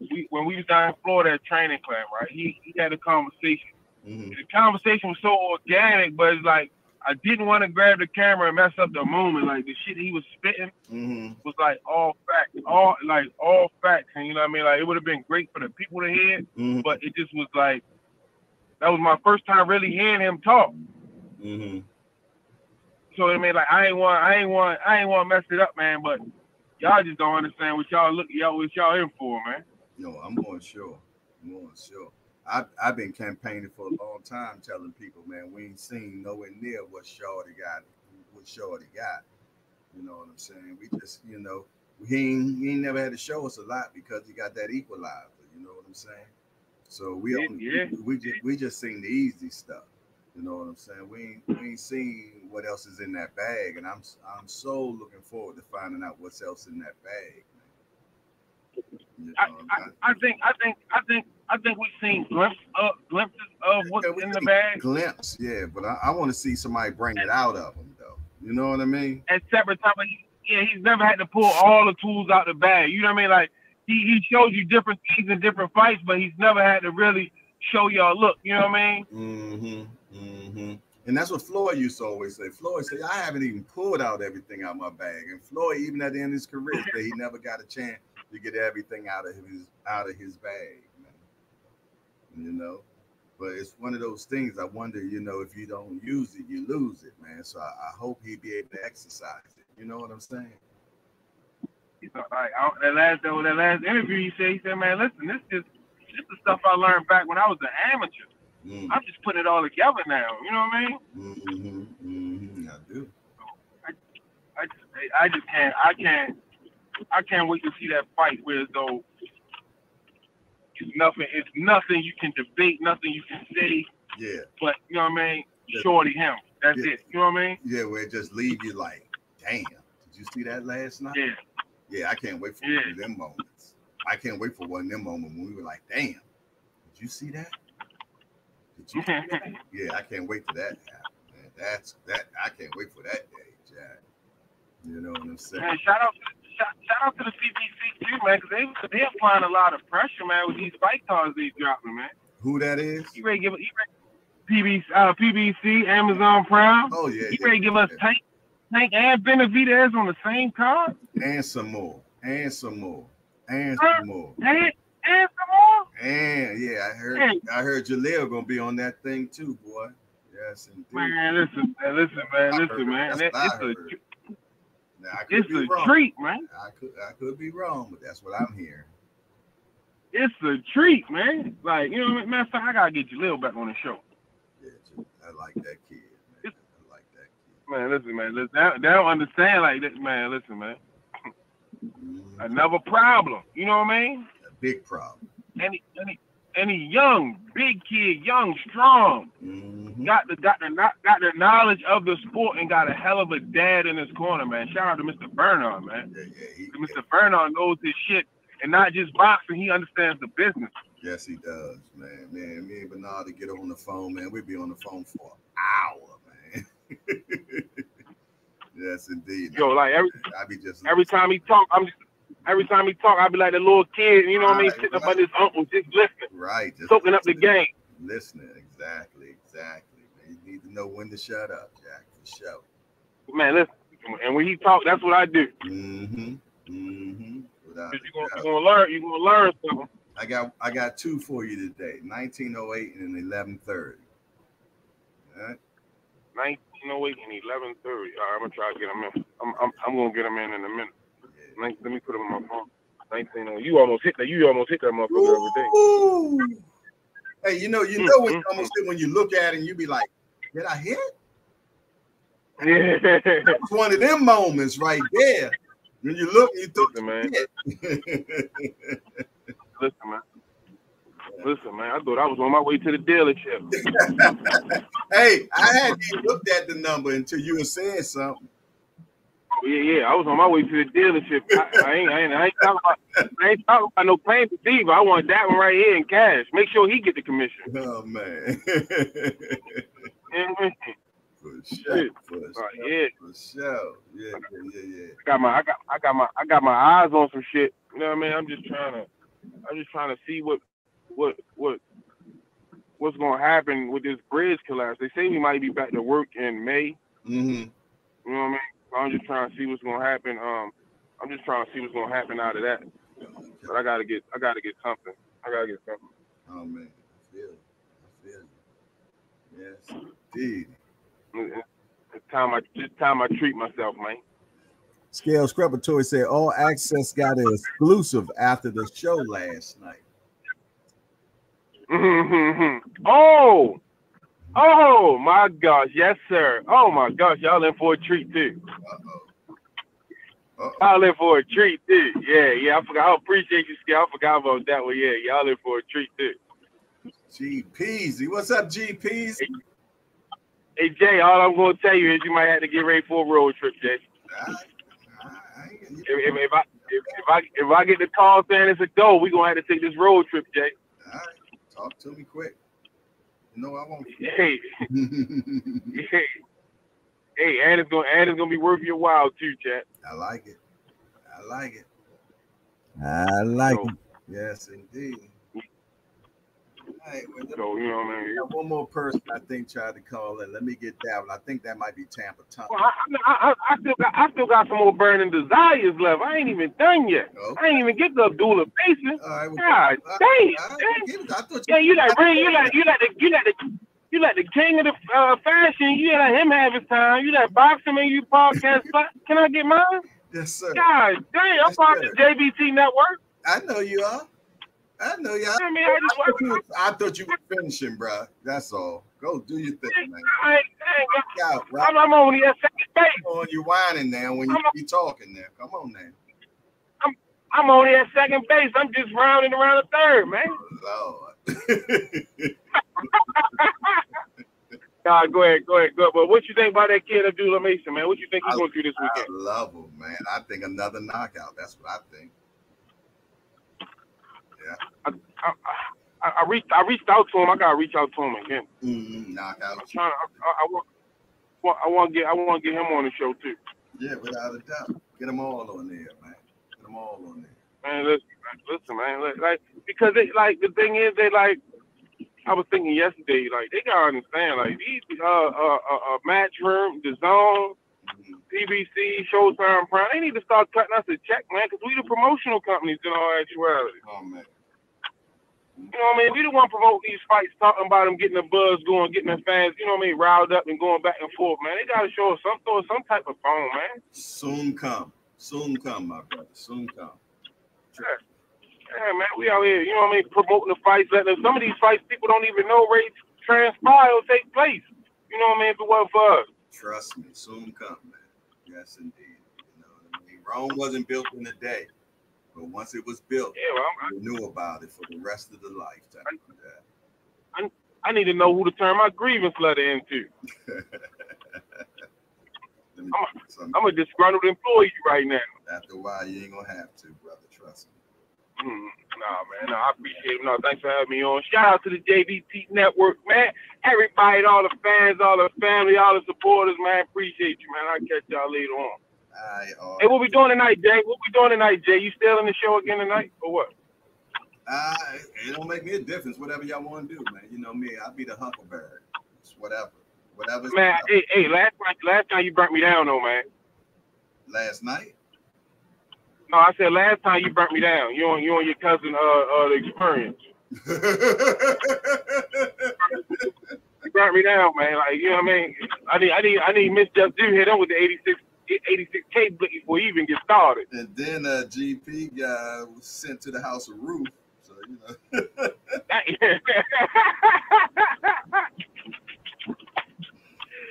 We, when we was down in Florida at training camp, right? He he had a conversation. Mm-hmm. The conversation was so organic, but it's like I didn't want to grab the camera and mess up the moment. Like the shit he was spitting Mm-hmm. was like all facts, all like all facts, and you know what I mean. Like it would have been great for the people to hear, Mm-hmm. but it just was like that was my first time really hearing him talk. Mm-hmm. So I mean, like I ain't want, I ain't want, I ain't want to mess it up, man. But y'all just don't understand what y'all look, y'all what y'all in for, man. Yo, I'm going sure. I'm going sure. I've, I've been campaigning for a long time, telling people, man, we ain't seen nowhere near what Shorty got, what Shorty got. You know what I'm saying? We just, you know, he ain't, he ain't never had to show us a lot because he got that equalizer. You know what I'm saying? So we only, yeah. we, we just we just seen the easy stuff. You know what I'm saying? We ain't, we ain't seen what else is in that bag, and I'm I'm so looking forward to finding out what's else in that bag. I, I, I think, I think, I think, I think we've seen glimpses of glimpses of what's Yeah, in the bag. glimpse, yeah, but I, I want to see somebody bring it out of him, though. You know what I mean? at separate he, yeah, he's never had to pull all the tools out the bag. You know what I mean? Like he, he shows you different things in different fights, but he's never had to really show y'all. Look, you know what I mean? Mm-hmm. Mm-hmm. And that's what Floyd used to always say. Floyd said, I haven't even pulled out everything out my bag. And Floyd, even at the end of his career, said he never got a chance to get everything out of his out of his bag, man. You know? But it's one of those things I wonder, you know, if you don't use it, you lose it, man. So I, I hope he be able to exercise it. You know what I'm saying? He's like, I, that last that, that last interview, he said, he said, man, listen, this is this is stuff I learned back when I was an amateur. Mm, I'm just putting it all together now. You know what I mean? Mm-hmm, mm-hmm, I do. I just, I just can't, I can't, I can't wait to see that fight where though it's nothing, it's nothing you can debate, nothing you can say, Yeah. but you know what I mean? Shorty him. That's Yeah. it. You know what I mean? Yeah, where it just leave you like, damn. Did you see that last night? Yeah. Yeah, I can't wait for Yeah. one of them moments. I can't wait for one of them moments when we were like, damn, did you see that? Did you see that? Yeah, I can't wait for that to happen, man. That's that I can't wait for that day, Jack. You know what I'm saying? Man, shout out, shout, shout out to the PBC too, man, because they they applying a lot of pressure, man, with these bike cards they dropping, man. Who that is? You ready to give you ready, PBC, uh, PBC, Amazon Prime? Oh yeah, You yeah, ready to give us yeah. Tank, Tank and Benavidez on the same card? and some more, and some more, and some more. And, and some more? And yeah, I heard Hey. I heard Jaleel gonna be on that thing too, boy. Yes, indeed. Man, listen, man, listen, man, listen, man. that's That, it's a. Now, I could it's be a wrong. treat, man. I could I could be wrong, but that's what I'm hearing. It's a treat, man. Like, you know, what I mean? matter of fact, I gotta get Jaleel back on the show. Yeah, I like that kid, man. I like that kid. Man, listen, man. Listen, they, don't understand like that, man. Listen, man. Mhm. Another problem. You know what I mean? A big problem. Any any any young, big kid, young, strong, Mhm. got the got the not got the knowledge of the sport and got a hell of a dad in his corner, man. Shout out to Mr. Bernard, man. Yeah, yeah, he, Mr. Bernard knows his shit and not just boxing, he understands the business. yes, he does, man. Man, me and Bernard to get on the phone, man. We'd be on the phone for an hour, man. yes, indeed. Yo, like every I be just every time he talk, I'm just every time he talk, I be like the little kid, you know what I mean, Right, sitting up right. under his uncle, just listening, right, just soaking up the game. Listening, exactly, exactly. Man, you need to know when to shut up, Jack, for sure. Man, listen. And when he talk, that's what I do. Mm-hmm. Mm-hmm. Without Cause a you gonna, you gonna learn, You're gonna learn something. I got I got two for you today. 1908 and 1130. All right. 1908 and 1130. All right, I'm gonna try to get him in. I'm, I'm, I'm gonna get them in in a minute. Let me put it on my phone. 1908. You almost hit that. You almost hit that motherfucker every day. Ooh. Hey, you know, you know what you Mhm. almost did when you look at it and you be like, did I hit? Yeah. That was one of them moments right there. When you look, you thought Listen, man. Listen, man. Listen, man. I thought I was on my way to the dealership. hey, I hadn't even looked at the number until you were saying something. Oh, yeah, yeah. I was on my way to the dealership. I, I ain't, I ain't, I ain't talking about, I ain't talking about no claim receiver. I want that one right here in cash. Make sure he get the commission. Oh man. For sure. For Uh, sure. yeah. For sure. Yeah, yeah, yeah, yeah. I got my I got I got my I got my eyes on some shit. You know what I mean? I'm just trying to I'm just trying to see what what what what's gonna happen with this bridge collapse. They say we might be back to work in May. Mm-hmm. You know what I mean? I'm just trying to see what's gonna happen. Um I'm just trying to see what's gonna happen out of that. But I gotta get I gotta get something. I gotta get something. Oh man, I feel it. I feel it. Yes, indeed. It's time I it's time I treat myself, man. Scale Screpatory said all access got an exclusive after the show last night. oh, oh my gosh, yes, sir. Oh my gosh, y'all in for a treat too. Uh-oh. Y'all in for a treat too. Yeah, yeah. I forgot. I appreciate you, Scale. I forgot about that one. Yeah, y'all in for a treat too. G Peasy. What's up, G Peasy? Hey Jay, all I'm gonna tell you is you might have to get ready for a road trip, Jay. I, I, If, if, if I if, if I if I get the call saying it's a go, we gonna have to take this road trip, Jay. all right, talk to me quick. No, I won't. Hey, hey, hey, and it's gonna and it's gonna be worth your while too, chat. I like it. I like it. I like So- it. Yes, indeed. All right, well, So you know what I mean. one more person I think tried to call in. Let me get that one. I think that might be Tampa Tom. Well, I, I, I, still got I still got some more burning desires left. I ain't even done yet. Oh, I ain't even get to Abdullah Mason. all right. well, God all right, dang, all right, dang. give I thought Yeah, you like Ray, you like you like the you like the you like the king of the uh, fashion. You let him have his time. You let boxing and you podcast. Can I get mine? Yes, sir. God dang, I'm Yes, part of the JBT network. I know you are. I know are. I mean, I I just thought you, I thought you were finishing, bro. That's all. Go do your thing, man. I ain't, I ain't got- Look out, right? I'm, I'm only at second base. on you whining now when you I'm be talking there. Come on now. I'm I'm only at second base. I'm just rounding around the third, man. Lord. Nah, go ahead, go ahead, go ahead. But what you think about that kid Abdullah Mason, man? What you think he's I- going to do this I weekend? love him, man. I think another knockout. That's what I think. I, I, I reached, I reached out to him. I gotta reach out to him again. Mm, knockout. I'm trying. To, I, I, want, I want to get, I want to get him on the show too. Yeah, without a doubt. Get them all on there, man. Get them all on there. Man, listen, man, listen, man. Like, because they like the thing is they like. I was thinking yesterday, like they gotta understand, like these uh uh uh, uh Matchroom, the zone. PBC, Showtime, Prime, they need to start cutting us a check, man, because we the promotional companies in all actuality. Oh man. You know what I mean? We the one promote these fights, talking about them getting the buzz going, getting the fans, you know what I mean, riled up and going back and forth, man. They gotta show us some sort some type of phone, man. Soon come. Soon come, my brother. Soon come. Yeah, man, we out here, you know what I mean, promoting the fights, letting them, some of these fights people don't even know rates transpire or take place. You know what I mean? If it wasn't for us. Trust me, soon come, man. Yes, indeed. You know what I mean? Rome wasn't built in a day, but once it was built, Yeah, well, I'm, you knew about it for the rest of the lifetime. Yeah. I need to know who to turn my grievance letter into. I'm something. I'm a disgruntled employee right now. After a while, you ain't gonna have to, brother. Trust me. Hmm. Nah, man, no, I appreciate it. No, thanks for having me on. Shout out to the JBT Network, man. Everybody, all the fans, all the family, all the supporters, man. Appreciate you, man. I'll catch y'all later on. Uh, Hey, what we doing tonight, Jay? What we doing tonight, Jay? You still in the show again tonight, or what? I, it don't make me a difference. Whatever y'all want to do, man. You know me. I'll be the Huckleberry. It's whatever. Whatever. Man, hey, hey, last night, last time you burnt me down, though, man. Last night. No, I said last time you burnt me down. You and you and your cousin, uh, uh, the experience. You burnt me down, man. Like you know what I mean. I need, I need, I need Miss Just Do hit him with the 86, 86k before he even get started. and then a GP guy was sent to the house of Ruth. So you know.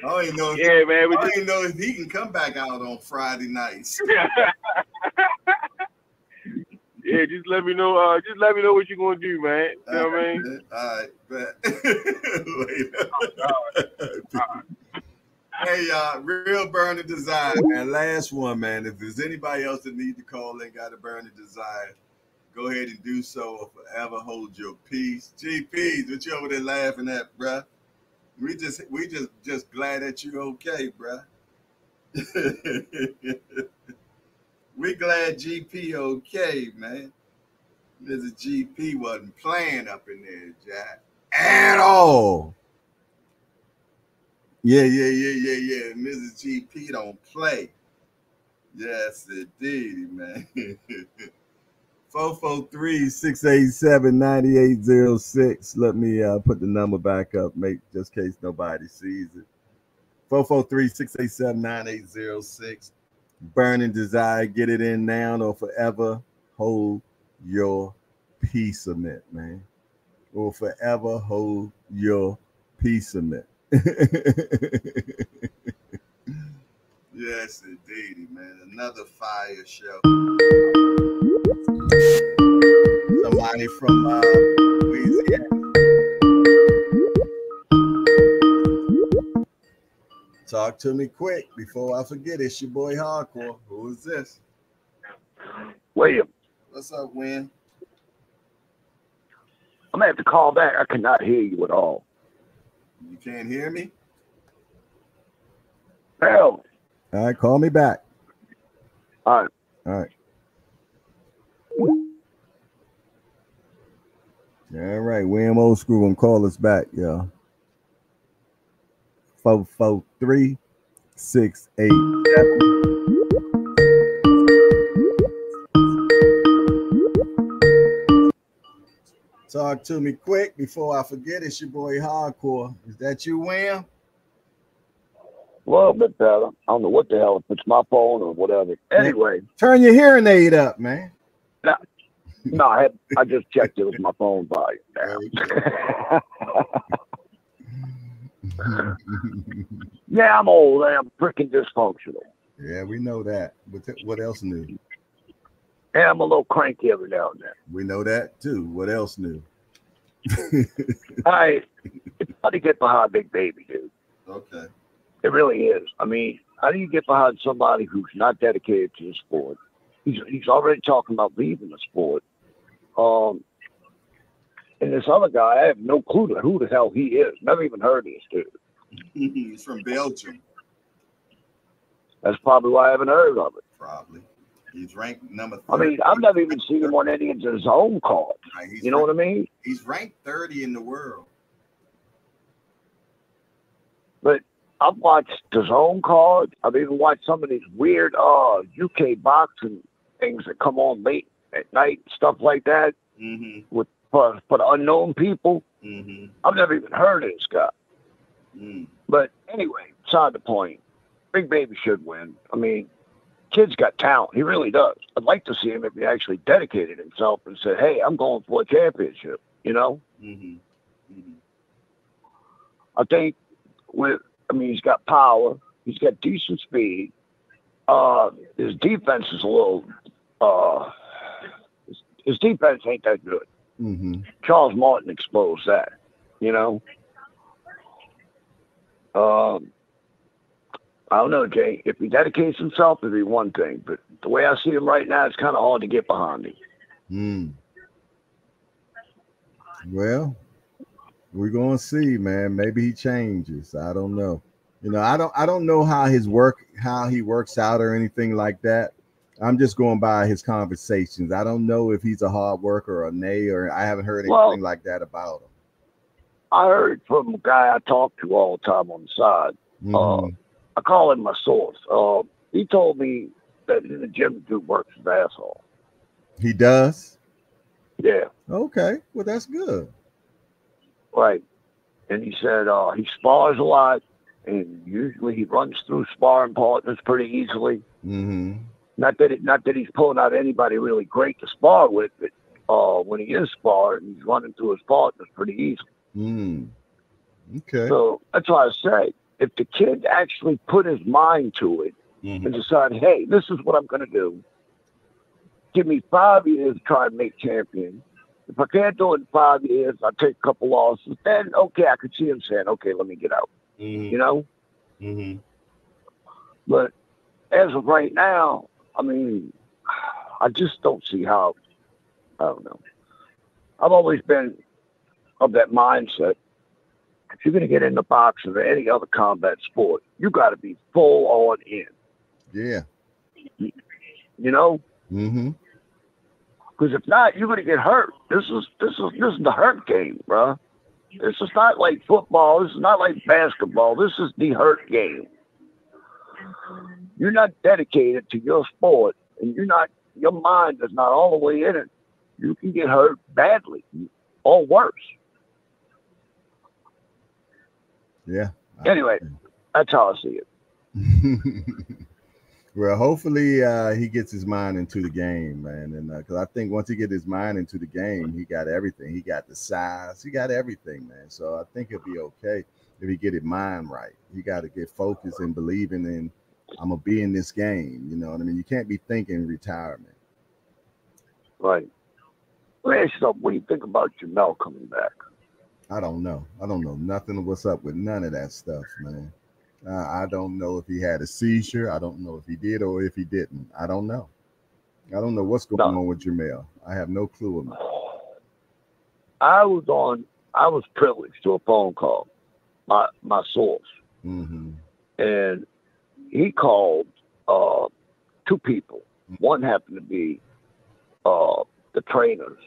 I don't even know. If, yeah, man. We I don't know if he can come back out on Friday nights. yeah, just let me know. Uh, just let me know what you're gonna do, man. You know what I mean? All right, bet. Later. Hey, uh, real burning desire, man. Last one, man. If there's anybody else that need to call in, got a burning desire, go ahead and do so or forever hold your peace. GPs, what you over there laughing at, bruh? We just we just just glad that you okay, bruh. we glad GP okay, man. Mrs. GP wasn't playing up in there, Jack. At all. Yeah, yeah, yeah, yeah, yeah. Mrs. GP don't play. Yes, indeed, man. 443-687-9806. Let me uh, put the number back up, make just case nobody sees it. 443-687-9806. Burning desire, get it in now or forever hold your peace of it, man. Or forever hold your peacement. yes, indeed, man. Another fire show. Somebody from uh, Louisiana. Talk to me quick before I forget. It's your boy Hardcore. Who is this? William, What's up, Win? I'm gonna have to call back. I cannot hear you at all. You can't hear me? Hell, All right, call me back. all right. All right. All right, William Old School gonna call us back, y'all. Four four three six eight seven. Talk to me quick before I forget. It's your boy Hardcore. Is that you, William? A little bit better. I don't know what the hell, if it's my phone or whatever. Anyway, Turn your hearing aid up, man. no, I had I just checked it with my phone volume down. yeah, I'm old I'm freaking dysfunctional. yeah, we know that. What, what else new? And I'm a little cranky every now and then. We know that too. What else new? I it's hard to get behind Big Baby, dude. okay. It really is. I mean, how do you get behind somebody who's not dedicated to the sport? He's he's already talking about leaving the sport. Um, and this other guy, I have no clue who the hell he is. Never even heard of this dude. He's from Belgium, That's probably why I haven't heard of it. probably. He's ranked number. 30. I mean, I've never even seen him on any of his own cards. He's You know what I mean? He's ranked 30 in the world. But I've watched his own cards. I've even watched some of these weird uh UK boxing things that come on late at night, stuff like that, Mm-hmm. for for the unknown people. Mm-hmm. I've never even heard of this guy. Mm. But anyway, beside the point. Big Baby should win. I mean, kid's got talent. He really does. I'd like to see him if he actually dedicated himself and said, "Hey, I'm going for a championship." You know, Mm-hmm. Mm-hmm. I think with, I mean, he's got power. He's got decent speed. Uh, his defense is a little. Uh, his, his defense ain't that good. Mm-hmm. Charles Martin exposed that. You know. Um, I don't know, Jay. If he dedicates himself, it'd be one thing. But the way I see him right now, it's kind of hard to get behind him. Mm. Well, we're gonna see, man. Maybe he changes. I don't know. You know, I don't I don't know how his work how he works out or anything like that. I'm just going by his conversations. I don't know if he's a hard worker or a nay, or I haven't heard anything Well- like that about him. I heard from a guy I talk to all the time on the side. Mhm. I call him my source. Uh, he told me that the gym, dude works his asshole. he does. Yeah, Okay, well that's good. right. And he said uh, he spars a lot, and usually he runs through sparring partners pretty easily. Mm-hmm. Not that it, not that he's pulling out anybody really great to spar with, but uh, when he is sparring, he's running through his partners pretty easily. Mm. Okay. So that's why I say, if the kid actually put his mind to it Mhm. and decide, hey, this is what I'm going to do. Give me five years to try and make champion. If I can't do it in five years, I'll take a couple losses. Then, okay, I could see him saying, okay, let me get out, Mhm. you know? Mhm. But as of right now, I mean, I just don't see how. I don't know. I've always been of that mindset. If you're going to get into boxing or any other combat sport, you got to be full on in. Yeah. You know, Mm-hmm. because if not, you're going to get hurt. This is this is this is the hurt game, bro. This is not like football. This is not like basketball. This is the hurt game. You're not dedicated to your sport, and you're not. Your mind is not all the way in it. You can get hurt badly, or worse. Yeah. Anyway, That's how I see it. well, hopefully uh, he gets his mind into the game, man. And because uh, I think once he get his mind into the game, he got everything. He got the size, he got everything, man. So I think he'll be okay if he get his mind right. He got to get focused and believing in I'm gonna be in this game. You know what I mean? You can't be thinking retirement. Right. Let me ask you something. What do you think about Jermell coming back? I don't know. I don't know nothing. What's up with none of that stuff, man? Uh, I don't know if he had a seizure. I don't know if he did or if he didn't. I don't know. I don't know what's going no. on with Jermell. I have no clue. On I was on. I was privileged to a phone call. My my source, mm-hmm. and he called uh, two people. Mm-hmm. One happened to be uh, the trainers.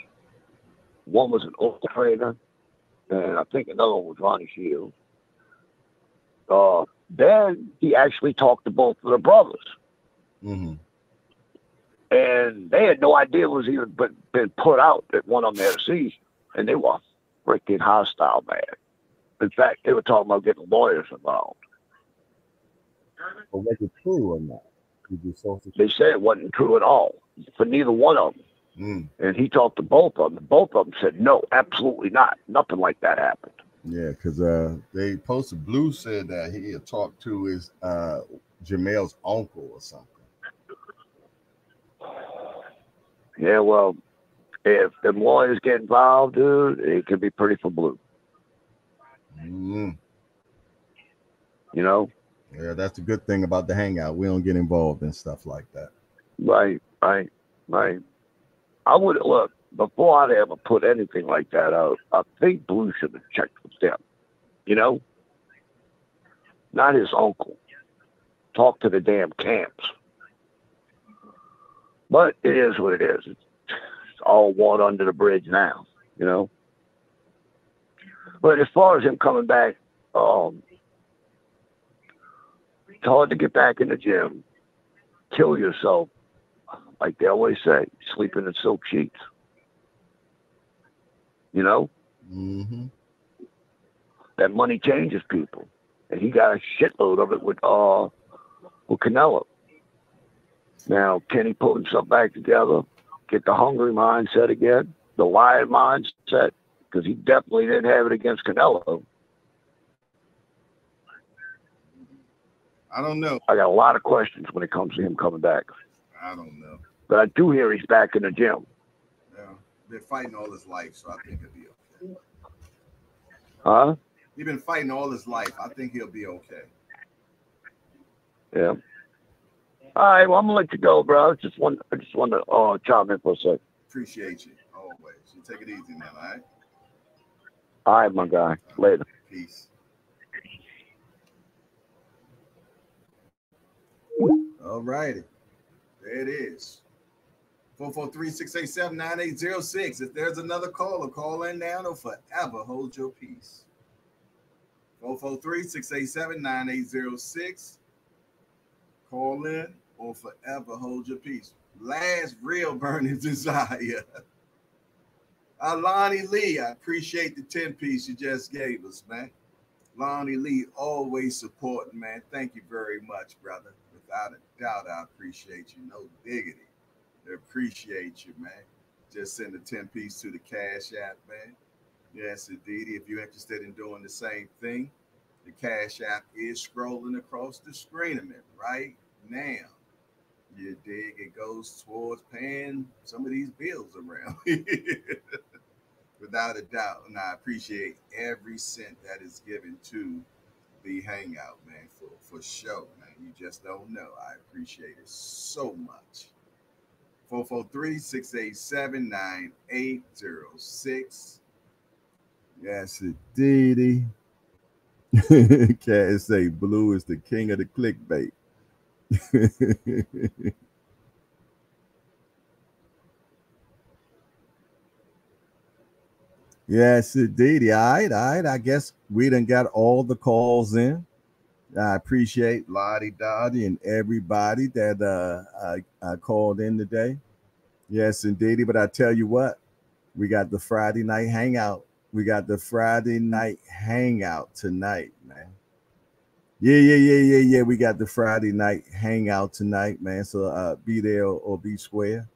One was an old trainer, and I think another one was Ronnie Shields. Uh, then he actually talked to both of the brothers. Mm-hmm. And they had no idea it was even been, been put out that one of them had a seizure. And they were freaking hostile, man. In fact, they were talking about getting lawyers involved. But was it true or not? They said it wasn't true at all for neither one of them. Mm. And he talked to both of them. Both of them said, no, absolutely not. Nothing like that happened. Yeah, because uh, they posted. Blue said that he had talked to his uh, Jermell's uncle or something. Yeah, well, if the lawyers get involved, dude, it could be pretty for Blue. Mm. You know. Yeah, that's the good thing about the hangout. We don't get involved in stuff like that. Right, right, right. I would look before I'd ever put anything like that out. I think Blue should have checked with them. You know, not his uncle. Talk to the damn camps. But it is what it is. It's, all water under the bridge now. You know. But as far as him coming back, um, it's hard to get back in the gym. Kill yourself like they always say, sleeping in silk sheets. You know? Mm-hmm. That money changes people. And he got a shitload of it with uh with Canelo. Now, can he put himself back together, get the hungry mindset again, the lion mindset? Because he definitely didn't have it against Canelo. I don't know. I got a lot of questions when it comes to him coming back. I don't know. But I do hear he's back in the gym. Yeah, been fighting all his life, so I think he'll be okay. Huh? He's been fighting all his life. I think he'll be okay. Yeah. All right, well, I'm gonna let you go, bro. I just want, I just want to uh, chime in for a sec. Appreciate you always. You take it easy man. all right? All right, my guy. Later. Peace. All righty. There it is. 443-687-9806. If there's another caller, call in now or forever hold your peace. 443-687-9806. Call in or forever hold your peace. Last real burning desire. Alani Lee, I appreciate the 10 piece you just gave us, man. Lonnie Lee, always supporting, man. Thank you very much, brother. Without a doubt, I appreciate you. No diggity. Appreciate you, man. Just send a 10 piece to the Cash App, man. Yes, indeed. If you're interested in doing the same thing, the Cash App is scrolling across the screen a minute right now. You dig? It goes towards paying some of these bills around. Without a doubt. And I appreciate every cent that is given to the hangout, man, for, for sure, man. You just don't know. I appreciate it so much. 443 687 9806. Yes, indeed. Can't say blue is the king of the clickbait. yes, indeed. All right, all right. I guess we done got all the calls in. I appreciate Lottie Dottie and everybody that uh, I, I called in today. Yes, indeed. But I tell you what, we got the Friday night hangout. We got the Friday night hangout tonight, man. Yeah, yeah, yeah, yeah, yeah. We got the Friday night hangout tonight, man. So uh be there or, or be square.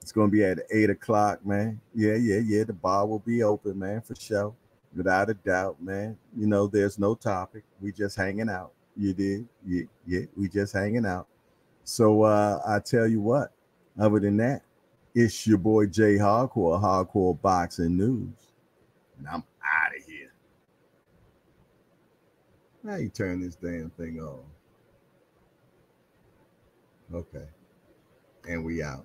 It's gonna be at eight o'clock, man. Yeah, yeah, yeah. The bar will be open, man, for sure. Without a doubt, man. You know, there's no topic. We just hanging out. You did? Yeah, yeah. We just hanging out. So uh I tell you what, other than that, it's your boy Jay Hardcore, Hardcore Boxing News. And I'm out of here. Now you turn this damn thing on? Okay. And we out.